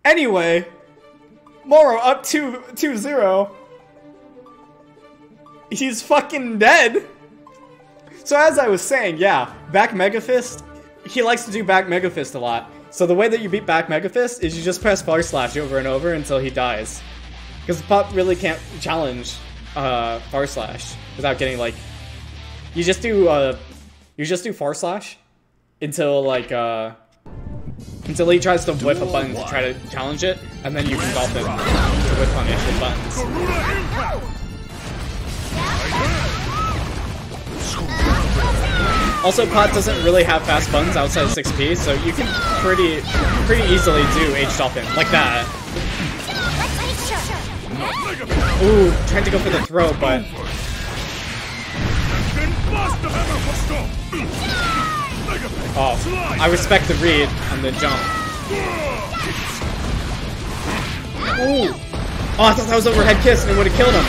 Anyway, Moro up 2 2 0. He's fucking dead! So as I was saying, yeah, back Mega Fist, he likes to do back Mega Fist a lot. So the way that you beat back Mega Fist is you just press bar slash over and over until he dies. Because Pop really can't challenge uh, slash without getting like. You just do uh, you just do far slash until like uh, until he tries to whip a button to try to challenge it, and then you can dolphin to whip punish with buttons. Also, Pot doesn't really have fast buttons outside of 6p, so you can pretty pretty easily do H Dolphin like that. Ooh, trying to go for the throw, but oh, I respect the read and the jump. Ooh, oh, I thought that was overhead kiss and it would have killed him.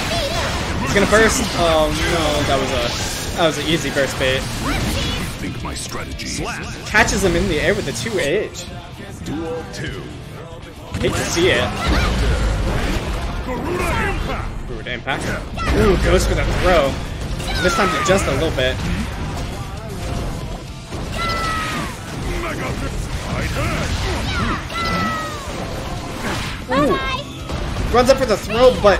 He's gonna burst. Oh um, no, that was a that was an easy burst bait. Think my strategy. Catches him in the air with a two edge. Duel 2. Hate to see it. Garuda impact. Ooh, goes for the throw. This time just a little bit. Ooh. Runs up for the throw, but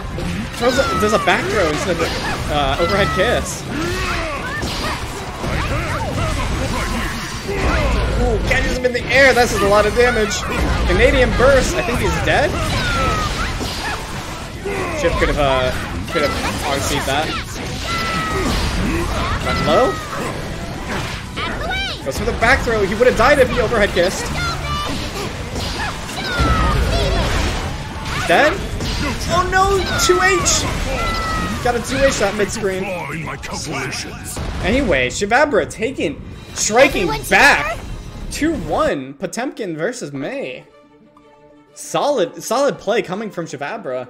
throws a, does a back throw instead of uh, overhead kiss. Ooh, catches him in the air. That's a lot of damage. Canadian burst. I think he's dead. Chip could have uh could have RC'd that. Low. Goes for the back throw. He would have died if he overhead kissed. Dead. Oh no, 2H. Got a 2H that mid screen. Flaw in my calculations. Anyway, Shavabra taking, striking back. 2-1, Potemkin versus May. Solid, solid play coming from Shavabra.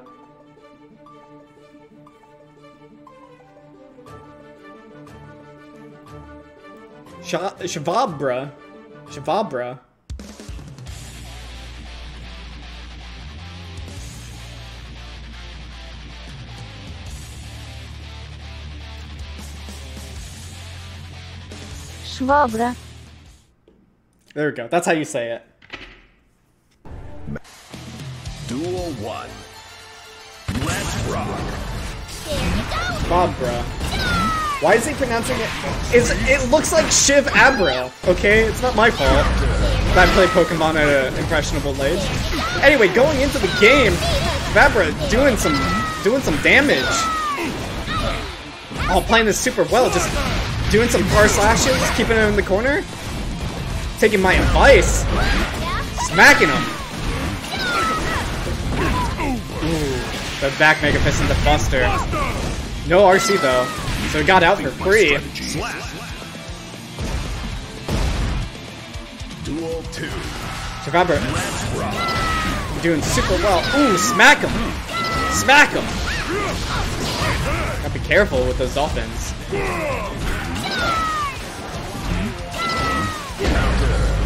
Shavabra. Shavabra. Schwabra. There we go. That's how you say it. Duel one. Let's rock. Schwabra. Why is he pronouncing it? Is it looks like Shiv Abra? Okay, it's not my fault. I play Pokemon at an impressionable age. Anyway, going into the game, Vabra doing some doing some damage. Oh, playing this super well, just doing some power slashes, keeping him in the corner. Taking my advice. Smacking him. Ooh, the back Mega Fist into Buster. No RC though, so it got out for free. Duel 2. Survivor doing super well. Ooh, smack him! Smack him! Gotta be careful with those dolphins.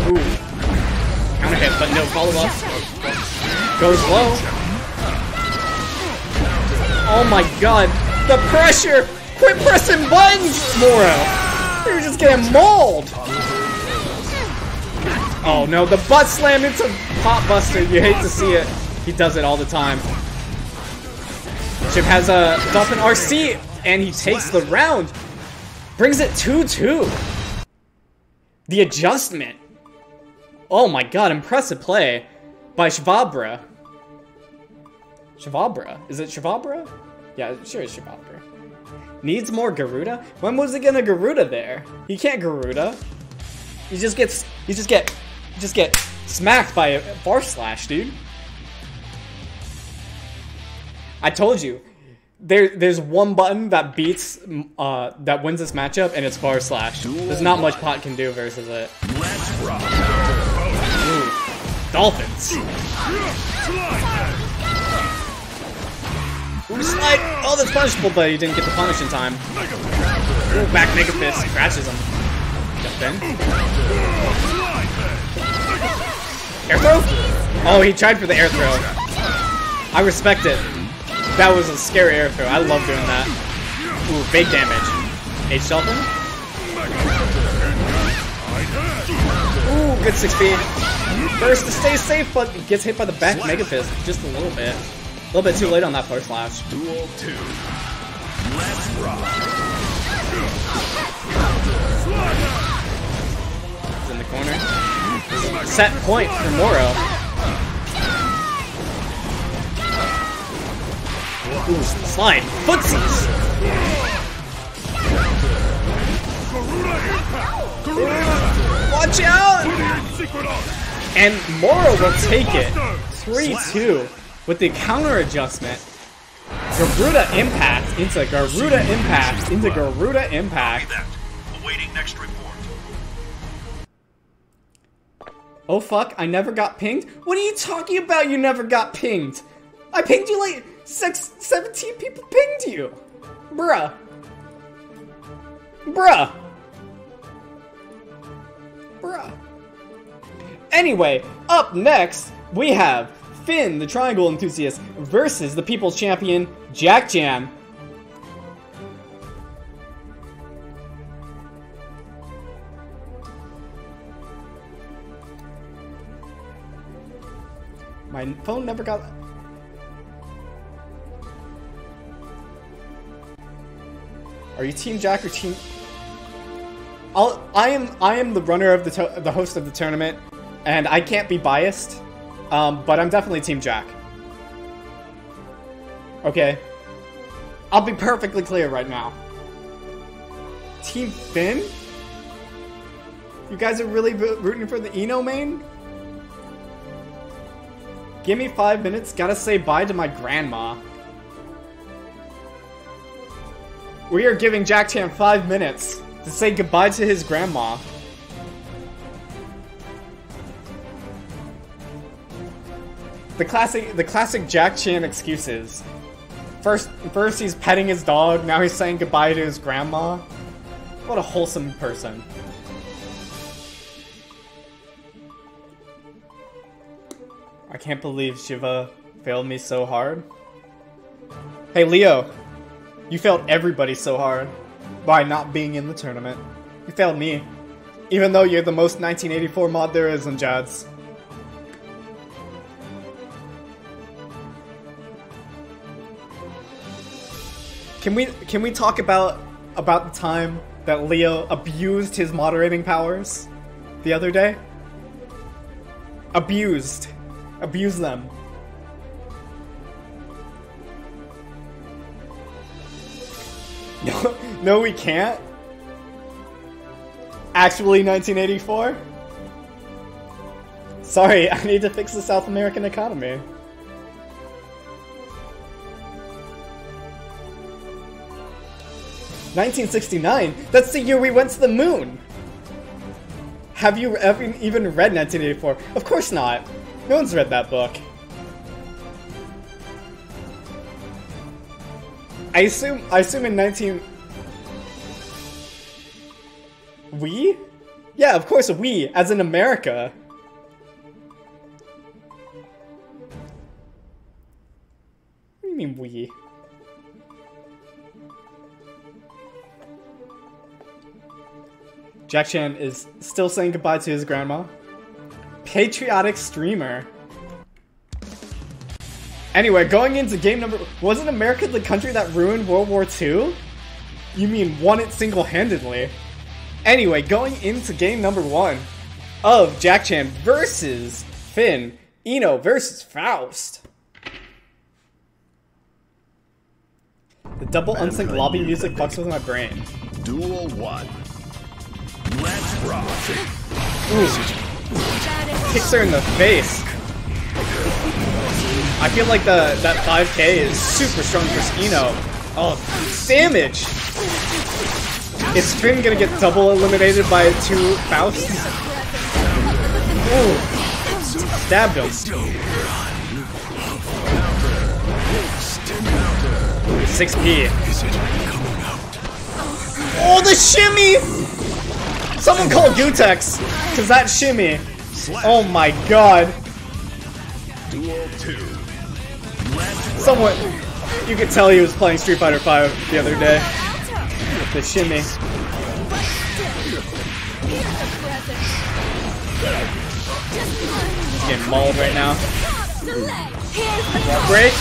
Ooh. Counter hit, but no follow up. Goes low. Oh my god. The pressure! Quit pressing buttons, Moro! You're just getting mauled! Oh no, the butt slam into Pot Buster. You hate to see it. He does it all the time. Chip has a Dolphin RC, and he takes the round. Brings it 2-2. The adjustment. Oh my god, impressive play by Shavabra. Shavabra? Is it Shavabra? Yeah, sure it's Shavabra. Needs more Garuda? When was he gonna Garuda there? He can't Garuda. He just gets, he just get, you just get smacked by a bar slash, dude. I told you, there, there's one button that beats, uh, that wins this matchup, and it's bar slash. There's not much Pot can do versus it. Let's rock. Dolphins. Slide! Oh, that's punishable, but he didn't get the punish in time. Ooh, back Mega Fist scratches him. Jump in. Air throw? Oh, he tried for the air throw. I respect it. That was a scary air throw. I love doing that. Ooh, big damage. H Dolphin? Ooh, good 6 speed. First to stay safe, but gets hit by the back Mega Fist just a little bit. A little bit too late on that first slash. Duel 2. Let's rock. He's in the corner. Set point for Moro. Ooh, slide. Footsies! Watch out! And Moro will take it. 3-2 with the counter adjustment. Garuda Impact into Garuda Impact into Garuda Impact. Awaiting next report. Oh fuck, I never got pinged? What are you talking about you never got pinged? I pinged you like six, 17 people pinged you. Bruh. Bruh. Bruh. Anyway, up next, we have Finn, the Triangle Enthusiast, versus the People's Champion, Jack Chan. My phone never got. Are you Team Jack or Team? I'll, I am. I am the runner of the the host of the tournament. and I can't be biased, um, but I'm definitely Team Jack. Okay? I'll be perfectly clear right now. Team Finn? You guys are really rooting for the Eno main? Give me five minutes, gotta say bye to my grandma. We are giving Jack Chan five minutes to say goodbye to his grandma. The classic, the classic Jack Chan excuses. First, first he's petting his dog. Now he's saying goodbye to his grandma. What a wholesome person. I can't believe Shiva failed me so hard. Hey Leo, you failed everybody so hard by not being in the tournament. You failed me, even though you're the most 1984 mod there is in JADS. Can we can we talk about about the time that Leo abused his moderating powers the other day? Abused. Abuse them. No, no, we can't. Actually, 1984. Sorry, I need to fix the South American economy. Nineteen sixty-nine. That's the year we went to the moon. Have you ever even read 1984? Of course not. No one's read that book. I assume I assume in 19 We? Yeah, of course we, as in America. What do you mean we? Jack Chan is still saying goodbye to his grandma. Patriotic streamer. Anyway, going into game number... Wasn't America the country that ruined World War II? You mean won it single-handedly. Anyway, going into game number one of Jack Chan versus Finn, Eno versus Faust. The double unsync lobby music fucks with my brain. Duel 1. Let's rock. Kicks her in the face. I feel like the that 5k is super strong for Eno. Oh, damage! Is Finn gonna get double eliminated by two Fausts? Ooh. Stabbed him. 6p. Oh, the shimmy! Someone call Gutex! Cause that shimmy. Oh my god. Duel 2. Someone, you could tell he was playing Street Fighter V the other day. With the shimmy. He's getting mauled right now. Break.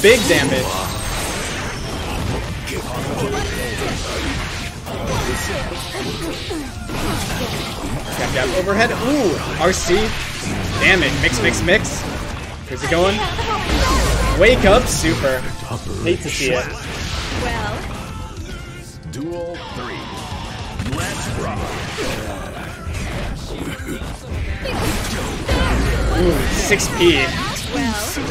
Big damage. Got got overhead. Ooh, RC. Damn it. Mix, mix, mix. Where's it going? Wake up, super. Hate to see it. Well, Duel 3. Let's rock. Ooh, 6p. well.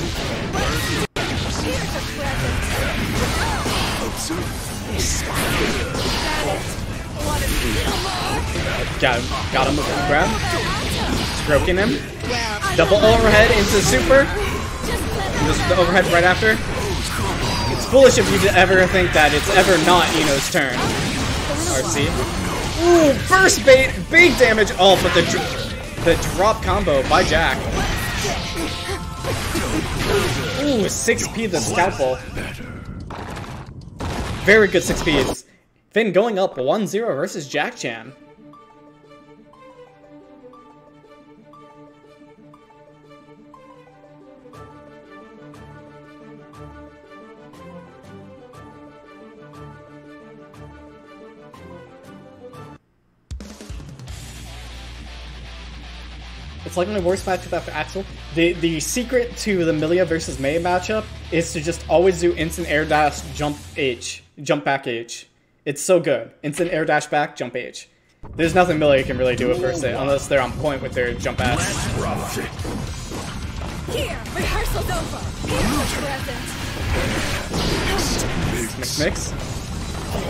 Got him. Got him with the grab. Stroking him. Double overhead into super. Just the overhead right after. It's foolish of you ever think that it's ever not Eno's turn. RC. Ooh, first bait, big damage. Oh, but the the drop combo by Jack. Ooh, 6p the scalpel. Very good 6ps. Finn going up 1-0 versus Jack Chan. It's like my worst matchup after Axl. The the secret to the Millia versus May matchup is to just always do instant air dash, jump H, jump back H. It's so good. Instant air dash back, jump H. There's nothing Millia can really do at first hit unless they're on point with their jump S. Here, rehearsal's over. Here's the present. Mix mix.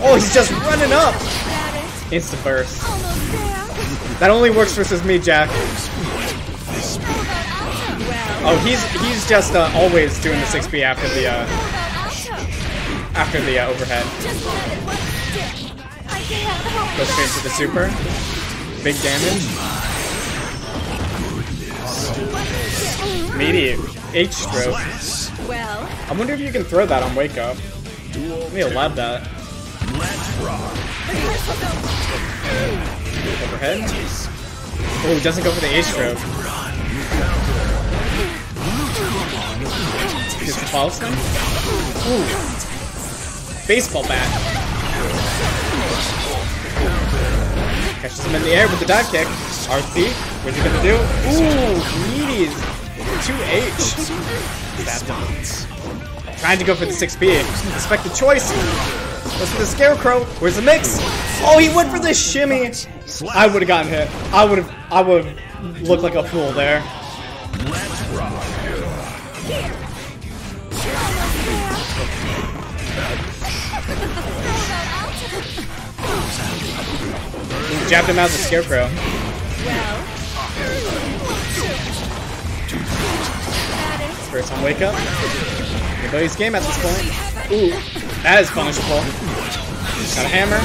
Oh, he's just running up. Got. Instant burst. That only works versus me, Jack. How about Alto? Well, Oh, he's he's just uh, always doing the 6B after the uh, how about Alto? after the uh, overhead. Go straight to the super. Big damage. Meaty H stroke. Well, I wonder if you can throw that on wake up. Let me lab that. Overhead. Oh, he doesn't go for the H stroke. Ooh. Baseball bat. Catches him in the air with the dive kick. RC. What's he gonna do? Ooh, meaties. 2H. Stabbed. Trying to go for the 6B. Expect the choice. Goes for the scarecrow. Where's the mix? Oh, he went for the shimmy. I would have gotten hit. I would have. I would have looked like a fool there. Jabbed him out the scarecrow. First on wake up. Anybody's game at this point. Ooh, that is punishable. Got a hammer.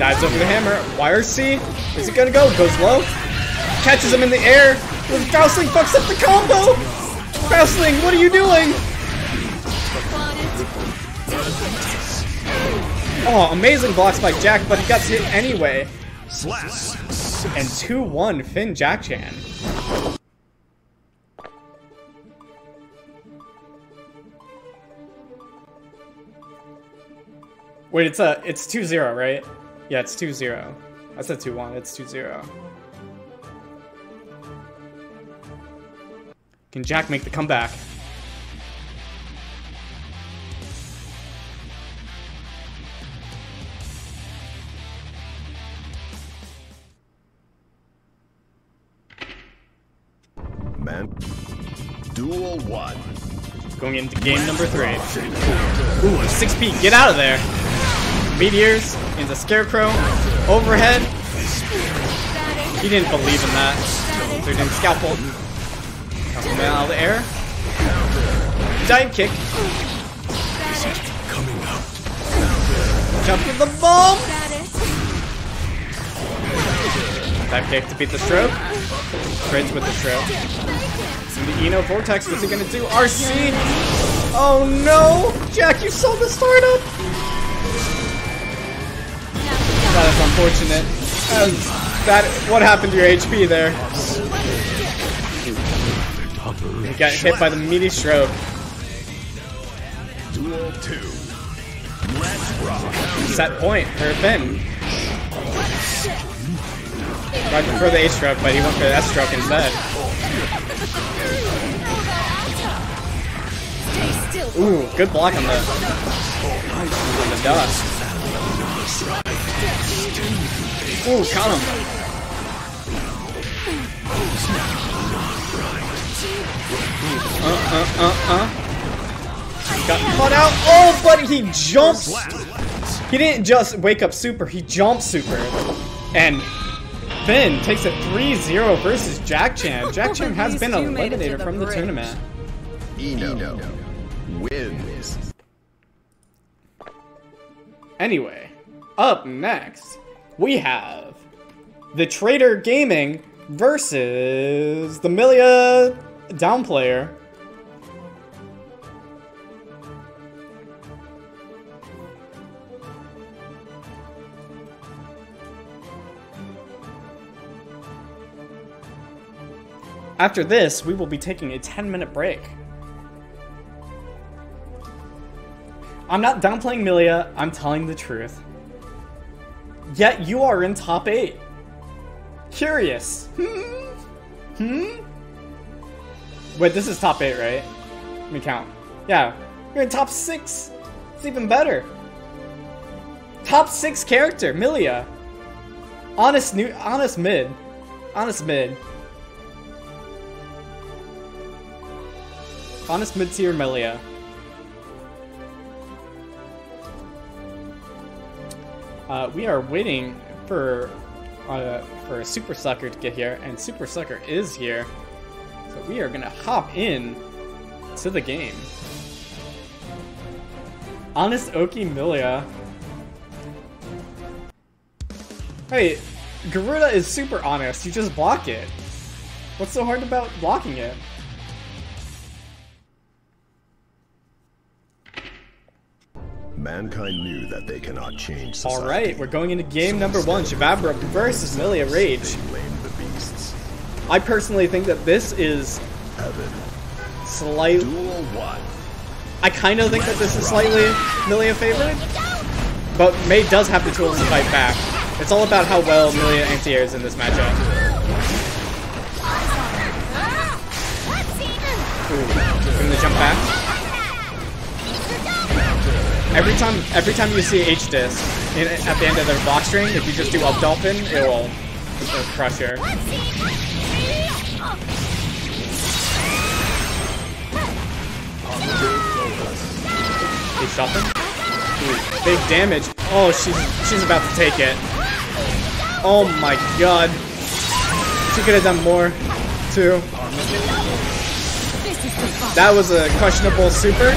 Dives over the hammer. YRC. Is it gonna go? Goes low. Catches him in the air. Faustling fucks up the combo. Faustling, what are you doing? Oh, amazing blocks by Jack, but he got hit anyway. And 2-1 Finn Jack Chan. Wait, it's a it's 2-0, right? Yeah, it's 2-0. I said 2-1, it's 2-0. Can Jack make the comeback? Man. Duel 1. Going into game number three. Ooh, 6P, get out of there! Meteors into Scarecrow. Overhead. He didn't believe in that. So he didn't scalpel. Out of the air. Dive kick. Jump with the bomb! Dive kick to beat the stroke. Crits with the stroke. And the I-No Vortex, what's he gonna do? RC! Oh no! Jack, you sold the startup! That is unfortunate. Is- that what happened to your HP there? You got hit by the meaty stroke. Duel 2. Set point for Finn. To throw the H stroke, but he went for the S stroke instead. Ooh, good block on the on the dust. Ooh, caught him. Uh, uh, uh, uh. Got caught out. Oh, but he jumps. He didn't just wake up super, he jumped super. And Finn takes a 3-0 versus Jack Chan. Jack Chan has been two made it to eliminated the from the tournament. I-No, wins. Anyway, up next, we have the Trader Gaming versus the Millia down After this, we will be taking a 10 minute break. I'm not downplaying Millia, I'm telling the truth. Yet you are in top 8. Curious. Hmm? Hmm? Wait, this is top 8, right? Let me count. Yeah, you're in top 6! It's even better. Top 6 character, Millia. Honest new honest mid. Honest mid. Honest mid tier Millia. Uh, we are waiting for uh, for Super Sucker to get here, and Super Sucker is here. So we are gonna hop in to the game. Honest Oki Millia. Hey, Garuda is super honest. You just block it. What's so hard about blocking it? Mankind knew that they cannot change society. Alright, we're going into game number one. Shavabra versus Millia Rage. They the beasts. I personally think that this is Heaven. slight. Duel one. I kind of think that this is slightly Millia favored, but May does have the tools to fight back. It's all about how well Millia anti-airs in this matchup. Ooh, giving the jump back. Every time, every time you see H disc in, at the end of their box string, if you just do up dolphin, it will crush her. H dolphin. Ooh, big damage. Oh, she's she's about to take it. Oh my god. She could have done more, too. That was a questionable super,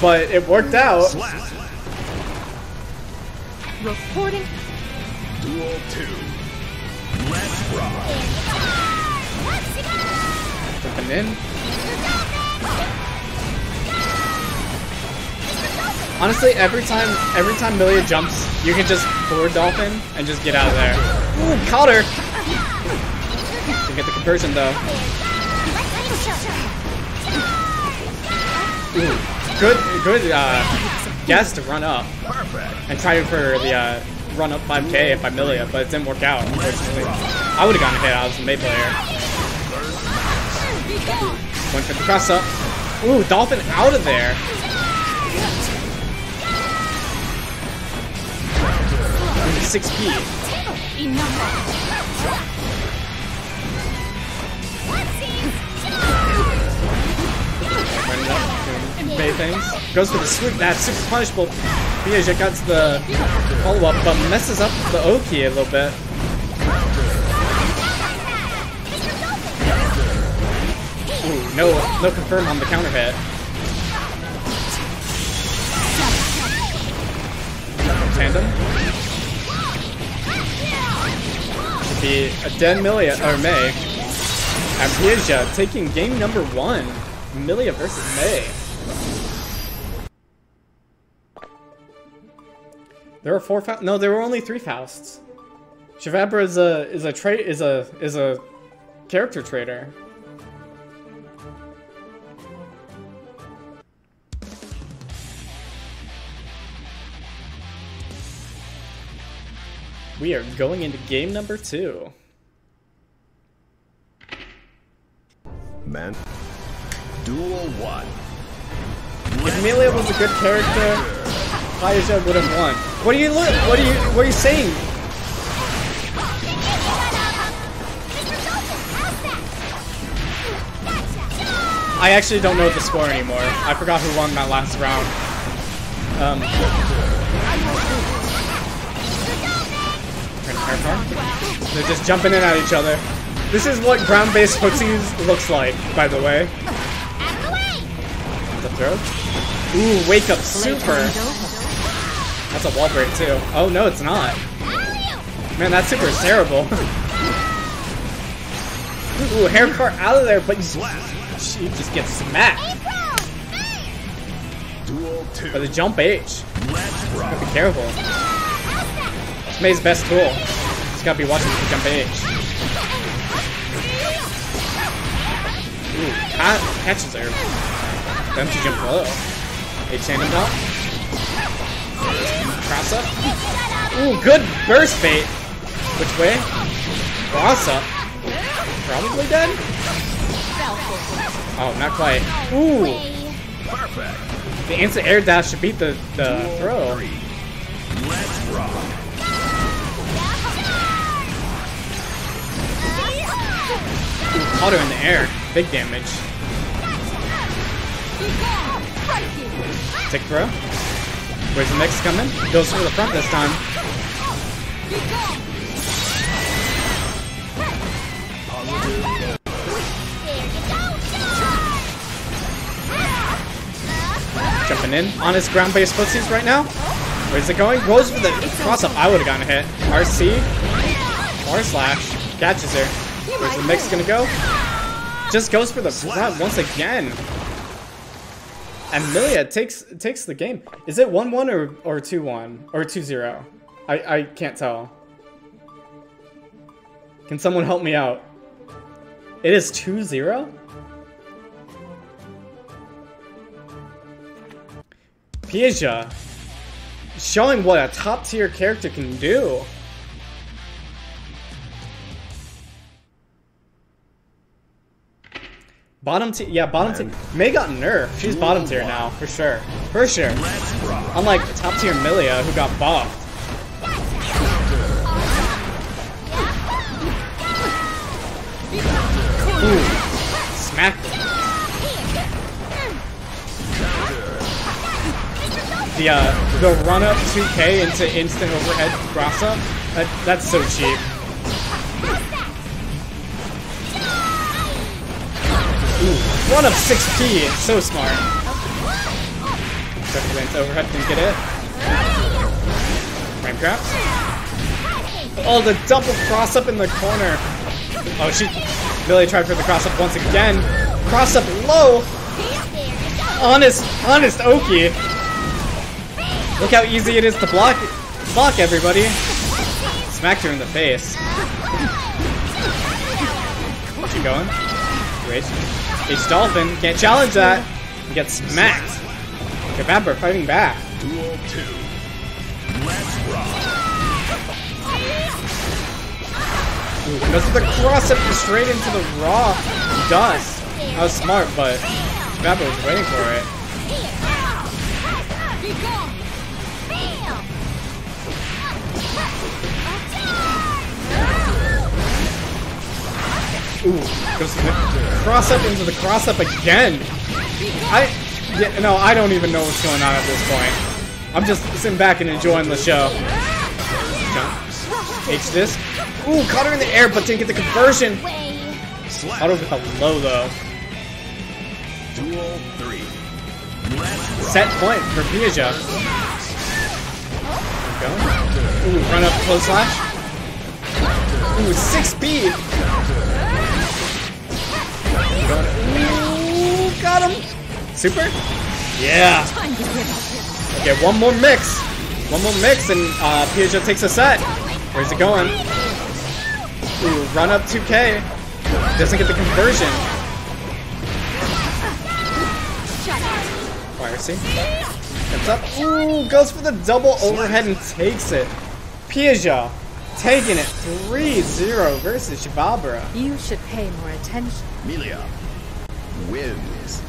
but it worked out. reporting. Duel two. Let's rock. Jumping in. Honestly, every time every time Millia jumps, you can just forward dolphin and just get out of there. Ooh, caught her! Didn't get the conversion though. Ooh, good good uh, guess to run up and try for the uh, run up 5k by Millia, but it didn't work out, unfortunately. I would have gotten a hit, I was a May player. Went for the cross up. Ooh, Dolphin out of there. 6p. Running up, Bay things. Goes for the swoop. That's super punishable. Piaget gets the follow up, but messes up the Oki a little bit. Ooh, no, no confirm on the counter hit. Tandem. Should be a dead Millia or May. And Piaget taking game number one. Millia versus May. There were four Fausts. No, there were only three Fausts. Shavabra is a is a trait is a is a character traitor. We are going into game number two. Man. Duel one. If Amelia was a good character, Kaija would have won. What are you look? What are you? What are you saying? I actually don't know the score anymore. I forgot who won that last round. Um. They're just jumping in at each other. This is what ground-based footsies looks like, by the way. Ooh, wake up super. That's a wall break too. Oh no, it's not. Man, that super is terrible. Ooh, hair cart out of there, but she just gets smacked by the jump H. Let's Be careful. It's May's best tool. Just gotta be watching for the jump H. Ooh, ca- catches her. She jump low. H tandem top. Cross up. Ooh, good burst bait. Which way? Cross up. probably dead? Oh, not quite. Ooh! Perfect. The instant air dash should beat the, the throw. Let's rock. Her in the air. Big damage. Tick throw. Where's the mix coming? Goes for the front this time. Jumping in on his ground-based footsies right now. Where's it going? Goes for the cross-up. I would have gotten hit. RC. R slash. Catches her. Where's the mix gonna go? Just goes for the front once again. Amelia takes takes the game. Is it 1-1 or, or 2-1? Or 2-0? I, I can't tell. Can someone help me out? It is 2-0? Pieja. Showing what a top tier character can do. Bottom tier, yeah, bottom tier. May got nerfed. She's bottom tier now, for sure. For sure. Unlike top tier Millia, who got buffed. Ooh. Smacked it. The, uh, the run up 2k into instant overhead cross up, that, that's so cheap. Ooh, run up 6p, so smart. Glance overhead, didn't get it. Frame traps. Oh, the double cross up in the corner. Oh, she Billy tried for the cross up once again. Cross up low. Honest, honest Oki. Look how easy it is to block, block everybody. Smacked her in the face. Keep going. Great. H Dolphin can't challenge that. He gets smacked. Kebabber fighting back. Duel two. Let's rock. Ooh, goes the cross up straight into the raw dust. That was smart, but Kebabber was waiting for it. Ooh, cross up into the cross up again. I, yeah, no, I don't even know what's going on at this point. I'm just sitting back and enjoying the show. H this. Ooh, caught her in the air, but didn't get the conversion. Caught her with a low though. Duel three. Set point for Piaja. Ooh, run up close slash. Ooh, six speed. Going. Ooh, got him. Super. Yeah. Okay, one more mix. One more mix, and uh, Piaja takes a set. Where's it going? Ooh, run up 2K. Doesn't get the conversion. YRC. Steps up. Ooh, goes for the double overhead and takes it. Piaja taking it 3-0 versus Shavabra. You should pay more attention. Melia wins.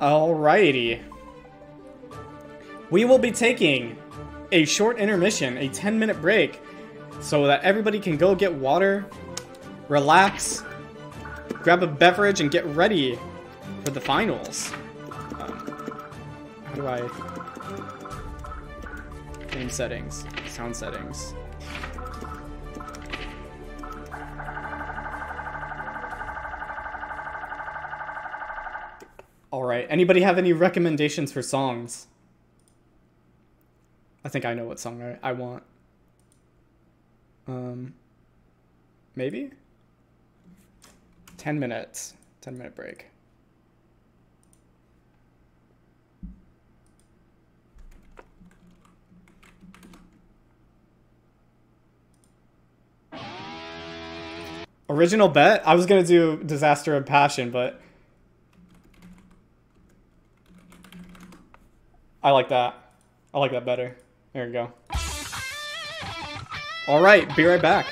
Alrighty. We will be taking a short intermission, a 10 minute break, so that everybody can go get water, relax, grab a beverage, and get ready for the finals. Um, how do I. Game settings, sound settings. All right. Anybody have any recommendations for songs? I think I know what song I, I want. Um, maybe? 10 minutes. 10 minute break. Original bet? I was gonna do Disaster of Passion, but I like that. I like that better. There we go. All right, be right back.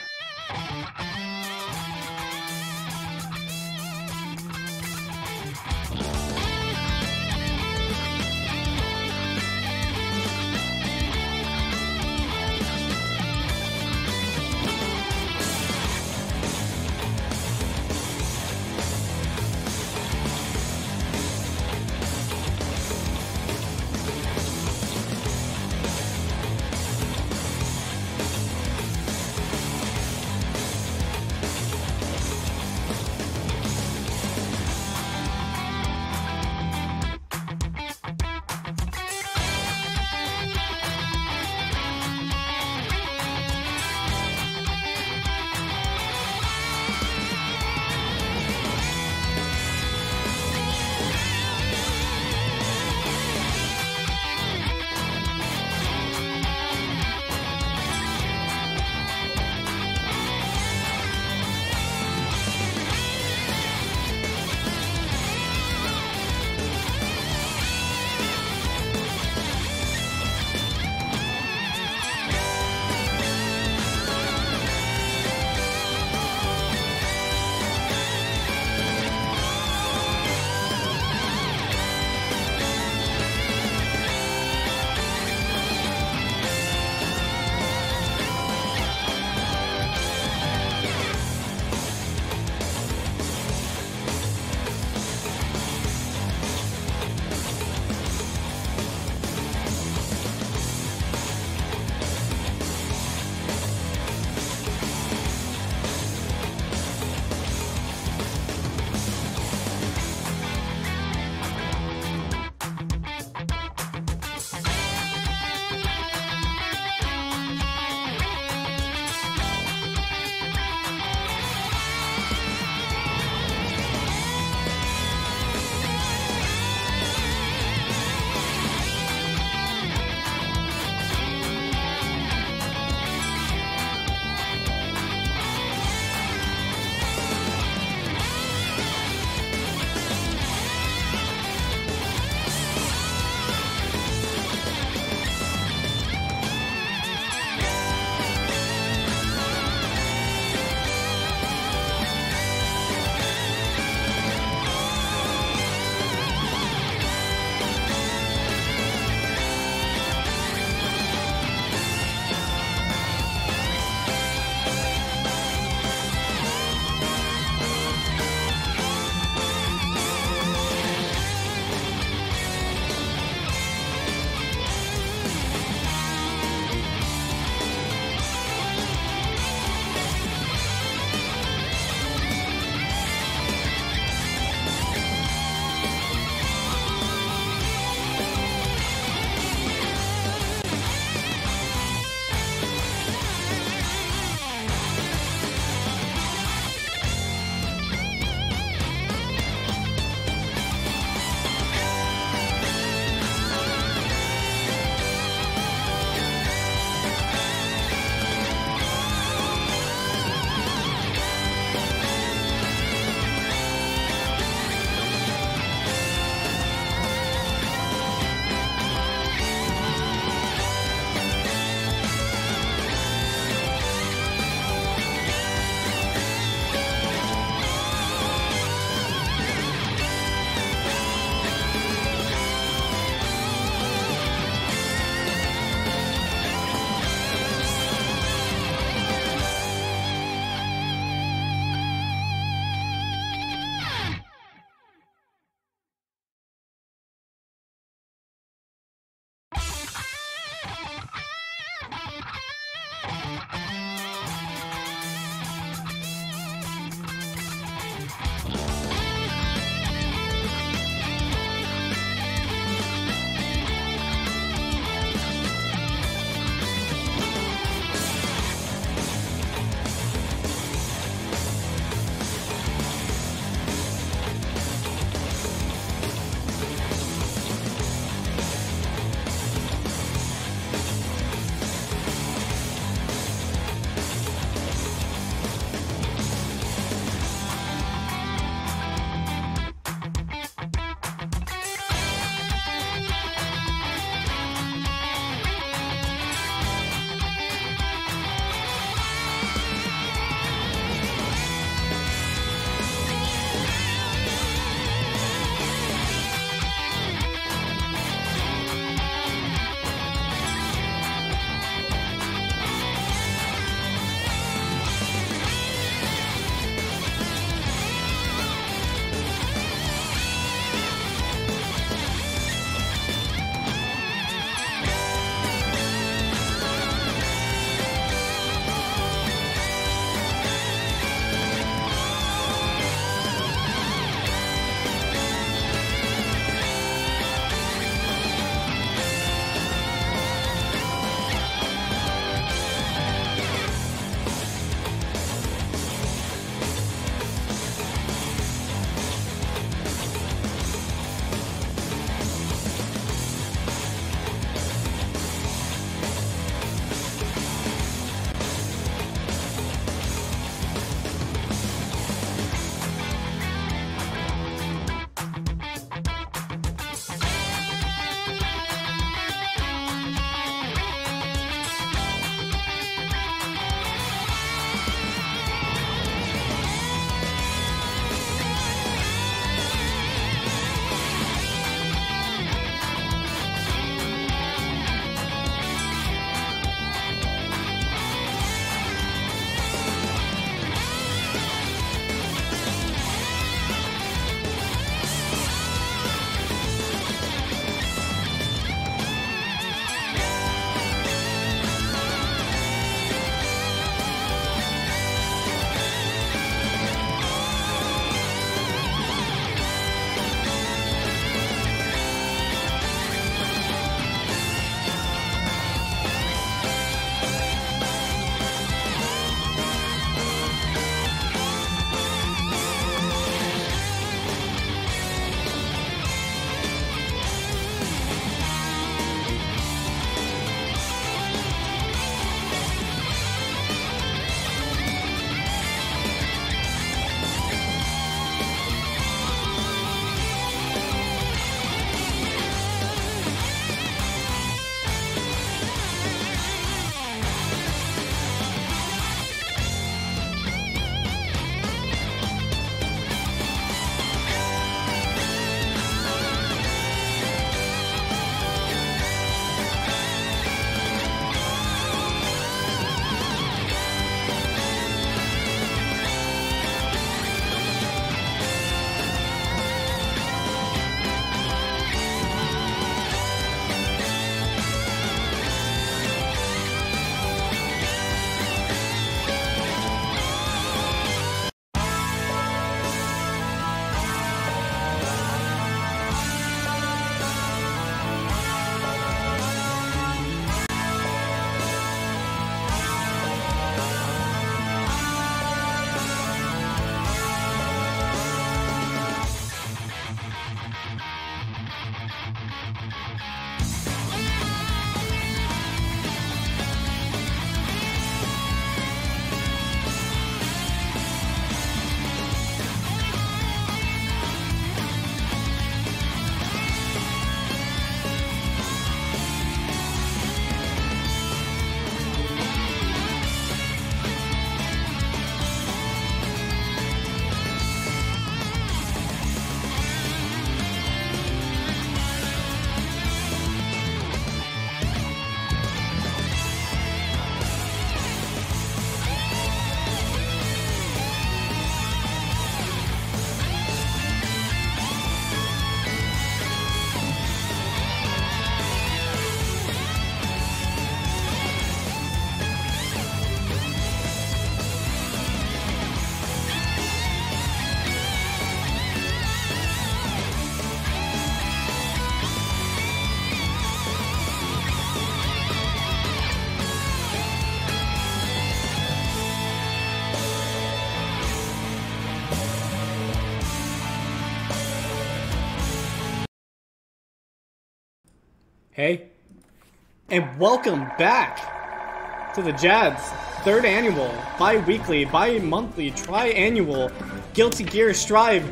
And welcome back to the JADS third annual, bi-weekly, bi-monthly, tri-annual Guilty Gear Strive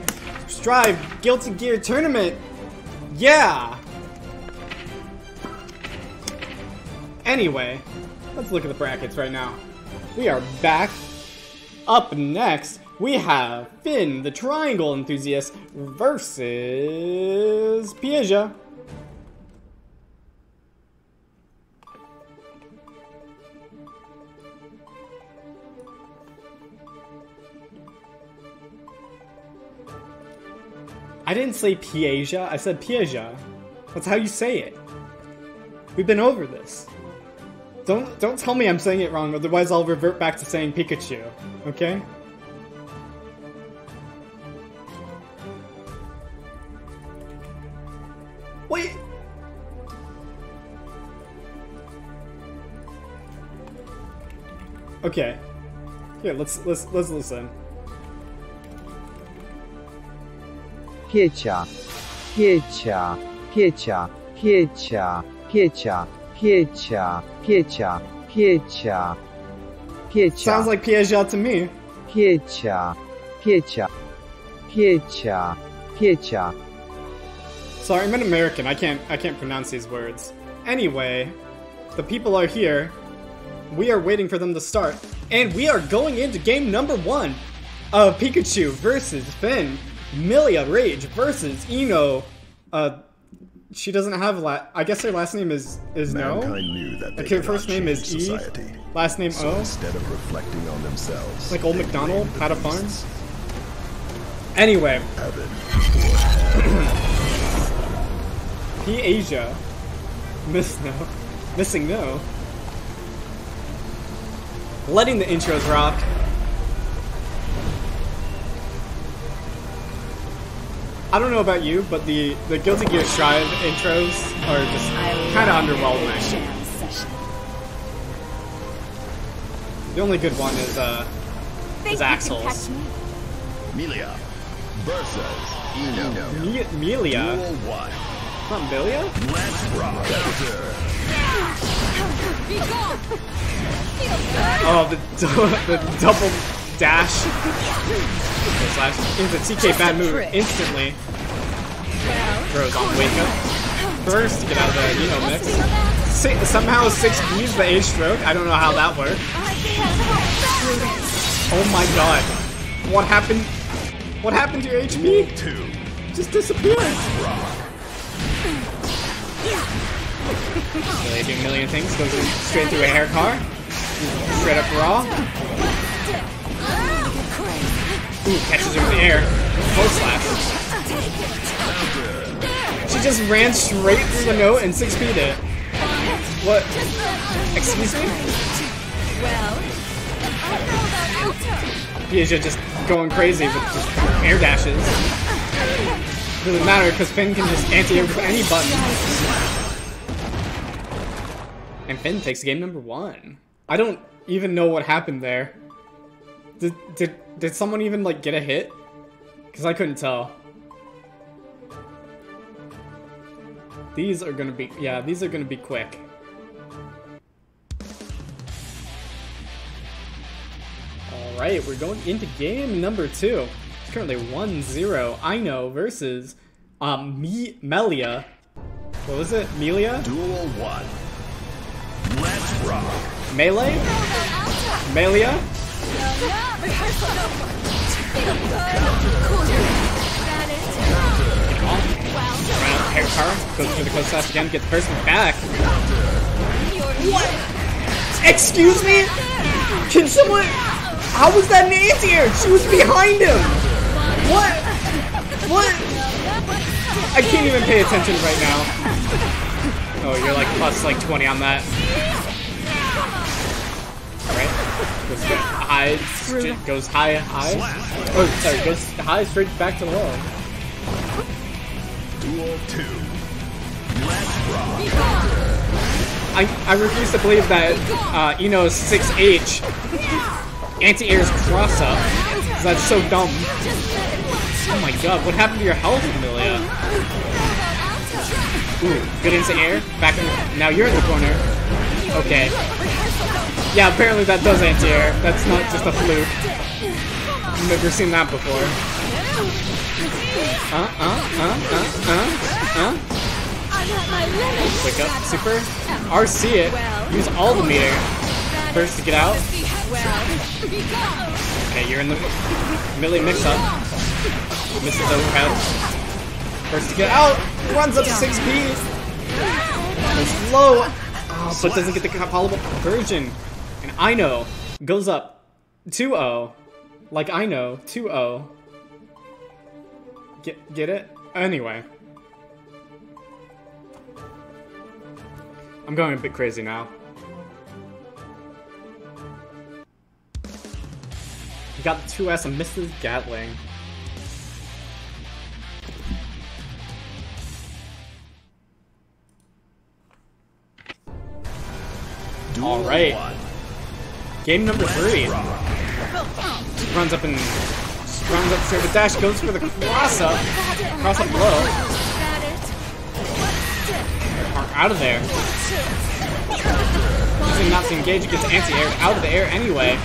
Strive Guilty Gear Tournament. Yeah. Anyway, let's look at the brackets right now. We are back. Up next, we have Finn, the Triangle Enthusiast, versus Piaja. I didn't say Piaja, I said Piaja. That's how you say it. We've been over this. Don't don't tell me I'm saying it wrong, otherwise I'll revert back to saying Pikachu. Okay? Wait. Okay. Here, let's let's let's listen. Piecia, piecia, piecia, piecia, piecia, piecia, piecia, piecia, piecia. Sounds like Piaja to me. piecia, piecia, piecia, piecia. Sorry, I'm an American. I can't I can't pronounce these words. Anyway, the people are here. We are waiting for them to start. And we are going into game number one of Pikachu versus Finn. Millia Rage versus I-No. Uh she doesn't have la I guess her last name is is no. Mankind knew that Okay, first name is E. society. Last name So O. instead of reflecting on themselves, Like old McDonald had a farm? Anyway, P Asia. Miss no. Missing no. Letting the intros rock. I don't know about you, but the, the Guilty Gear Strive intros are just kind of underwhelming. The only good one is, uh, Think Is you Axl's. Melia versus I-No. Me- Melia. Duel. Not Melia? Let's rock. Counter. Be gone! Feel good! Oh, the, the double dash. Slash into TK Bad Moon instantly. Well, Throws on wake up. First to get out of the you know mix. see how that. Si somehow six B's the A stroke. I don't know how that worked. I think that's Oh my god. What happened? What happened to your HP? Two. Just disappeared. Really doing a million things. Goes straight through a hair car. Straight up raw. Ooh, catches her in the air. Full slash. She just ran straight through the note and six feet it. What? Excuse me? Well, just going crazy with just air dashes. Doesn't matter because Finn can just anti-air with any button. And Finn takes game number one. I don't even know what happened there. Did did did someone even like get a hit? Because I couldn't tell. These are gonna be yeah, these are gonna be quick. Alright, we're going into game number two. It's currently 1-0. I-No versus um Me Melia. What was it? Melia? Duel one. Let's rock. Melee? Melia? Rehearsal over. Hair car, goes through the close slash again, gets person back. you're Excuse me? Can someone How was that an anti-air? She was behind him! What? What? I can't even pay attention right now. Oh, you're like plus like 20 on that. Alright. Goes to high, straight- goes high, high. Oh, sorry, goes high straight back to low. Duel two. Let's rock. I, I refuse to believe that uh, I-No's 6H anti-airs cross up. That's so dumb. Oh my god, what happened to your health, Amelia? Ooh, good into air. Back in. Now you're in the corner. Okay. Yeah, apparently that does anti-air. That's not just a fluke. I've Never seen that before. Uh, uh, uh, uh, uh, uh. Wake up, super. RC it. Use all the meter. First to get out. Okay, you're in the melee mix-up. Misses overhead. First to get out. Runs up to 6p. It's low. Oh, but doesn't get the callable conversion. And I-No goes up 2-0. Like I know 2-0. Get get it? Anyway. I'm going a bit crazy now. He got the 2S and misses Gatling. Alright. Game number three. Runs up and runs up to the dash, goes for the cross up. Cross up low. Are out of there. Using not to engage gets anti-air, out of the air anyway.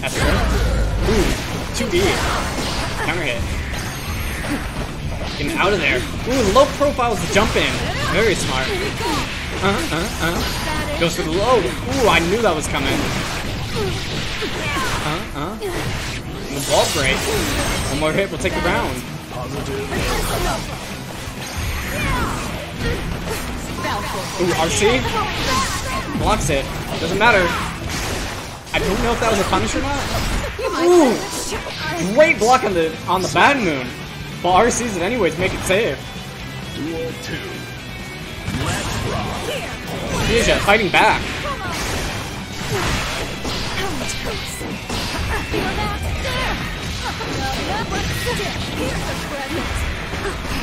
That's true. Ooh, 2D. Counter hit. Getting out of there. Ooh, low profiles jump in. Very smart. Uh, uh. Goes for the low. Ooh, I knew that was coming. The ball break. One more hit, we'll take the round. Ooh, RC? Blocks it. Doesn't matter. I don't know if that was a punish or not. Ooh! Great block on the on the bad moon. But RC's it anyways, make it safe. Duel 2. Ninja fighting back.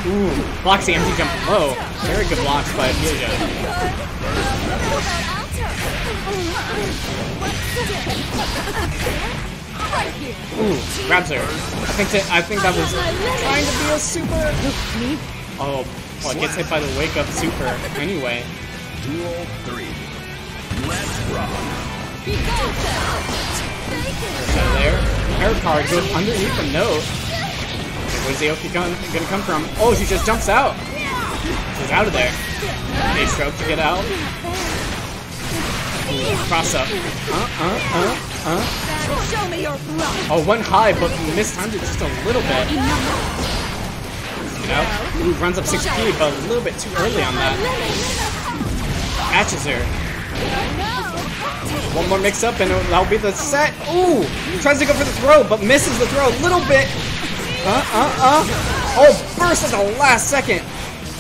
Ooh, blocks the empty jump low. Very good blocks by Ninja. Ooh, grabs her. I think that I think that was trying to be a super. Oh, well, it gets hit by the wake up super anyway. Duel 3. Let's rock. So there, air card goes underneath the note. Where's the Oki gonna come from? Oh, she just jumps out. She's out of there. A stroke to get out. Cross up. Uh, uh, uh, uh. Show me your blood. Oh, one high, but mistimed it just a little bit. You know? Ooh, runs up 6p, but a little bit too early on that. Catches her. One more mix up and that'll be the set. Ooh! Tries to go for the throw, but misses the throw a little bit. Uh, uh, uh. Oh, burst at the last second.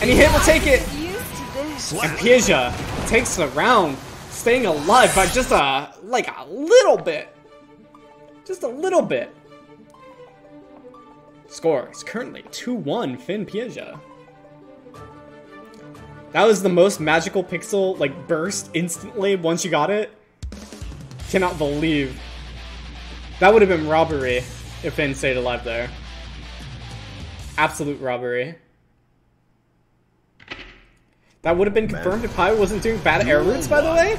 And he hit will take it. And Piaja takes the round, staying alive by just a, like a little bit. Just a little bit. Score is currently 2-1 Finn Piaja. That was the most magical pixel, like, burst instantly once you got it. Cannot believe. That would have been robbery if Finn stayed alive there. Absolute robbery. That would have been confirmed if Pi wasn't doing bad air routes, by the way?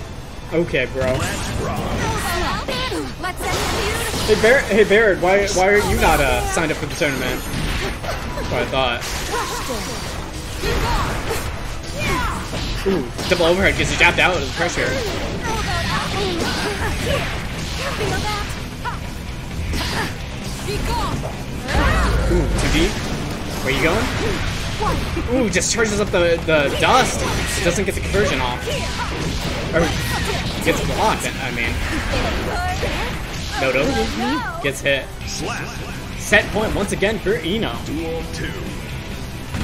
Okay, bro. Hey, Barrett, hey Barrett, why, why are you not uh, signed up for the tournament? That's what I thought. Ooh, double overhead gets you jabbed out of the pressure. Ooh, too deep. Where you going? Ooh, just charges up the, the dust. It doesn't get the conversion off. Or gets blocked, I mean. No, no. gets hit. Set point once again for I-No. Duel 2.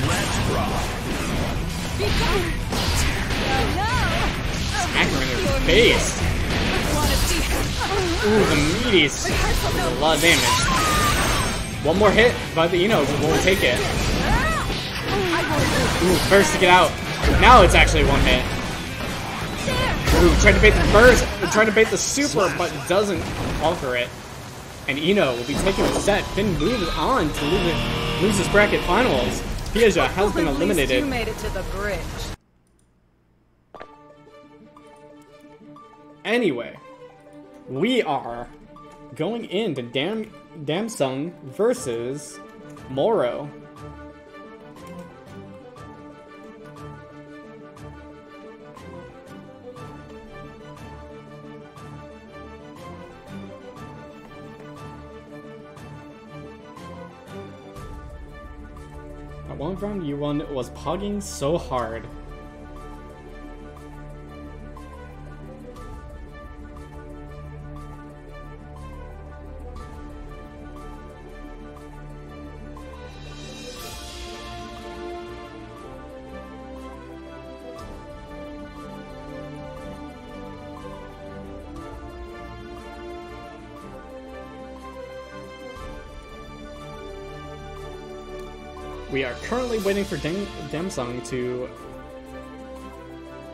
Let's rock. Smack her in her face. Ooh, the meaties. A lot of damage. One more hit by the I-No won't take it. Ooh, first to get out. Now it's actually one hit. Ooh, trying to bait the burst, trying to bait the super, but doesn't conquer it. And I-No will be taking the set. Finn moves on to lose, it, lose his bracket finals. Piaja has been eliminated. you made it to the bridge. Anyway, we are going into Dam Damsung versus Moro. At one round, Yuan was pogging so hard. Currently waiting for Deng Demsung to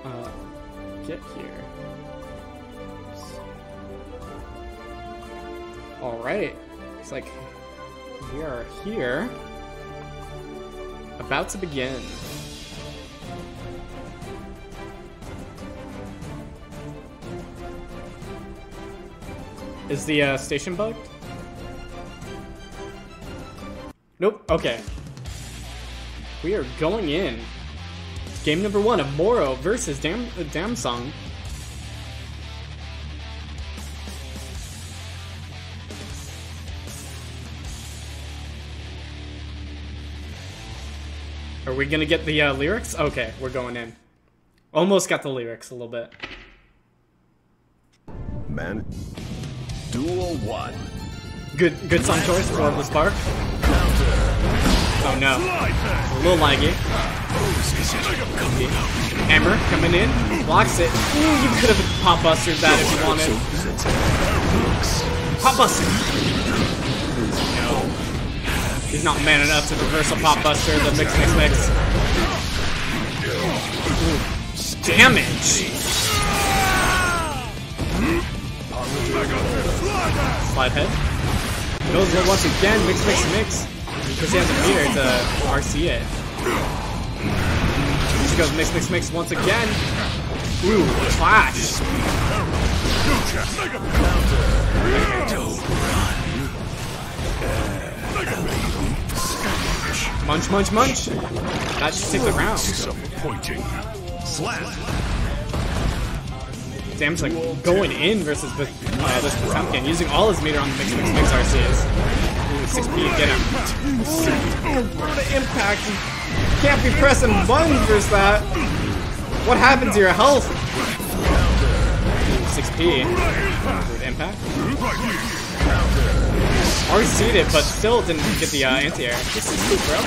uh, get here. All right, it's like we are here, about to begin. Is the uh, station bugged? Nope. Okay. We are going in. Game number one of Moro versus Dam uh, Damsung. Are we gonna get the uh, lyrics? Okay, we're going in. Almost got the lyrics a little bit. Man. Duel 1. Good, good song choice for the spark. Oh no, a little laggy. Hammer coming in, blocks it. Ooh, you could have Pot Bustered that if you wanted. Pop buster. No, he's not man enough to reverse a Pot Buster. The mix, mix, mix. Damage. Slide head. Goes once again, mix, mix, mix. Because he has a meter to RC it. She goes mix, mix, mix once again. Ooh, flash. Munch, munch, munch. That should take the round. Like going in versus uh, this Potemkin, using all his meter on the mix, mix, mix RCs. Ooh, 6P, get him. What impact. You can't be pressing buttons versus that. What happened to your health? 6P. Good impact. RC'd it, but still didn't get the uh, anti-air. Just 6P, bro.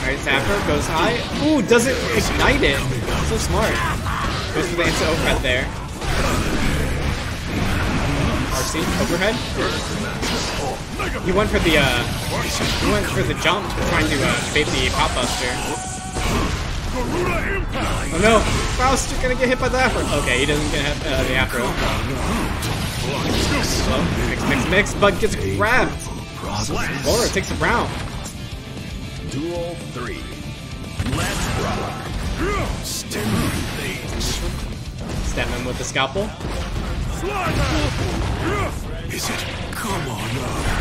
Alright, Zapper goes high. Ooh, doesn't ignite it. So smart. Goes for the overhead there. RC, overhead. He went for the, uh, he went for the jump, trying to, uh, bait the Pot Buster. Oh no, Faust, you're gonna get hit by the afro. Okay, he doesn't get hit, uh, the afro. Slow, mix, mix, mix, but gets grabbed. Laura takes a round. Duel 3. Let's rock. Step in with the scalpel. Is it? Come on.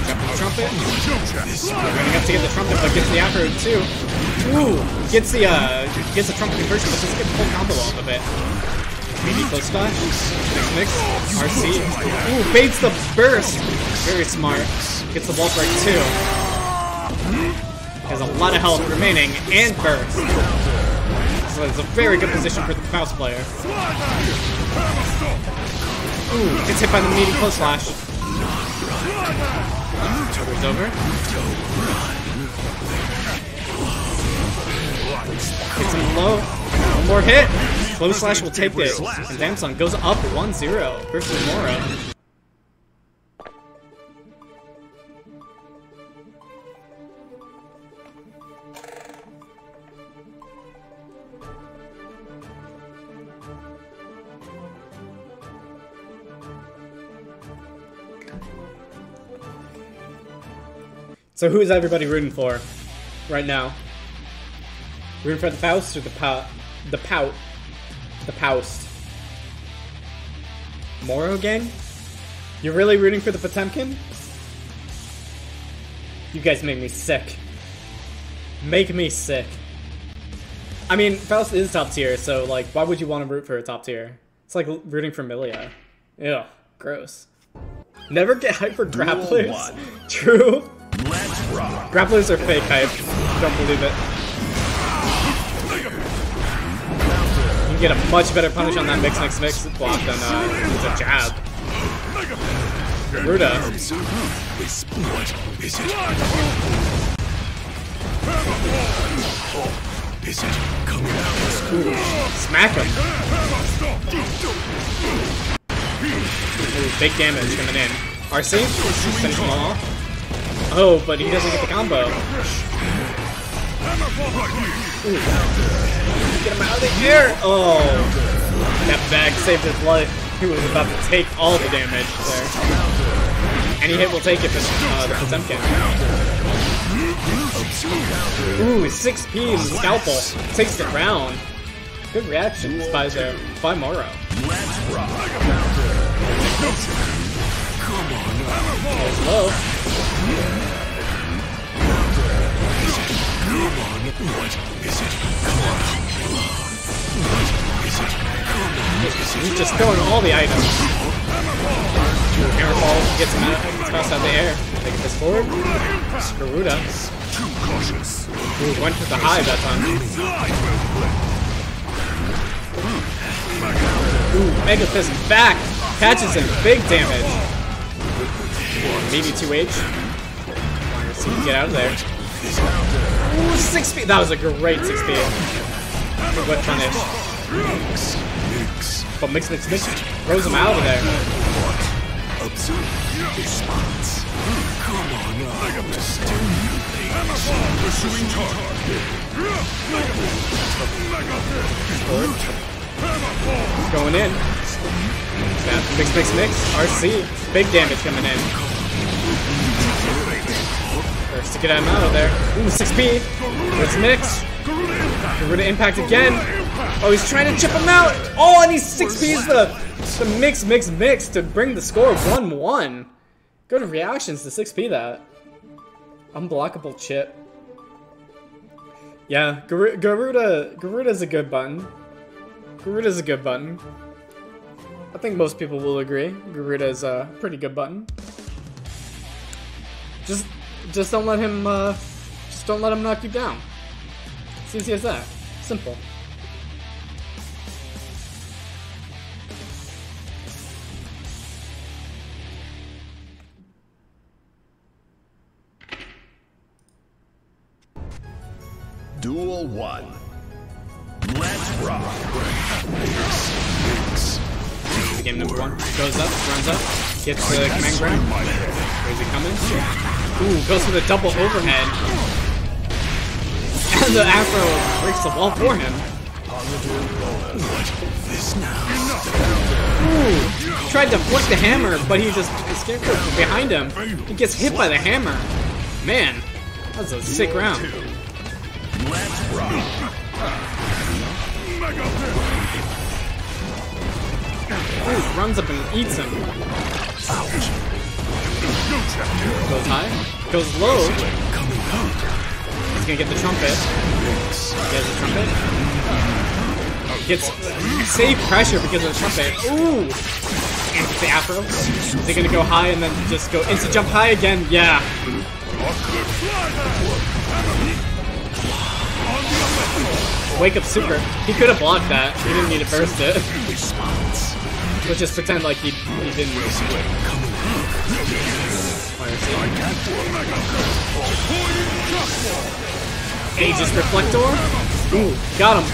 Jump the trumpet. Running up to get the trumpet, but gets the after too. Ooh, gets the uh, gets the trumpet conversion, but doesn't get the full combo off of it. Maybe close splash. Mix mix. RC. Ooh, baits the burst. Very smart. Gets the wall break too. Has a lot of health remaining and burst. So it's a very good position for the Faust player. Ooh, gets hit by the meaty close slash. Turns over. Hits him low. One more hit. Close slash will take it. And Damson goes up 1-0 versus Moro. So who is everybody rooting for? right now. Rooting for the Faust or the pout? The pout. The Poust. Moro gang? You're really rooting for the Potemkin? You guys make me sick. Make me sick. I mean, Faust is top tier, so like, why would you want to root for a top tier? It's like rooting for Millia. Ew, gross. Never get hyper grapplers. True. Grapplers are fake hype. Don't believe it. You get a much better punish on that mix mix mix block than uh, with a jab. Ruda. Is? Is out? Smack him. Ooh, big damage coming in. Finish him off. Oh, but he doesn't get the combo. Ooh. Get him out of the air! Oh. That bag saved his life. He was about to take all the damage there. Any hit will take it, but uh, the. Ooh, 6p and scalpel. Takes the round. Good reaction by there. By Moro. Low. He's just throwing all the items. Air ball gets him gets tossed out the air. Taking this forward. Garuda. Ooh, went for the high that time. Ooh, Mega Fist back! Catches him, big damage. Maybe 2H. Wanted to see get out of there. Ooh, 6 feet! That was a great 6 feet. Whip punish. But Mix Mix Mix throws him out of there. What? Observe response. Come on, I am still you. Amazon pursuing target. Mega Going in. Snap, mix, mix, mix. RC. Big damage coming in. To get him out of there. Ooh, 6p. Let's mix. Garuda impact again. Oh, he's trying to chip him out. Oh, and he's 6p's the, the mix, mix, mix to bring the score 1-1. Go to reactions to 6p that. Unblockable chip. Yeah, Garu- Garuda, Garuda's a good button. Garuda's a good button. I think most people will agree. Garuda's a pretty good button. Just, just don't let him, uh, just don't let him knock you down. It's easy as that. Simple. Duel one. Let's rock. Easy game number one. Goes up, runs up, gets the command grab. Where's he coming? Ooh, goes for the double overhead. And the Afro breaks the wall for him. Ooh, tried to flick the hammer, but he just escaped from behind him. He gets hit by the hammer. Man, that was a sick round. Ooh, runs up and eats him. Goes high, goes low. He's gonna get the trumpet. Gets the trumpet. Gets save pressure because of the trumpet. Ooh! The afro. Is he gonna go high and then just go instant jump high again? Yeah. Wake up super. He could have blocked that. He didn't need to burst it. Let's just pretend like he, he didn't. Aegis Reflector. Ooh, got him.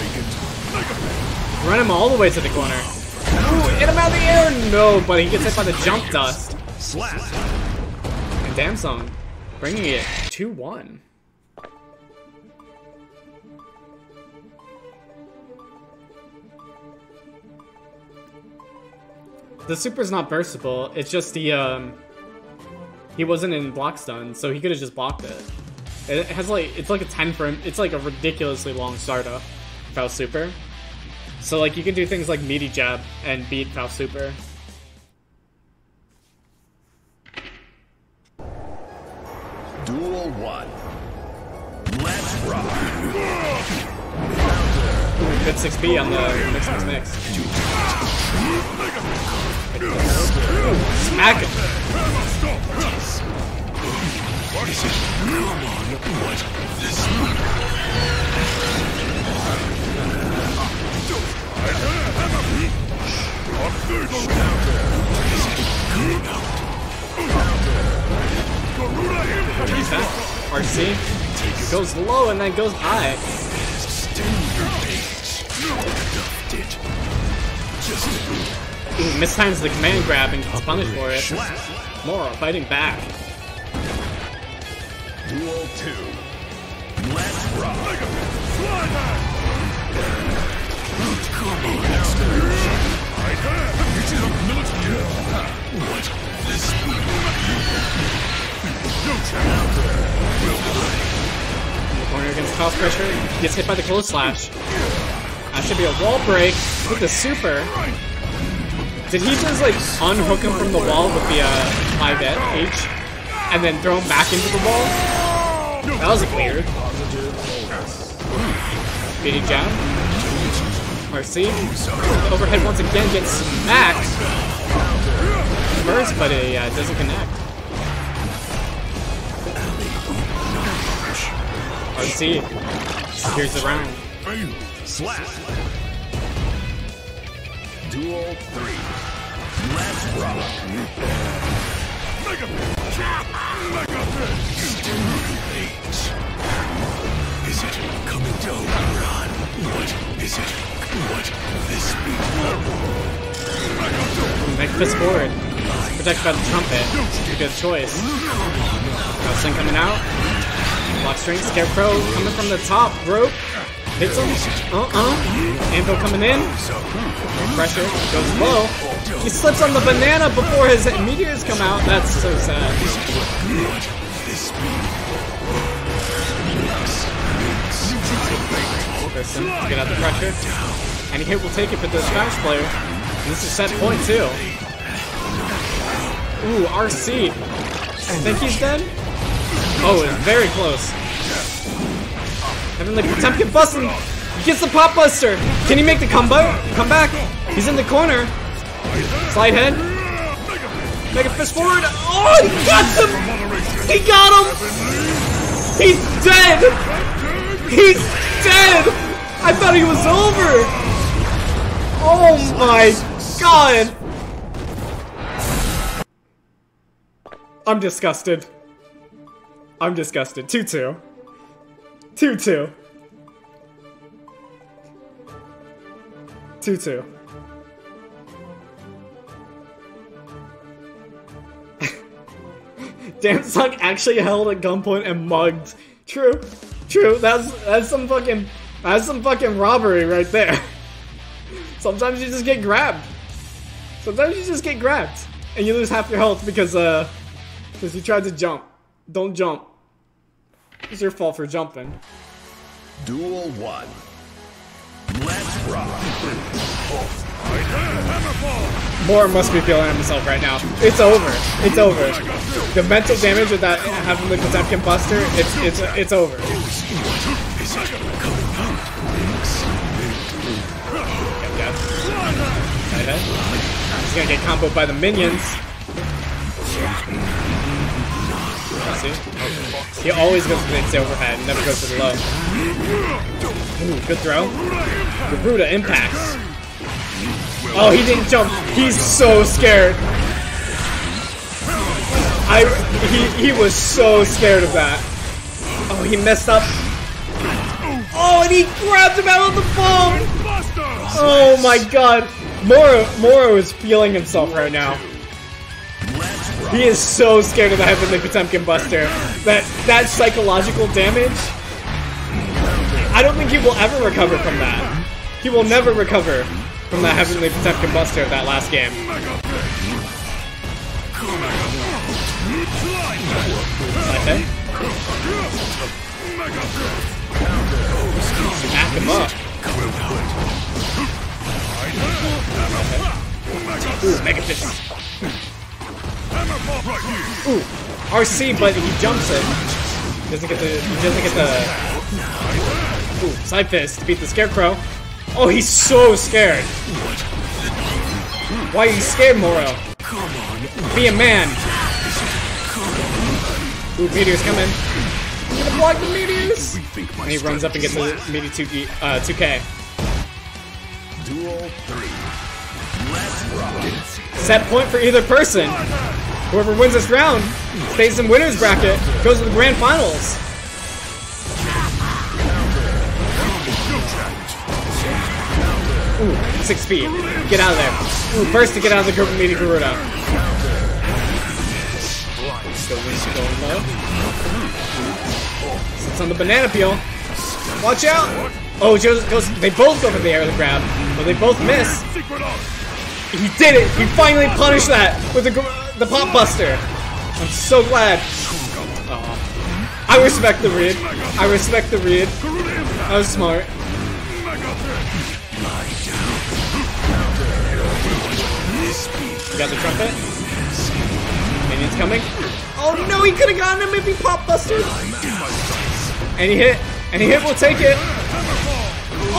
Run him all the way to the corner. Ooh, hit him out of the air. No, but he gets hit by the jump dust. And Damsong bringing it 2-1. The super's not burstable. It's just the um he wasn't in block stun, so he could have just blocked it. It has like it's like a ten frame. It's like a ridiculously long startup. Faust Super. So like you can do things like meaty jab and beat Faust Super. Duel 1. Let's rock. Good 6B on the mix mix mix. Smack it. He's back. RC goes low and then goes high. Ooh, mistimes the command grab and gets punished for it. Moro fighting back. Duel 2. Let's rock. Slide back. Combo. What? No chance. Corner against cross pressure. Gets hit by the close slash. That should be a wall break with the super. Did he just like unhook him from the wall with the uh, high bet H and then throw him back into the wall? That was weird. Beating jab. RC. Overhead once again gets smacked. First, but it uh, doesn't connect. RC Here's the round. Duel 3. Let's rock. Is it coming down? Run. What is it? What this Mega Fist forward. Protected by the trumpet. Good choice. Wrestling coming out. Block string. Scarecrow coming from the top. Rope. Hits him. Uh-uh. Anvil coming in. Pressure. Goes low. He slips on the banana before his meteors come out. That's so sad. Kristen, get out the pressure. And he will take it for the Spanish player. And this is set point two. Ooh, RC. I think he's dead? Oh, it's very close. Heavenly Potemkin busting. Gets the Pot Buster. Can he make the combo? Come back. He's in the corner. Slide head. Mega Fist forward. Oh, he got him. He got him. He's dead. He's dead. I thought he was over. Oh my god. I'm disgusted. I'm disgusted. 2-2. 2-2. 2-2. Damsuk actually held at gunpoint and mugged. True. True. That's that's some fucking that's some fucking robbery right there. Sometimes you just get grabbed. Sometimes you just get grabbed. And you lose half your health because uh because you tried to jump. Don't jump. It's your fault for jumping. Duel 1. Let's rock. Moore must be feeling himself right now. It's over. It's over. The mental damage of that having the Potemkin Buster, it's it's it's over. Yep, yep. Side head. He's gonna get comboed by the minions. See? He always goes for the overhead, never goes for the low. Ooh, good throw. Garuda impacts. Oh, he didn't jump. He's so scared. I he he was so scared of that. Oh, he messed up. Oh, and he grabbed him out of the phone. Oh my god. Moro Moro is feeling himself right now. He is so scared of the Heavenly Potemkin Buster. That that psychological damage. I don't think he will ever recover from that. He will never recover from that Heavenly Potemkin Buster of that last game. Back him up. Ooh, Mega Fist. Ooh, RC, but he jumps it. Doesn't get the. He doesn't get the. Ooh, side fist to beat the scarecrow. Oh, he's so scared. Why are you scared, Moro? Come on. Be a man. Ooh, meteors coming. I'm gonna block the meteors. And he runs up and gets the meteor 2K. Uh, 2K. Duel 3. Set point for either person. Whoever wins this round stays in winner's bracket, goes to the grand finals. Ooh, six speed. Get out of there. Ooh, first to get out of the group of meeting Garuda. Still on the banana peel. Watch out! Oh, goes, they both go for the air grab, but they both miss. He did it! He finally punished that with the the Pot Buster. I'm so glad. I respect the read. I respect the read. That was smart. You got the trumpet? Minions coming. Oh no, he could have gotten him if he Pot Busted. And he hit. And he hit will take it.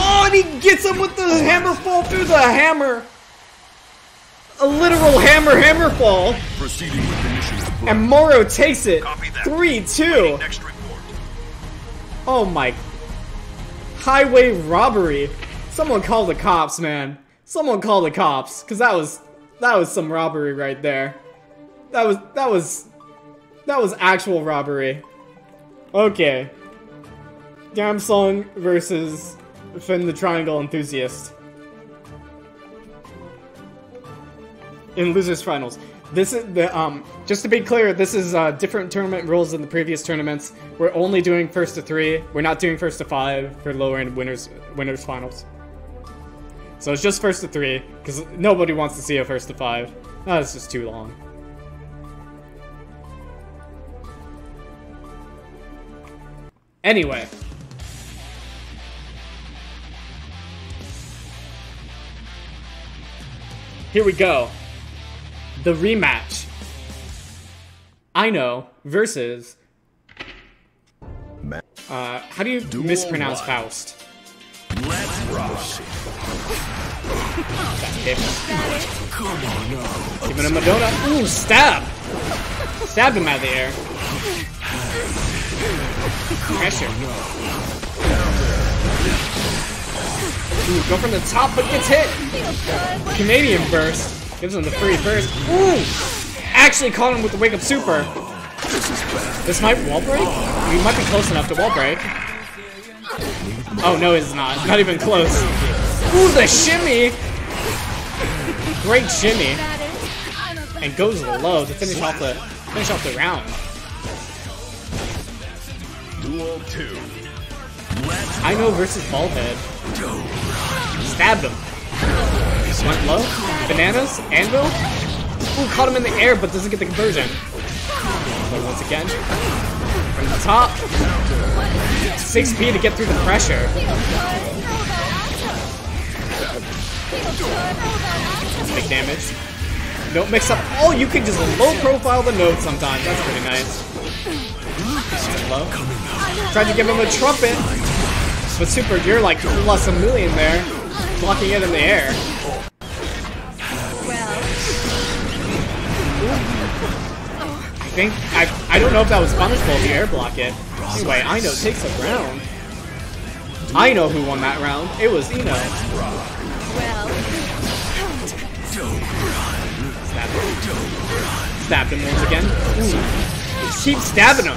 Oh, and he gets him with the hammer fall through the hammer. A literal hammer hammer fall. Proceeding with the mission. And Moro takes it. 3 2. Oh my. Highway robbery. Someone call the cops, man. Someone call the cops. Cause that was that was some robbery right there. That was that was that was actual robbery. Okay. Gamsung versus Finn the Triangle Enthusiast. In losers finals. This is the um just to be clear, this is uh different tournament rules than the previous tournaments. We're only doing first to three. We're not doing first to five for lower end winners winners finals. So it's just first to three, because nobody wants to see a first to five. That's just too long. Anyway. Here we go. The rematch. I-No versus. Uh, how do you Duel mispronounce one. Faust? Let's rock. Give Giving him a donut. Ooh, stab! Stabbed him out of the air. Pressure. Ooh, go from the top but gets hit. Canadian burst. Gives him the free burst. Ooh! Actually caught him with the wake up super. This might wall break? We might be close enough to wall break. Oh no, it's not. Not even close. Ooh, the shimmy! Great shimmy. And goes low to finish off the finish off the round. Duel 2. I-No versus Ballhead. Stabbed him. Went low. Bananas. Anvil. Ooh, caught him in the air, but doesn't get the conversion. But once again, from the top. 6p to get through the pressure. Big damage. Don't mix up. Oh, you can just low profile the note sometimes. That's pretty nice. Low. Tried to give him a trumpet. But Super, you're like plus a million there. Blocking it in the air. Think I I don't know if that was punishable if you air block it. Anyway, I-No takes a round. I know who won that round. It was I-No. well, Stabbed him. Stabbed him once again. Ooh. Just keep stabbing him.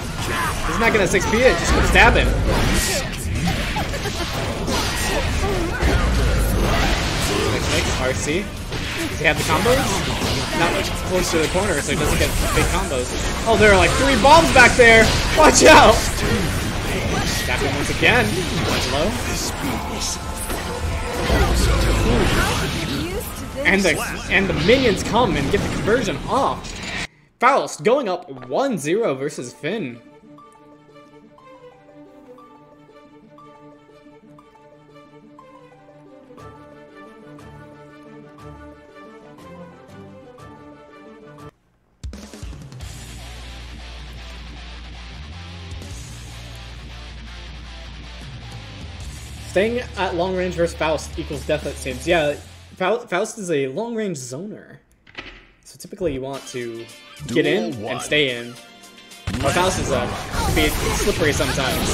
He's not gonna 6p it, just keep stabbing. Next RC. Does he have the combos? Not much close to the corner, so he doesn't get big combos. Oh, there are like three bombs back there! Watch out! Him once again. This. And the and the minions come and get the conversion off. Faust going up 1-0 versus Finn. Staying at long range versus Faust equals death it seems. Yeah, Faust is a long range zoner. So typically you want to get in Duel and stay in. But Faust is a, can be slippery sometimes.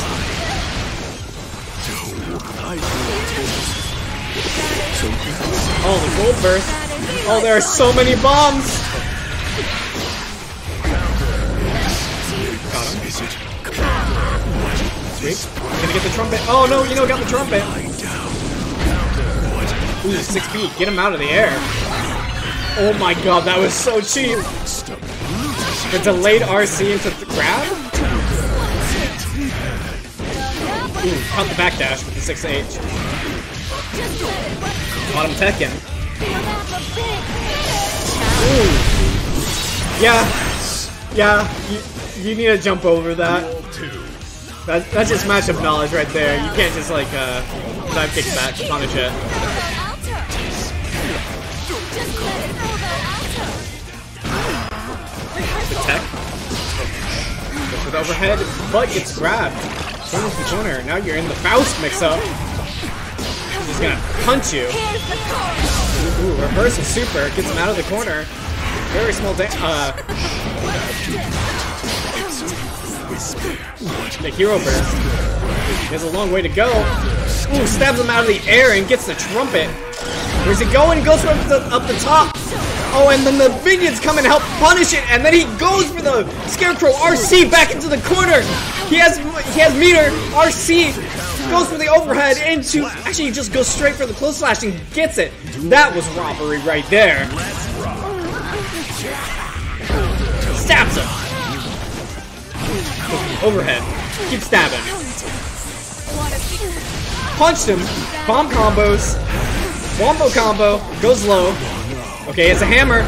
Oh, the gold burst. Oh, there are so many bombs. Got him. Sweet. Gonna get the trumpet. Oh no, you know, got the trumpet. Ooh, six feet. Get him out of the air. Oh my god, that was so cheap. The delayed RC into the grab? Ooh, caught the backdash with the 6H. Bottom Tekken. Ooh. Yeah. Yeah, you, you need to jump over that. That, that's just matchup knowledge right there. You can't just like uh, dive kick back, punish it. The tech. With overhead, but gets grabbed. Corner the corner. Now you're in the Faust mix-up. He's gonna punch you. Ooh, reverse is super. Gets him out of the corner. Very small da- uh, the hero burst. He has a long way to go. Ooh, stabs him out of the air and gets the trumpet. Where's he going? Goes up the, up the top. Oh, and then the minions come and help punish it, and then he goes for the Scarecrow RC back into the corner. He has he has meter RC goes for the overhead into actually he just goes straight for the close slash and gets it. That was robbery right there. Stabs him. Overhead. Keep stabbing. Punched him. Bomb combos. Wombo combo. Goes low. Okay, it's a hammer.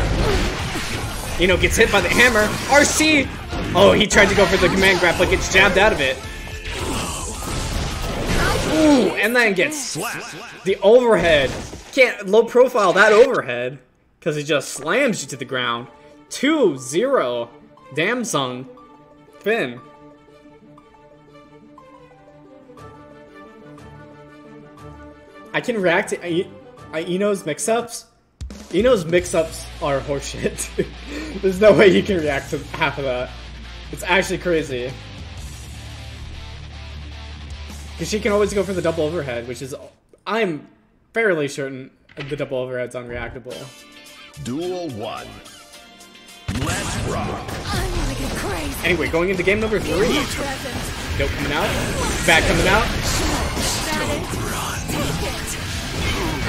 You know, gets hit by the hammer. RC. Oh, he tried to go for the command grab, but gets jabbed out of it. Ooh, and then gets the overhead. Can't low profile that overhead because he just slams you to the ground. 2-0. Damsung. Finn. I can react to I, I, I-No's mix-ups. I-No's mix-ups are horseshit. There's no way you can react to half of that. It's actually crazy. Because she can always go for the double overhead, which is... I'm fairly certain the double overhead's unreactable. Duel 1. Let's rock. I'm gonna get crazy. Anyway, going into game number three. Nope, coming out. Back coming out.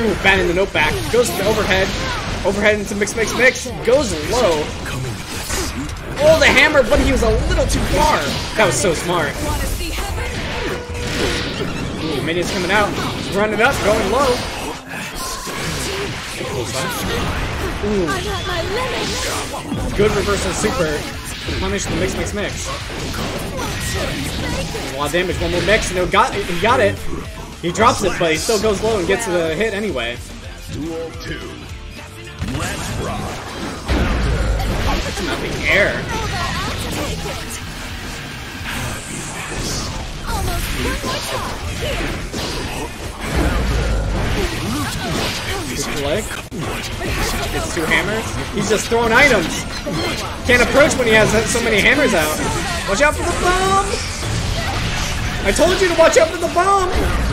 Ooh, banning the note back. Goes to overhead. Overhead into mix, mix, mix. Goes low. Oh, the hammer, but he was a little too far. That was so smart. Ooh, minions coming out. Running up, going low. Limit. Good reversal super. Punish the mix, mix, mix. A lot of damage. One more mix, and he got it. He drops it, but he still goes low and gets the hit anyway. Duel 2. Let's rock. Out the air. Leg. Two hammers. He's just throwing items. Can't approach when he has so many hammers out. Watch out for the bomb! I told you to watch out for the bomb!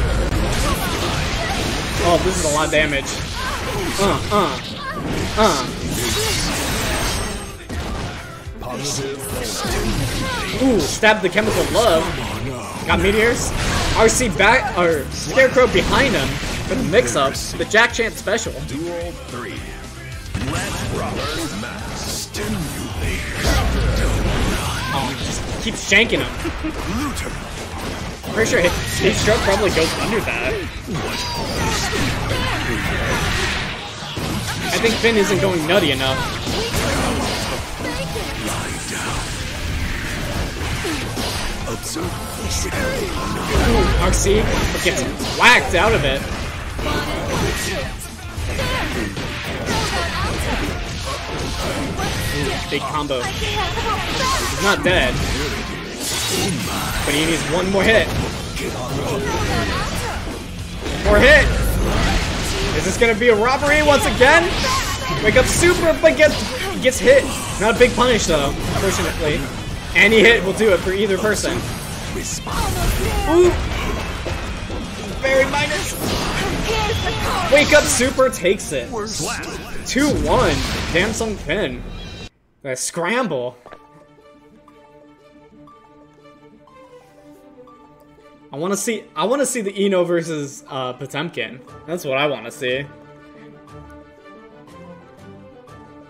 Oh, this is a lot of damage. Uh, uh, uh. Ooh, stabbed the chemical love. Got meteors. RC back, or Scarecrow behind him for the mix-up. The Jack Chan special. Duel 3. Let's. Oh, just keeps shanking him. Pretty sure hit stroke probably goes under that. I think Finn isn't going nutty enough. Ooh, RC gets whacked out of it. Ooh, big combo. He's not dead. But he needs one more hit. More hit! Is this gonna be a robbery once again? Wake up super, but gets, gets hit. Not a big punish though, fortunately. Any hit will do it for either person. Ooh! Very minus. Wake up super takes it. 2-1. Damsung Finn. A scramble. I want to see. I want to see the I-No versus uh, Potemkin. That's what I want to see.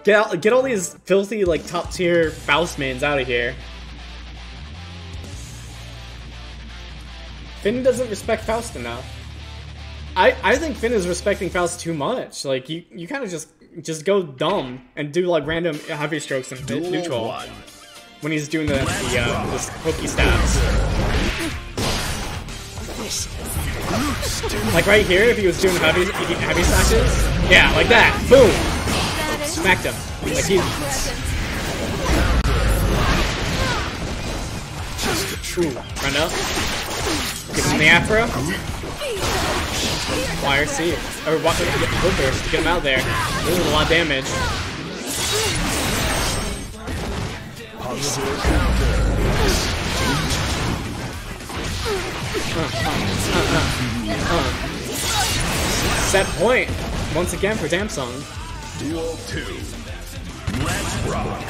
Get out, get all these filthy like top tier Faust mains out of here. Finn doesn't respect Faust enough. I I think Finn is respecting Faust too much. Like you you kind of just just go dumb and do like random heavy strokes and neutral when he's doing the the uh, hooky stabs. Like right here, if he was doing heavy heavy slashes, yeah, like that, boom, smacked him. Like he, present. ooh, run up, give him the afro, YRC, or what? Hood burst to get him out there. This is a lot of damage. Set point once again for Damsung. Duel two. Let's rock.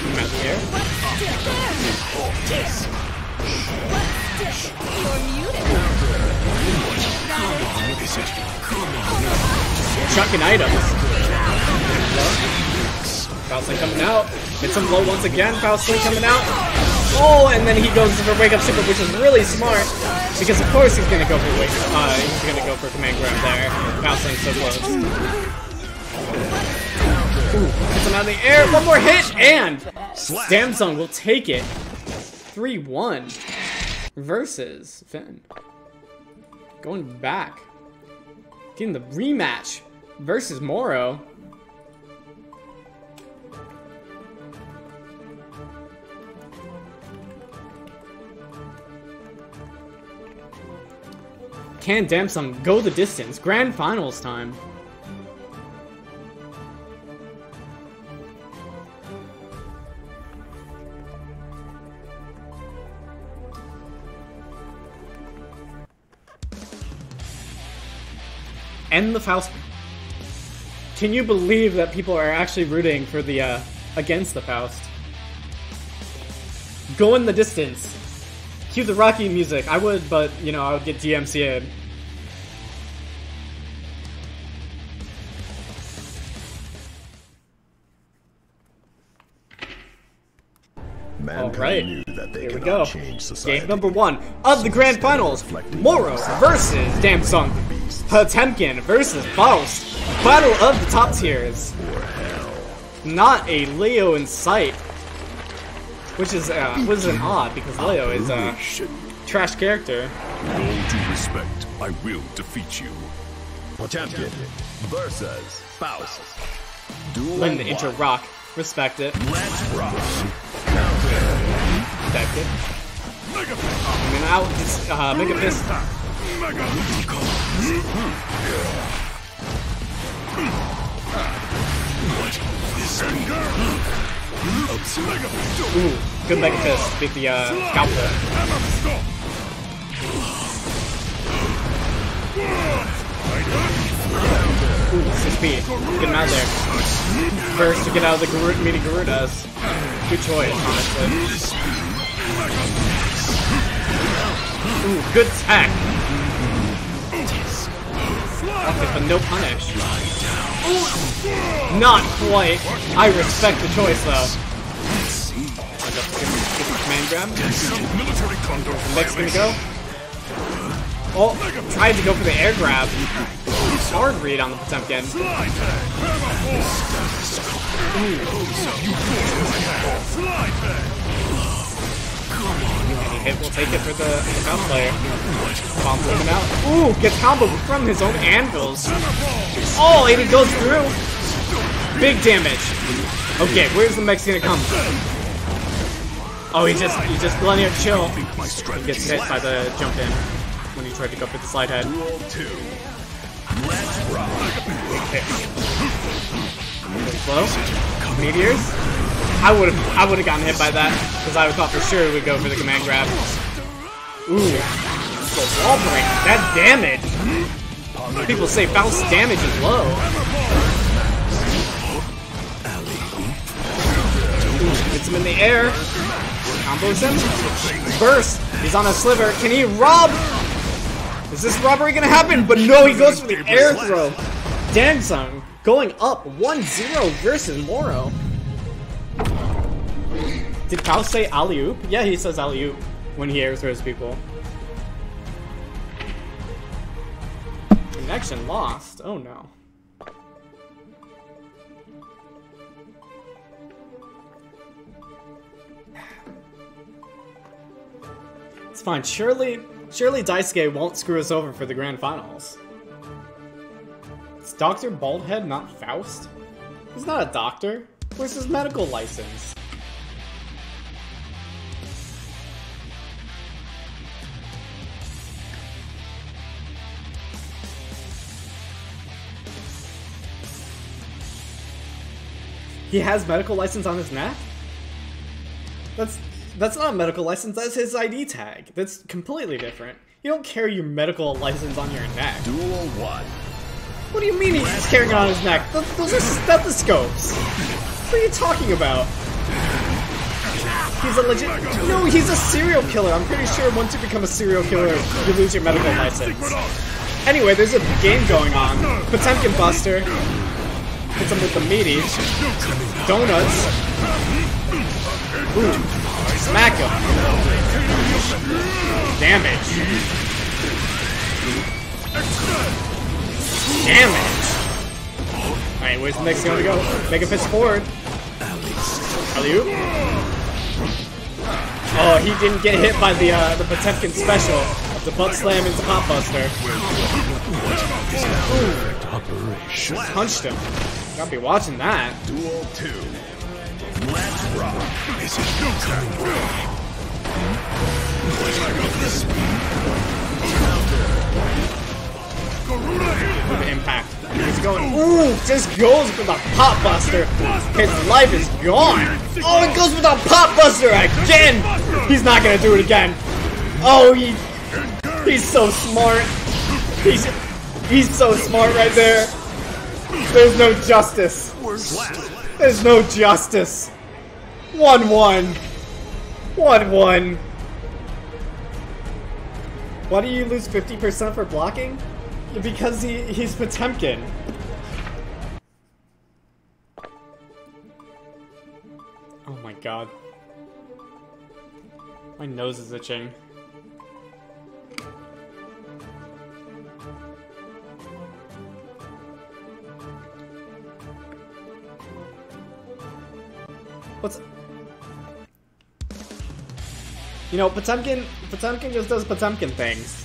Come out here. You're muted. Is it? Come on. chucking items. Faustling coming out. Hits him low once again. Faustling coming out. Oh, and then he goes for wake up super, which is really smart because of course he's gonna go for wake. Uh, he's gonna go for command grab there. Faustling so close. Ooh, hits him out of the air. One more hit, and Samsung will take it. 3-1 versus Finn. Going back. Getting the rematch versus Moro. Can Damsung go the distance? Grand finals time. End the Faust. Can you believe that people are actually rooting for the uh, against the Faust? Go in the distance. Cue the Rocky music. I would, but you know, I would get DMCA'd. Mankind Alright. knew that they Here we cannot go. change society. Game number one of the grand finals. Moro versus Damsung. Potemkin versus Faust. Battle of the top tiers. Not a Leo in sight. Which is uh, which is an odd because Leo is a trash character. With all due respect, I will defeat you. Potemkin versus Faust. Duel Win the one. intro rock. Respect it. Let's rock. Respect it. I'm gonna out this uh, Mega Fist. Ooh, good Mega Fist. Beat the uh, scalpel. Ooh, 6 speed. Get him out there. First to get out of the Garu- mini Garudas. Good choice, honestly. Ooh, good tech. Okay, but no punish. Ooh, not quite. I respect the choice though. Command grab. Next gonna go. Oh, tried to go for the air grab. Hard read on the Potemkin. Any hit will take it for the, the Faust player. Coming out. Ooh, gets combo from his own anvils. Oh, and he goes through. Big damage. Okay, where's the mech's gonna come? Oh, he just he just it chill. Strength. Gets hit by the jump in when he tried to go for the slide head. 2. Let's. Slow. Meteors. I would have I would have gotten hit by that because I thought for sure it would go for the command grab. Ooh. The wall break. That damage. People say bounce damage is low. Ooh, Gets him in the air. Combos him. Burst. He's on a sliver. Can he rob? Is this robbery gonna happen? But no, he goes for the air throw. Damsung going up 1-0 versus Moro. Did Cal say alley oop? Yeah, he says alley oop when he air throws people. Connection lost. Oh no. It's fine. Surely, surely Daisuke won't screw us over for the grand finals. Dr. Baldhead, not Faust? He's not a doctor. Where's his medical license? He has medical license on his neck? That's that's not a medical license, that's his ID tag. That's completely different. You don't carry your medical license on your neck. Duel 1. What do you mean he's carrying it on his neck? Th- those are stethoscopes. What are you talking about? He's a legit. No, he's a serial killer. I'm pretty sure once you become a serial killer, you lose your medical license. Anyway, there's a game going on. Potemkin Buster. Hits him with the meaty. Donuts. Ooh. Smack him. Damage. Damage. Alright, where's the next one to go? Mega Fist forward. Alley-oop. Oh, he didn't get hit by the uh, the Potemkin special of the butt slam into Pot Buster. Operation. Punched him. Gotta be watching that. Duel 2. Let's rock. This Is it coming? with the impact. He's going, ooh, just goes for the Pot Buster. His life is gone. Oh, it goes for the Pot Buster again. He's not gonna do it again. Oh, he, he's so smart. He's, he's so smart right there. There's no justice. There's no justice. One one. One one. Why do you lose 50% for blocking? Because he, he's Potemkin. Oh my god. My nose is itching. What's... You know, Potemkin, Potemkin just does Potemkin things.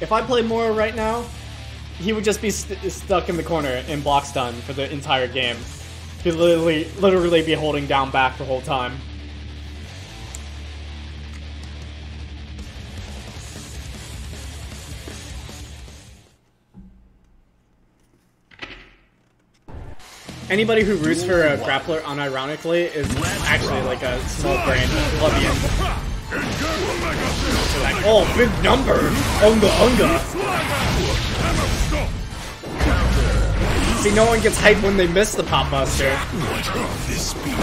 If I play Moro right now, he would just be st stuck in the corner in block stun for the entire game. He'd literally, literally be holding down back the whole time. Anybody who roots for a grappler unironically is actually like a small brain plebeian. Like, oh, big number! Unga unga! See, no one gets hyped when they miss the Pot Buster.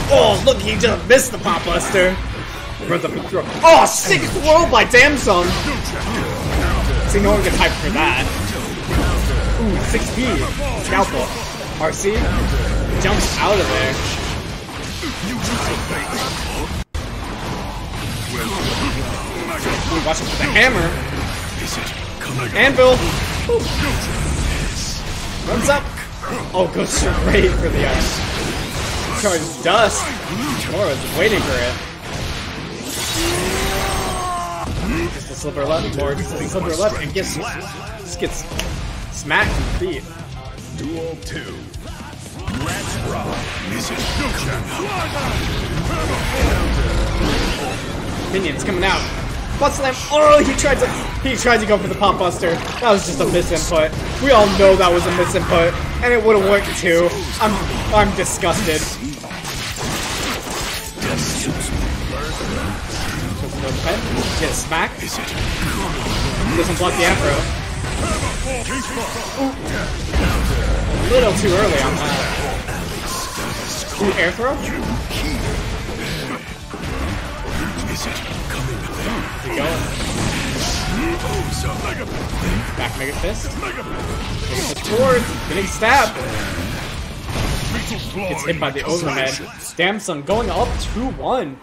Oh, look, he just missed the Pot Buster! Oh, sick throw by Damsung! See, no one gets hyped for that. Ooh, 6P. Scalpel. RC jumps out of there. Ooh, watch the hammer. Is? Anvil. Runs up. Oh, goes straight for the uh, charge dust. Moro's waiting for it. Just a slipper left, Moro just a slipper left, and gets just gets smacked in the feet. Duel 2. Let's rock. Is it Minions coming out. Bust slam. Oh, he tried to he tried to go for the Pot Buster. That was just a misinput. We all know that was a misinput, and it would have worked too. I'm I'm disgusted. Get smacked. Doesn't block the afro. A little too early on that. Ooh, air throw? Is it coming? Back Mega Fist. Mega Fist forward. Getting stabbed. Gets hit by the overhead. Stamson going up 2-1.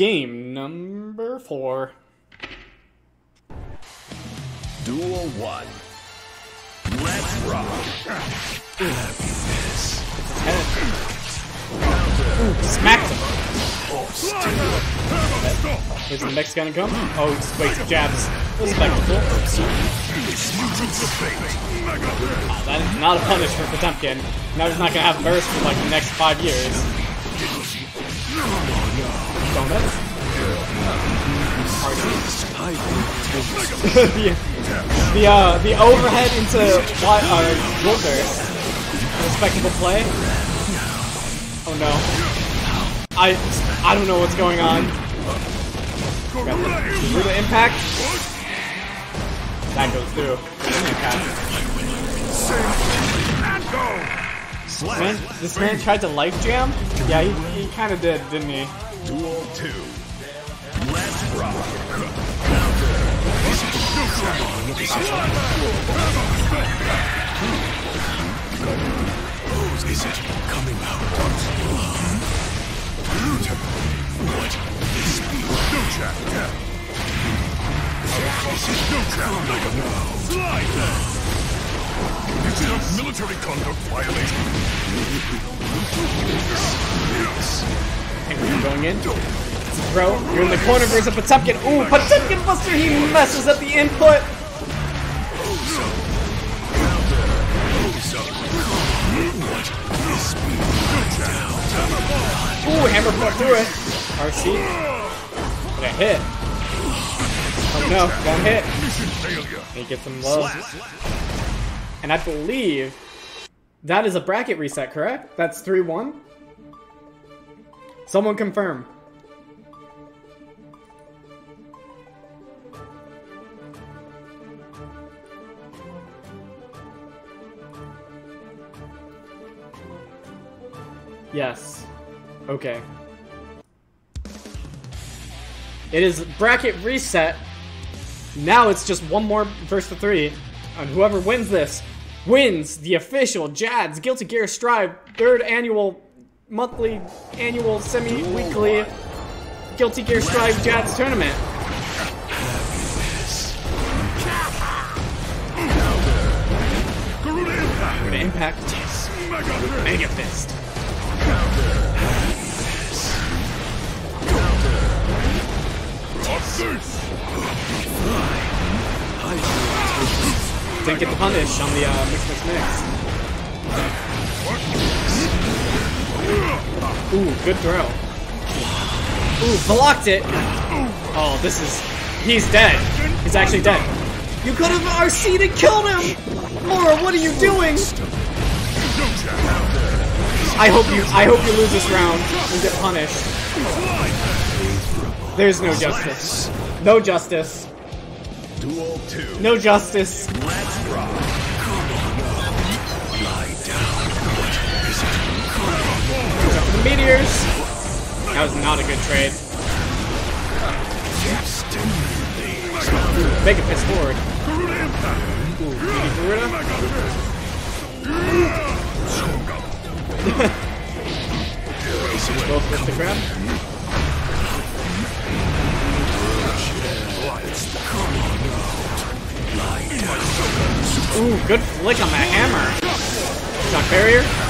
Game number four. Duel 1. Let's rock. Smacked him. Is the next gonna come? Oh, wait, jabs. Respectable. Ah, that is not a punish for Potemkin. Now he's not gonna have burst for like the next five years. The, the, uh, the overhead into what, uh, Wilburst. Respectable play. Oh no. I, I don't know what's going on. The, impact. That goes through. Man, this man tried to life jam? Yeah, he, he kind of did, didn't he? Duel 2. Let's rock. Is it coming out? What is? Slide then. This is a military conduct violation. Yes. Penguin going in. Throw. You're in the corner versus a Potemkin. Ooh, Potemkin Buster, he messes up the input. Ooh, hammer put through it. RC. But a hit. Oh no, one hit. He gets some love. And I believe that is a bracket reset, correct? That's 3-1? Someone confirm. Yes. Okay. It is bracket reset. Now it's just one more versus the three. And whoever wins this wins the official JADS Guilty Gear Strive third annual, monthly, annual, semi-weekly Guilty Gear Strive JADS tournament. Garuda Impact. Mega Fist. Didn't get the punish on the uh, mix mix mix. Ooh, good throw. Ooh, blocked it. Oh, this is. He's dead. He's actually dead. You could have RC'd and killed him! Laura, what are you doing? I hope you I hope you lose this round and get punished. There's no justice. No justice. Duel 2. No justice. meteors. That was not a good trade. Mega Fist forward. Ooh, Mini Both with the grab. Ooh, good flick on that hammer. Shock barrier.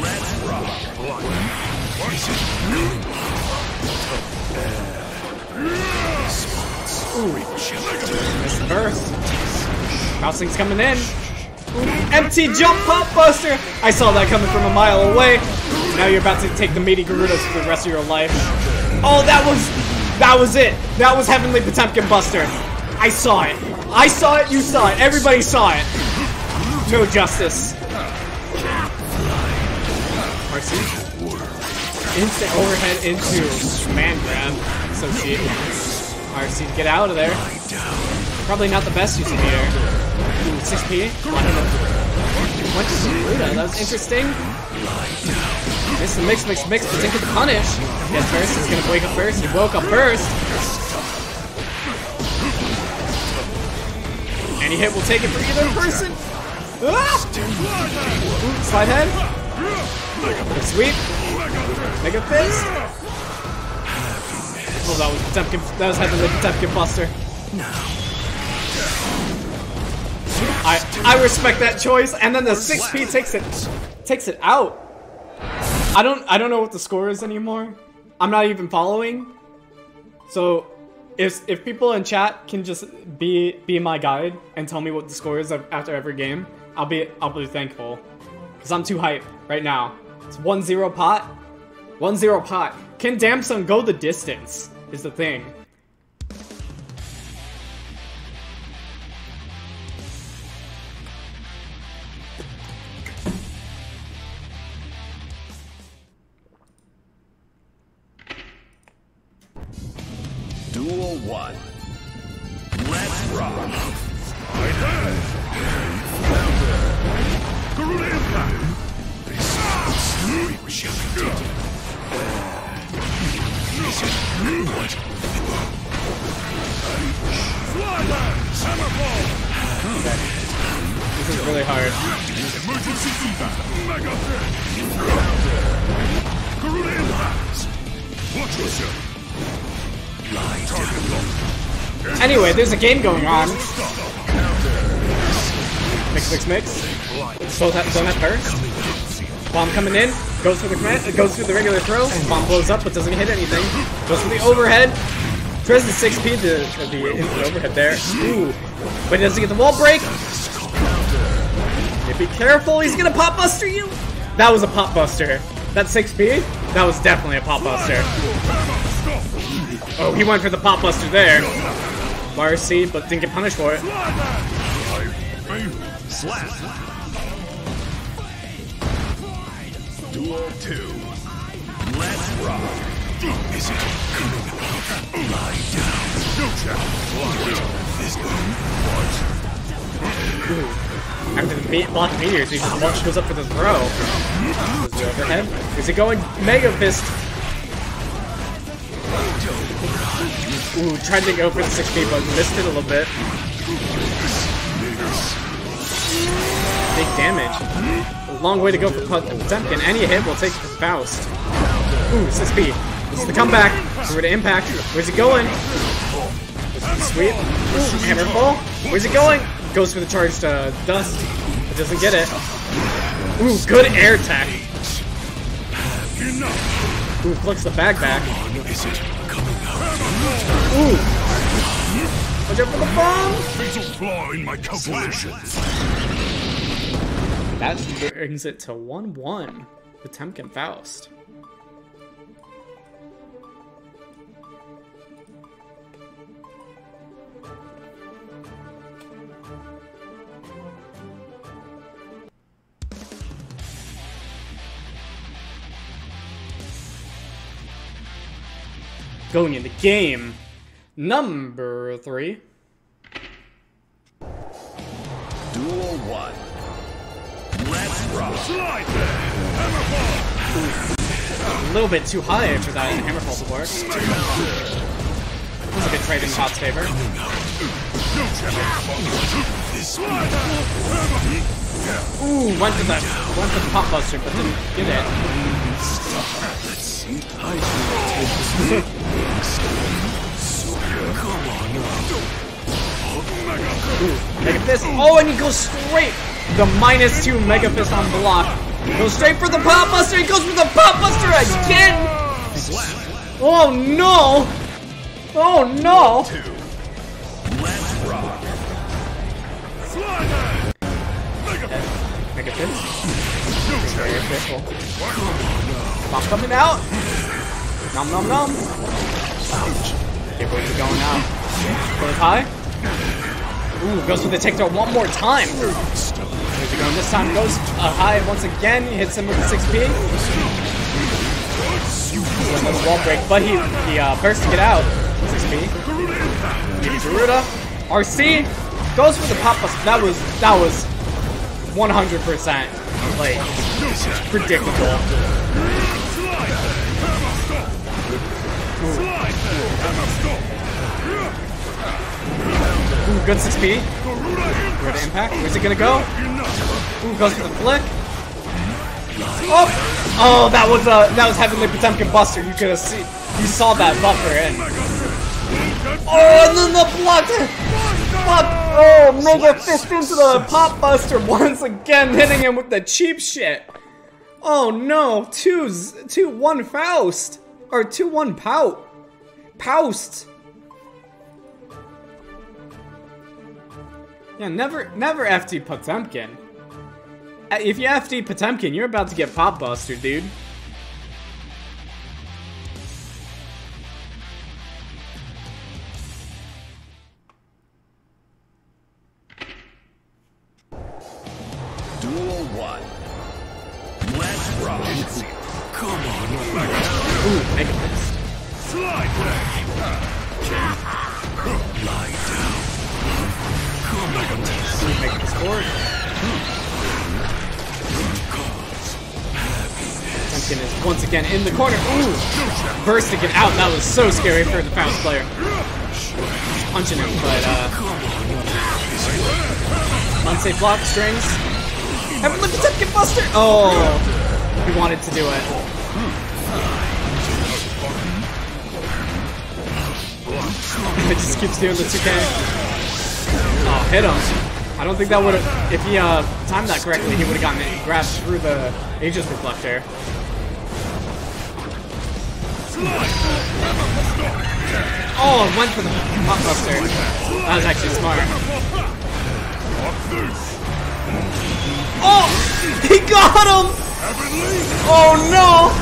Let's rock. Missed the burst. Faustling's coming in. Empty jump Pot Buster. I saw that coming from a mile away. Now you're about to take the meaty Garudas for the rest of your life. Oh, that was, that was it. That was Heavenly Potemkin Buster. I saw it. I saw it. You saw it. Everybody saw it. No justice. Marcy. Instant overhead into man grab. So cheap. RC, get out of there. Probably not the best use of meter. Ooh, 6p? Went to Saluda, that was interesting. Missed the mix, mix, mix, but didn't punish. Yes, first, he's gonna wake up first. He woke up first. Any hit will take it for either person. Ah! Slide head. Sweep. Mega fist. Oh, that was Potemkin. That was Heavenly Potemkin Buster. I I respect that choice, and then the six P takes it takes it out. I don't I don't know what the score is anymore. I'm not even following. So if if people in chat can just be be my guide and tell me what the score is after every game, I'll be I'll be thankful. Cause I'm too hype right now. It's 1-0 pot. 1-0 pot. Can Damson go the distance? Is the thing. Going on. Mix, mix, mix. Both have, don't burst. Bomb coming in, goes for the command, uh, goes through the regular throw. Bomb blows up, but doesn't hit anything. Goes for the overhead. Tries the 6p to the overhead there. Ooh, but he doesn't get the wall break. Be careful, he's gonna Pot Buster you. That was a Pot Buster. That 6p, that was definitely a Pot Buster. Oh, he went for the Pot Buster there. Marcy, but didn't get punished for it. Duel 2. Let's rock. Is it coming? This After the beat block meteors, he just goes up for the throw. Overhead. Is it going Mega Fist? Ooh, tried to go for the 6P, but missed it a little bit. Big damage. A long way to go for Potemkin. Any hit will take Faust. Ooh, 6P. This is the comeback. Over to Impact. Where's it going? Sweep. Hammerfall. Where's it going? Goes for the charged uh, dust. But doesn't get it. Ooh, good air attack. Ooh, flicks the bag back. Ooh. Watch out for the bomb! flaw in my calculations! That brings it to 1-1. Potemkin Faust. Going into game number three. Duel 1. Let's rock. Slide there! a little bit too high for that hammerfall to work. That was a good trade in Top's favor. Ooh, went for the went for the Pot Buster, but didn't get it. Ooh, Mega Fist. Oh, and he goes straight. The minus two Mega Fist on block. Goes straight for the Pot Buster. He goes for the Pot Buster again. Oh no! Oh no! Mega Fist. Very official. Pop coming out. Nom nom nom. Okay, where's it going now? Goes high. Ooh, goes for the takedown one more time. Where's it going this time? Goes uh, high once again. Hits him with the 6P. Another wall break, but he he uh, bursts to get out. 6P. Garuda. RC goes for the Pot Bust. That was that was 100% like predictable. Ooh, good 6P. Where to impact? Where's it gonna go? Ooh, goes for the flick. Oh! Oh, that was uh that was Heavenly Potemkin Buster. You could have seen you saw that buffer in. Oh, and then the block Fuck! Oh, Mega Fist into the Pot Buster once again, hitting him with the cheap shit. Oh no, two, two, one Faust. Or two, one Pout. Poust. Yeah, never, never FD Potemkin. Uh, If you FD Potemkin, you're about to get Pot Buster, dude. Duel 1. Let's rock. Come on, Ooh, Mega Fist. Ooh, Mega Fist forward. Potemkin is once again in the corner. Ooh, bursting it out. That was so scary for the Faust player. Punching him, but uh, unsafe block strings. Heavenly Potemkin Buster. Oh, he wanted to do it. It just keeps doing the 2K. Oh, hit him. I don't think that would have, if he uh, timed that correctly, he would have gotten it grabbed through the Aegis Reflector. Oh, went for the Pot Buster. That was actually smart. Oh, he got him! Oh no!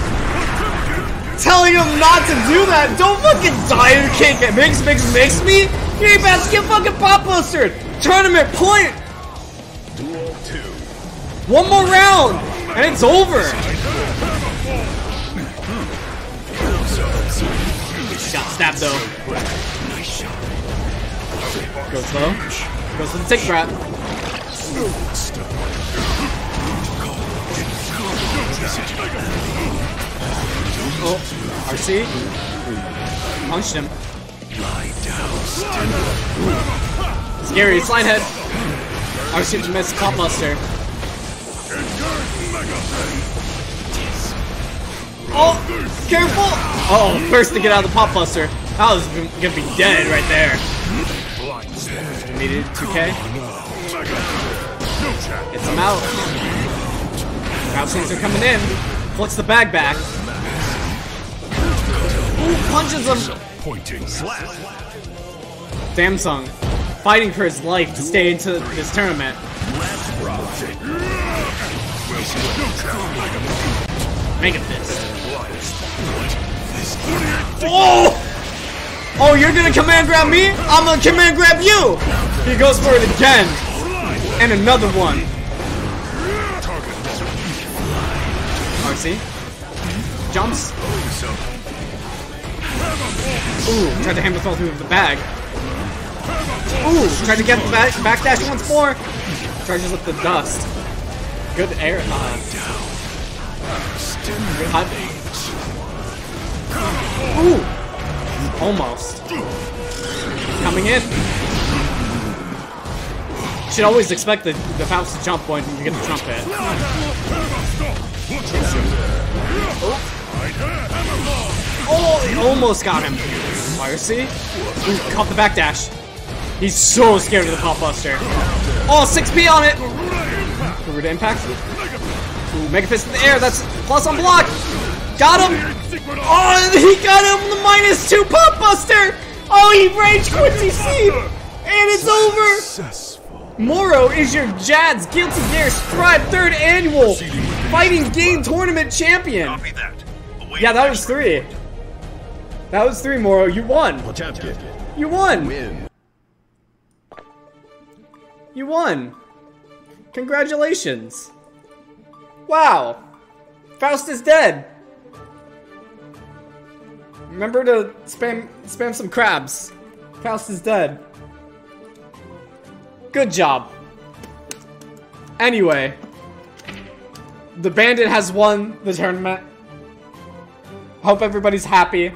Telling him not to do that. Don't fucking die, you can't get mix, mix, mix me. You ain't about to get fucking Pot Bustered. Tournament point. Duel 2. One more round, and it's over. Got stabbed though. Goes low. Goes for the tick trap. Oh, RC. Punched him. Scary, slide head. RC missed Pot Buster. Oh, careful! Oh, first to get out of the Pot Buster. That was gonna be dead right there. Needed 2K. Gets him out. Crowd are coming in. Flicks the bag back. Ooh, punches him. Pointing. Samsung fighting for his life to stay into this tournament. Mega Fist. Oh! Oh, you're gonna command grab me? I'm gonna command grab you! He goes for it again. And another one. Oh, RC. Jumps. Ooh, tried to hammer through the bag. Ooh, tried to get the back backdash once more. Charges up the dust. Good air. Uh, good. Ooh! Almost. Coming in. Should always expect the, the Faust to jump when you get the jump hit. Oh, he almost got him. C. Ooh, caught the backdash. He's so scared of the Pot Buster. Oh, 6p on it! Rude impact. Ooh, Mega Fist in the air. That's plus on block. Got him. Oh, he got him the minus two Pot Buster. Oh, he rage Quincy C. And it's over. Moro is your JADS Guilty Gear Strive third annual fighting game tournament champion. Copy that. Await Yeah, that was three. That was three, Moro. You won. Potemkin, You won. You won. Congratulations. Wow. Faust is dead. Remember to spam spam some crabs. Faust is dead. Good job. Anyway, the bandit has won the tournament. Hope everybody's happy.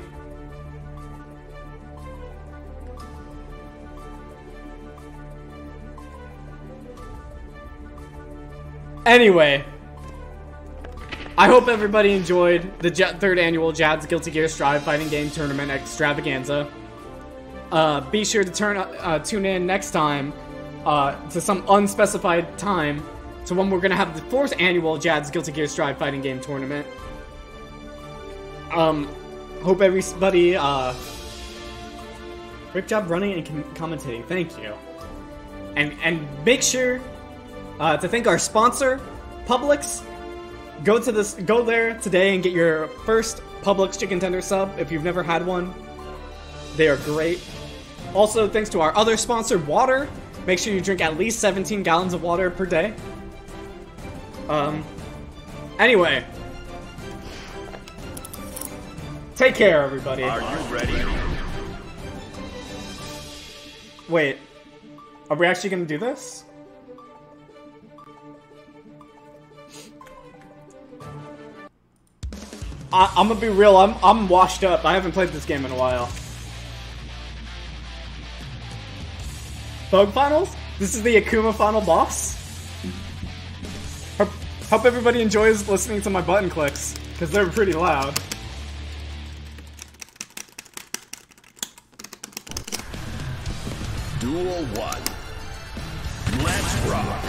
Anyway, I hope everybody enjoyed the J- third annual JADS Guilty Gear Strive Fighting Game Tournament Extravaganza. Uh, be sure to turn uh, tune in next time uh, to some unspecified time to when we're gonna have the fourth annual JADS Guilty Gear Strive Fighting Game Tournament. Um, hope everybody uh, great job running and com- commentating. Thank you, and and make sure uh, to thank our sponsor, Publix. Go to this, go there today and get your first Publix chicken tender sub if you've never had one. They are great. Also, thanks to our other sponsor, Water. Make sure you drink at least 17 gallons of water per day. Um. Anyway, take care, everybody. Are you ready? Wait, are we actually gonna do this? I, I'm gonna be real. I'm I'm washed up. I haven't played this game in a while. Bug finals. This is the Akuma final boss. Hope, hope everybody enjoys listening to my button clicks because they're pretty loud. Duel one. Let's rock.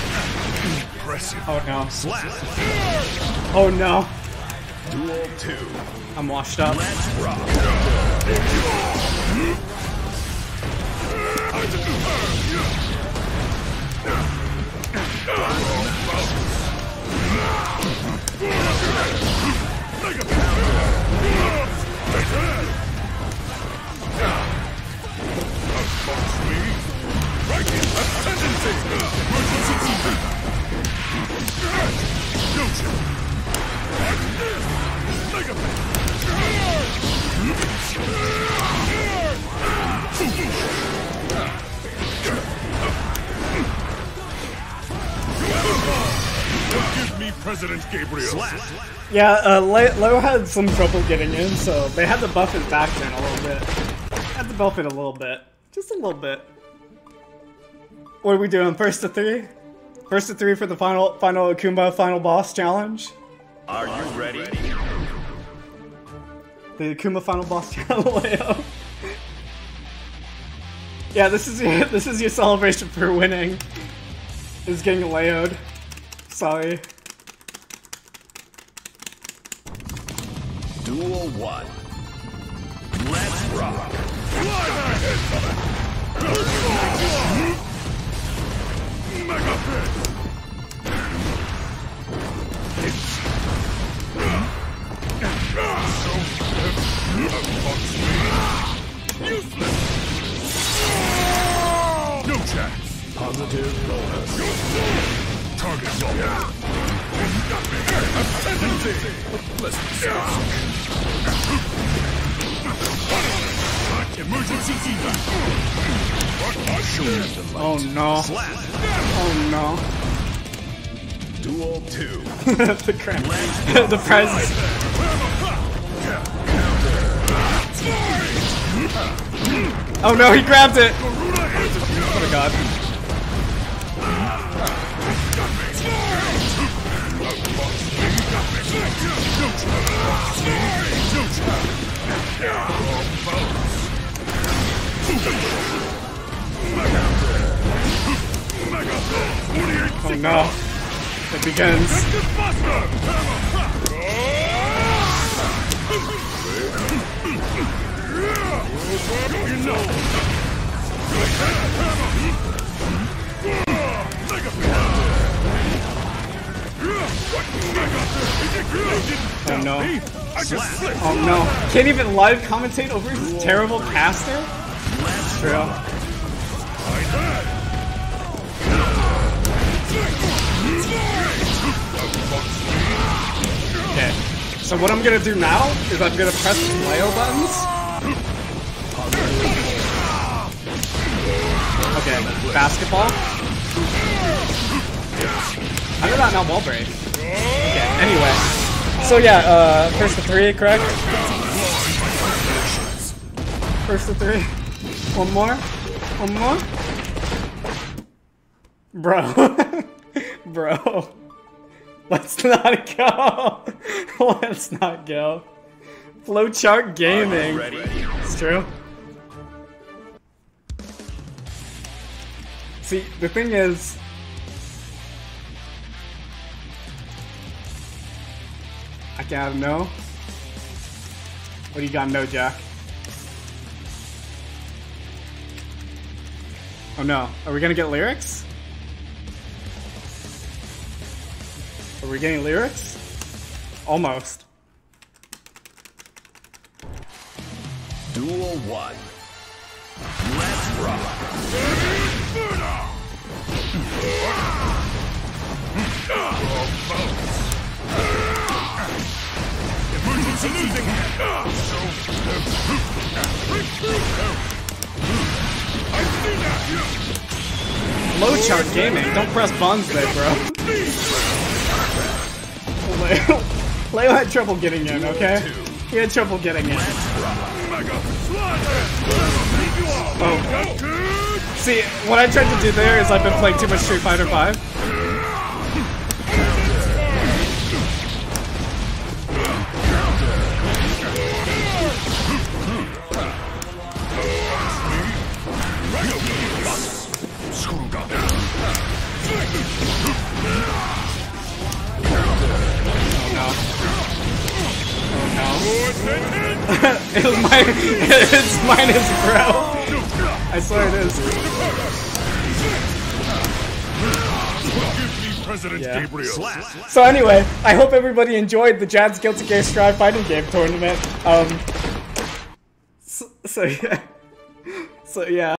Impressive. Oh no. Slap. Oh no. Duel two. I'm washed up. Let's rock. Give me Yeah, uh, Le- Leo had some trouble getting in, so they had to buff his back then a little bit. Had to buff it a little bit. Just a little bit. What are we doing? First to three? First to three for the final final Akuma final boss challenge? Are you ready? The Akuma final boss challenge, yeah, this is your this is your celebration for winning. Is getting Leo'd. Sorry. Duel one. Let's rock. Useless! No chance! Positive bonus. You're! Target. A! Oh no. Oh no. Duel 2. the crap. the prize. Oh no, he grabbed it! Oh my god. Oh no. It begins. Oh no. Oh no. Can't even live commentate over his terrible caster? That's true. Okay. So what I'm gonna do now is I'm gonna press Leo buttons. Okay, basketball. That not wall break? Okay, anyway. So yeah, uh, first to three, correct? First to three. One more. One more. Bro. Bro. Let's not go. Let's not go. Flowchart gaming. It's true. See, the thing is, I gotta know. What do you gotta know, Jack? Oh no, are we gonna get lyrics? Are we getting lyrics? Almost. Duel 1. Let's rock. Emergency losing. Flowchart gaming. Don't press buttons there, bro. Leo, Leo had trouble getting in, okay? He had trouble getting in. Oh. See, what I tried to do there is I've been playing too much Street Fighter 5. It was mine. It's mine is bro. I swear it is. Give me President Yeah. So anyway, I hope everybody enjoyed the JADS Guilty Gear Strive fighting game tournament. Um. So, so yeah. So yeah.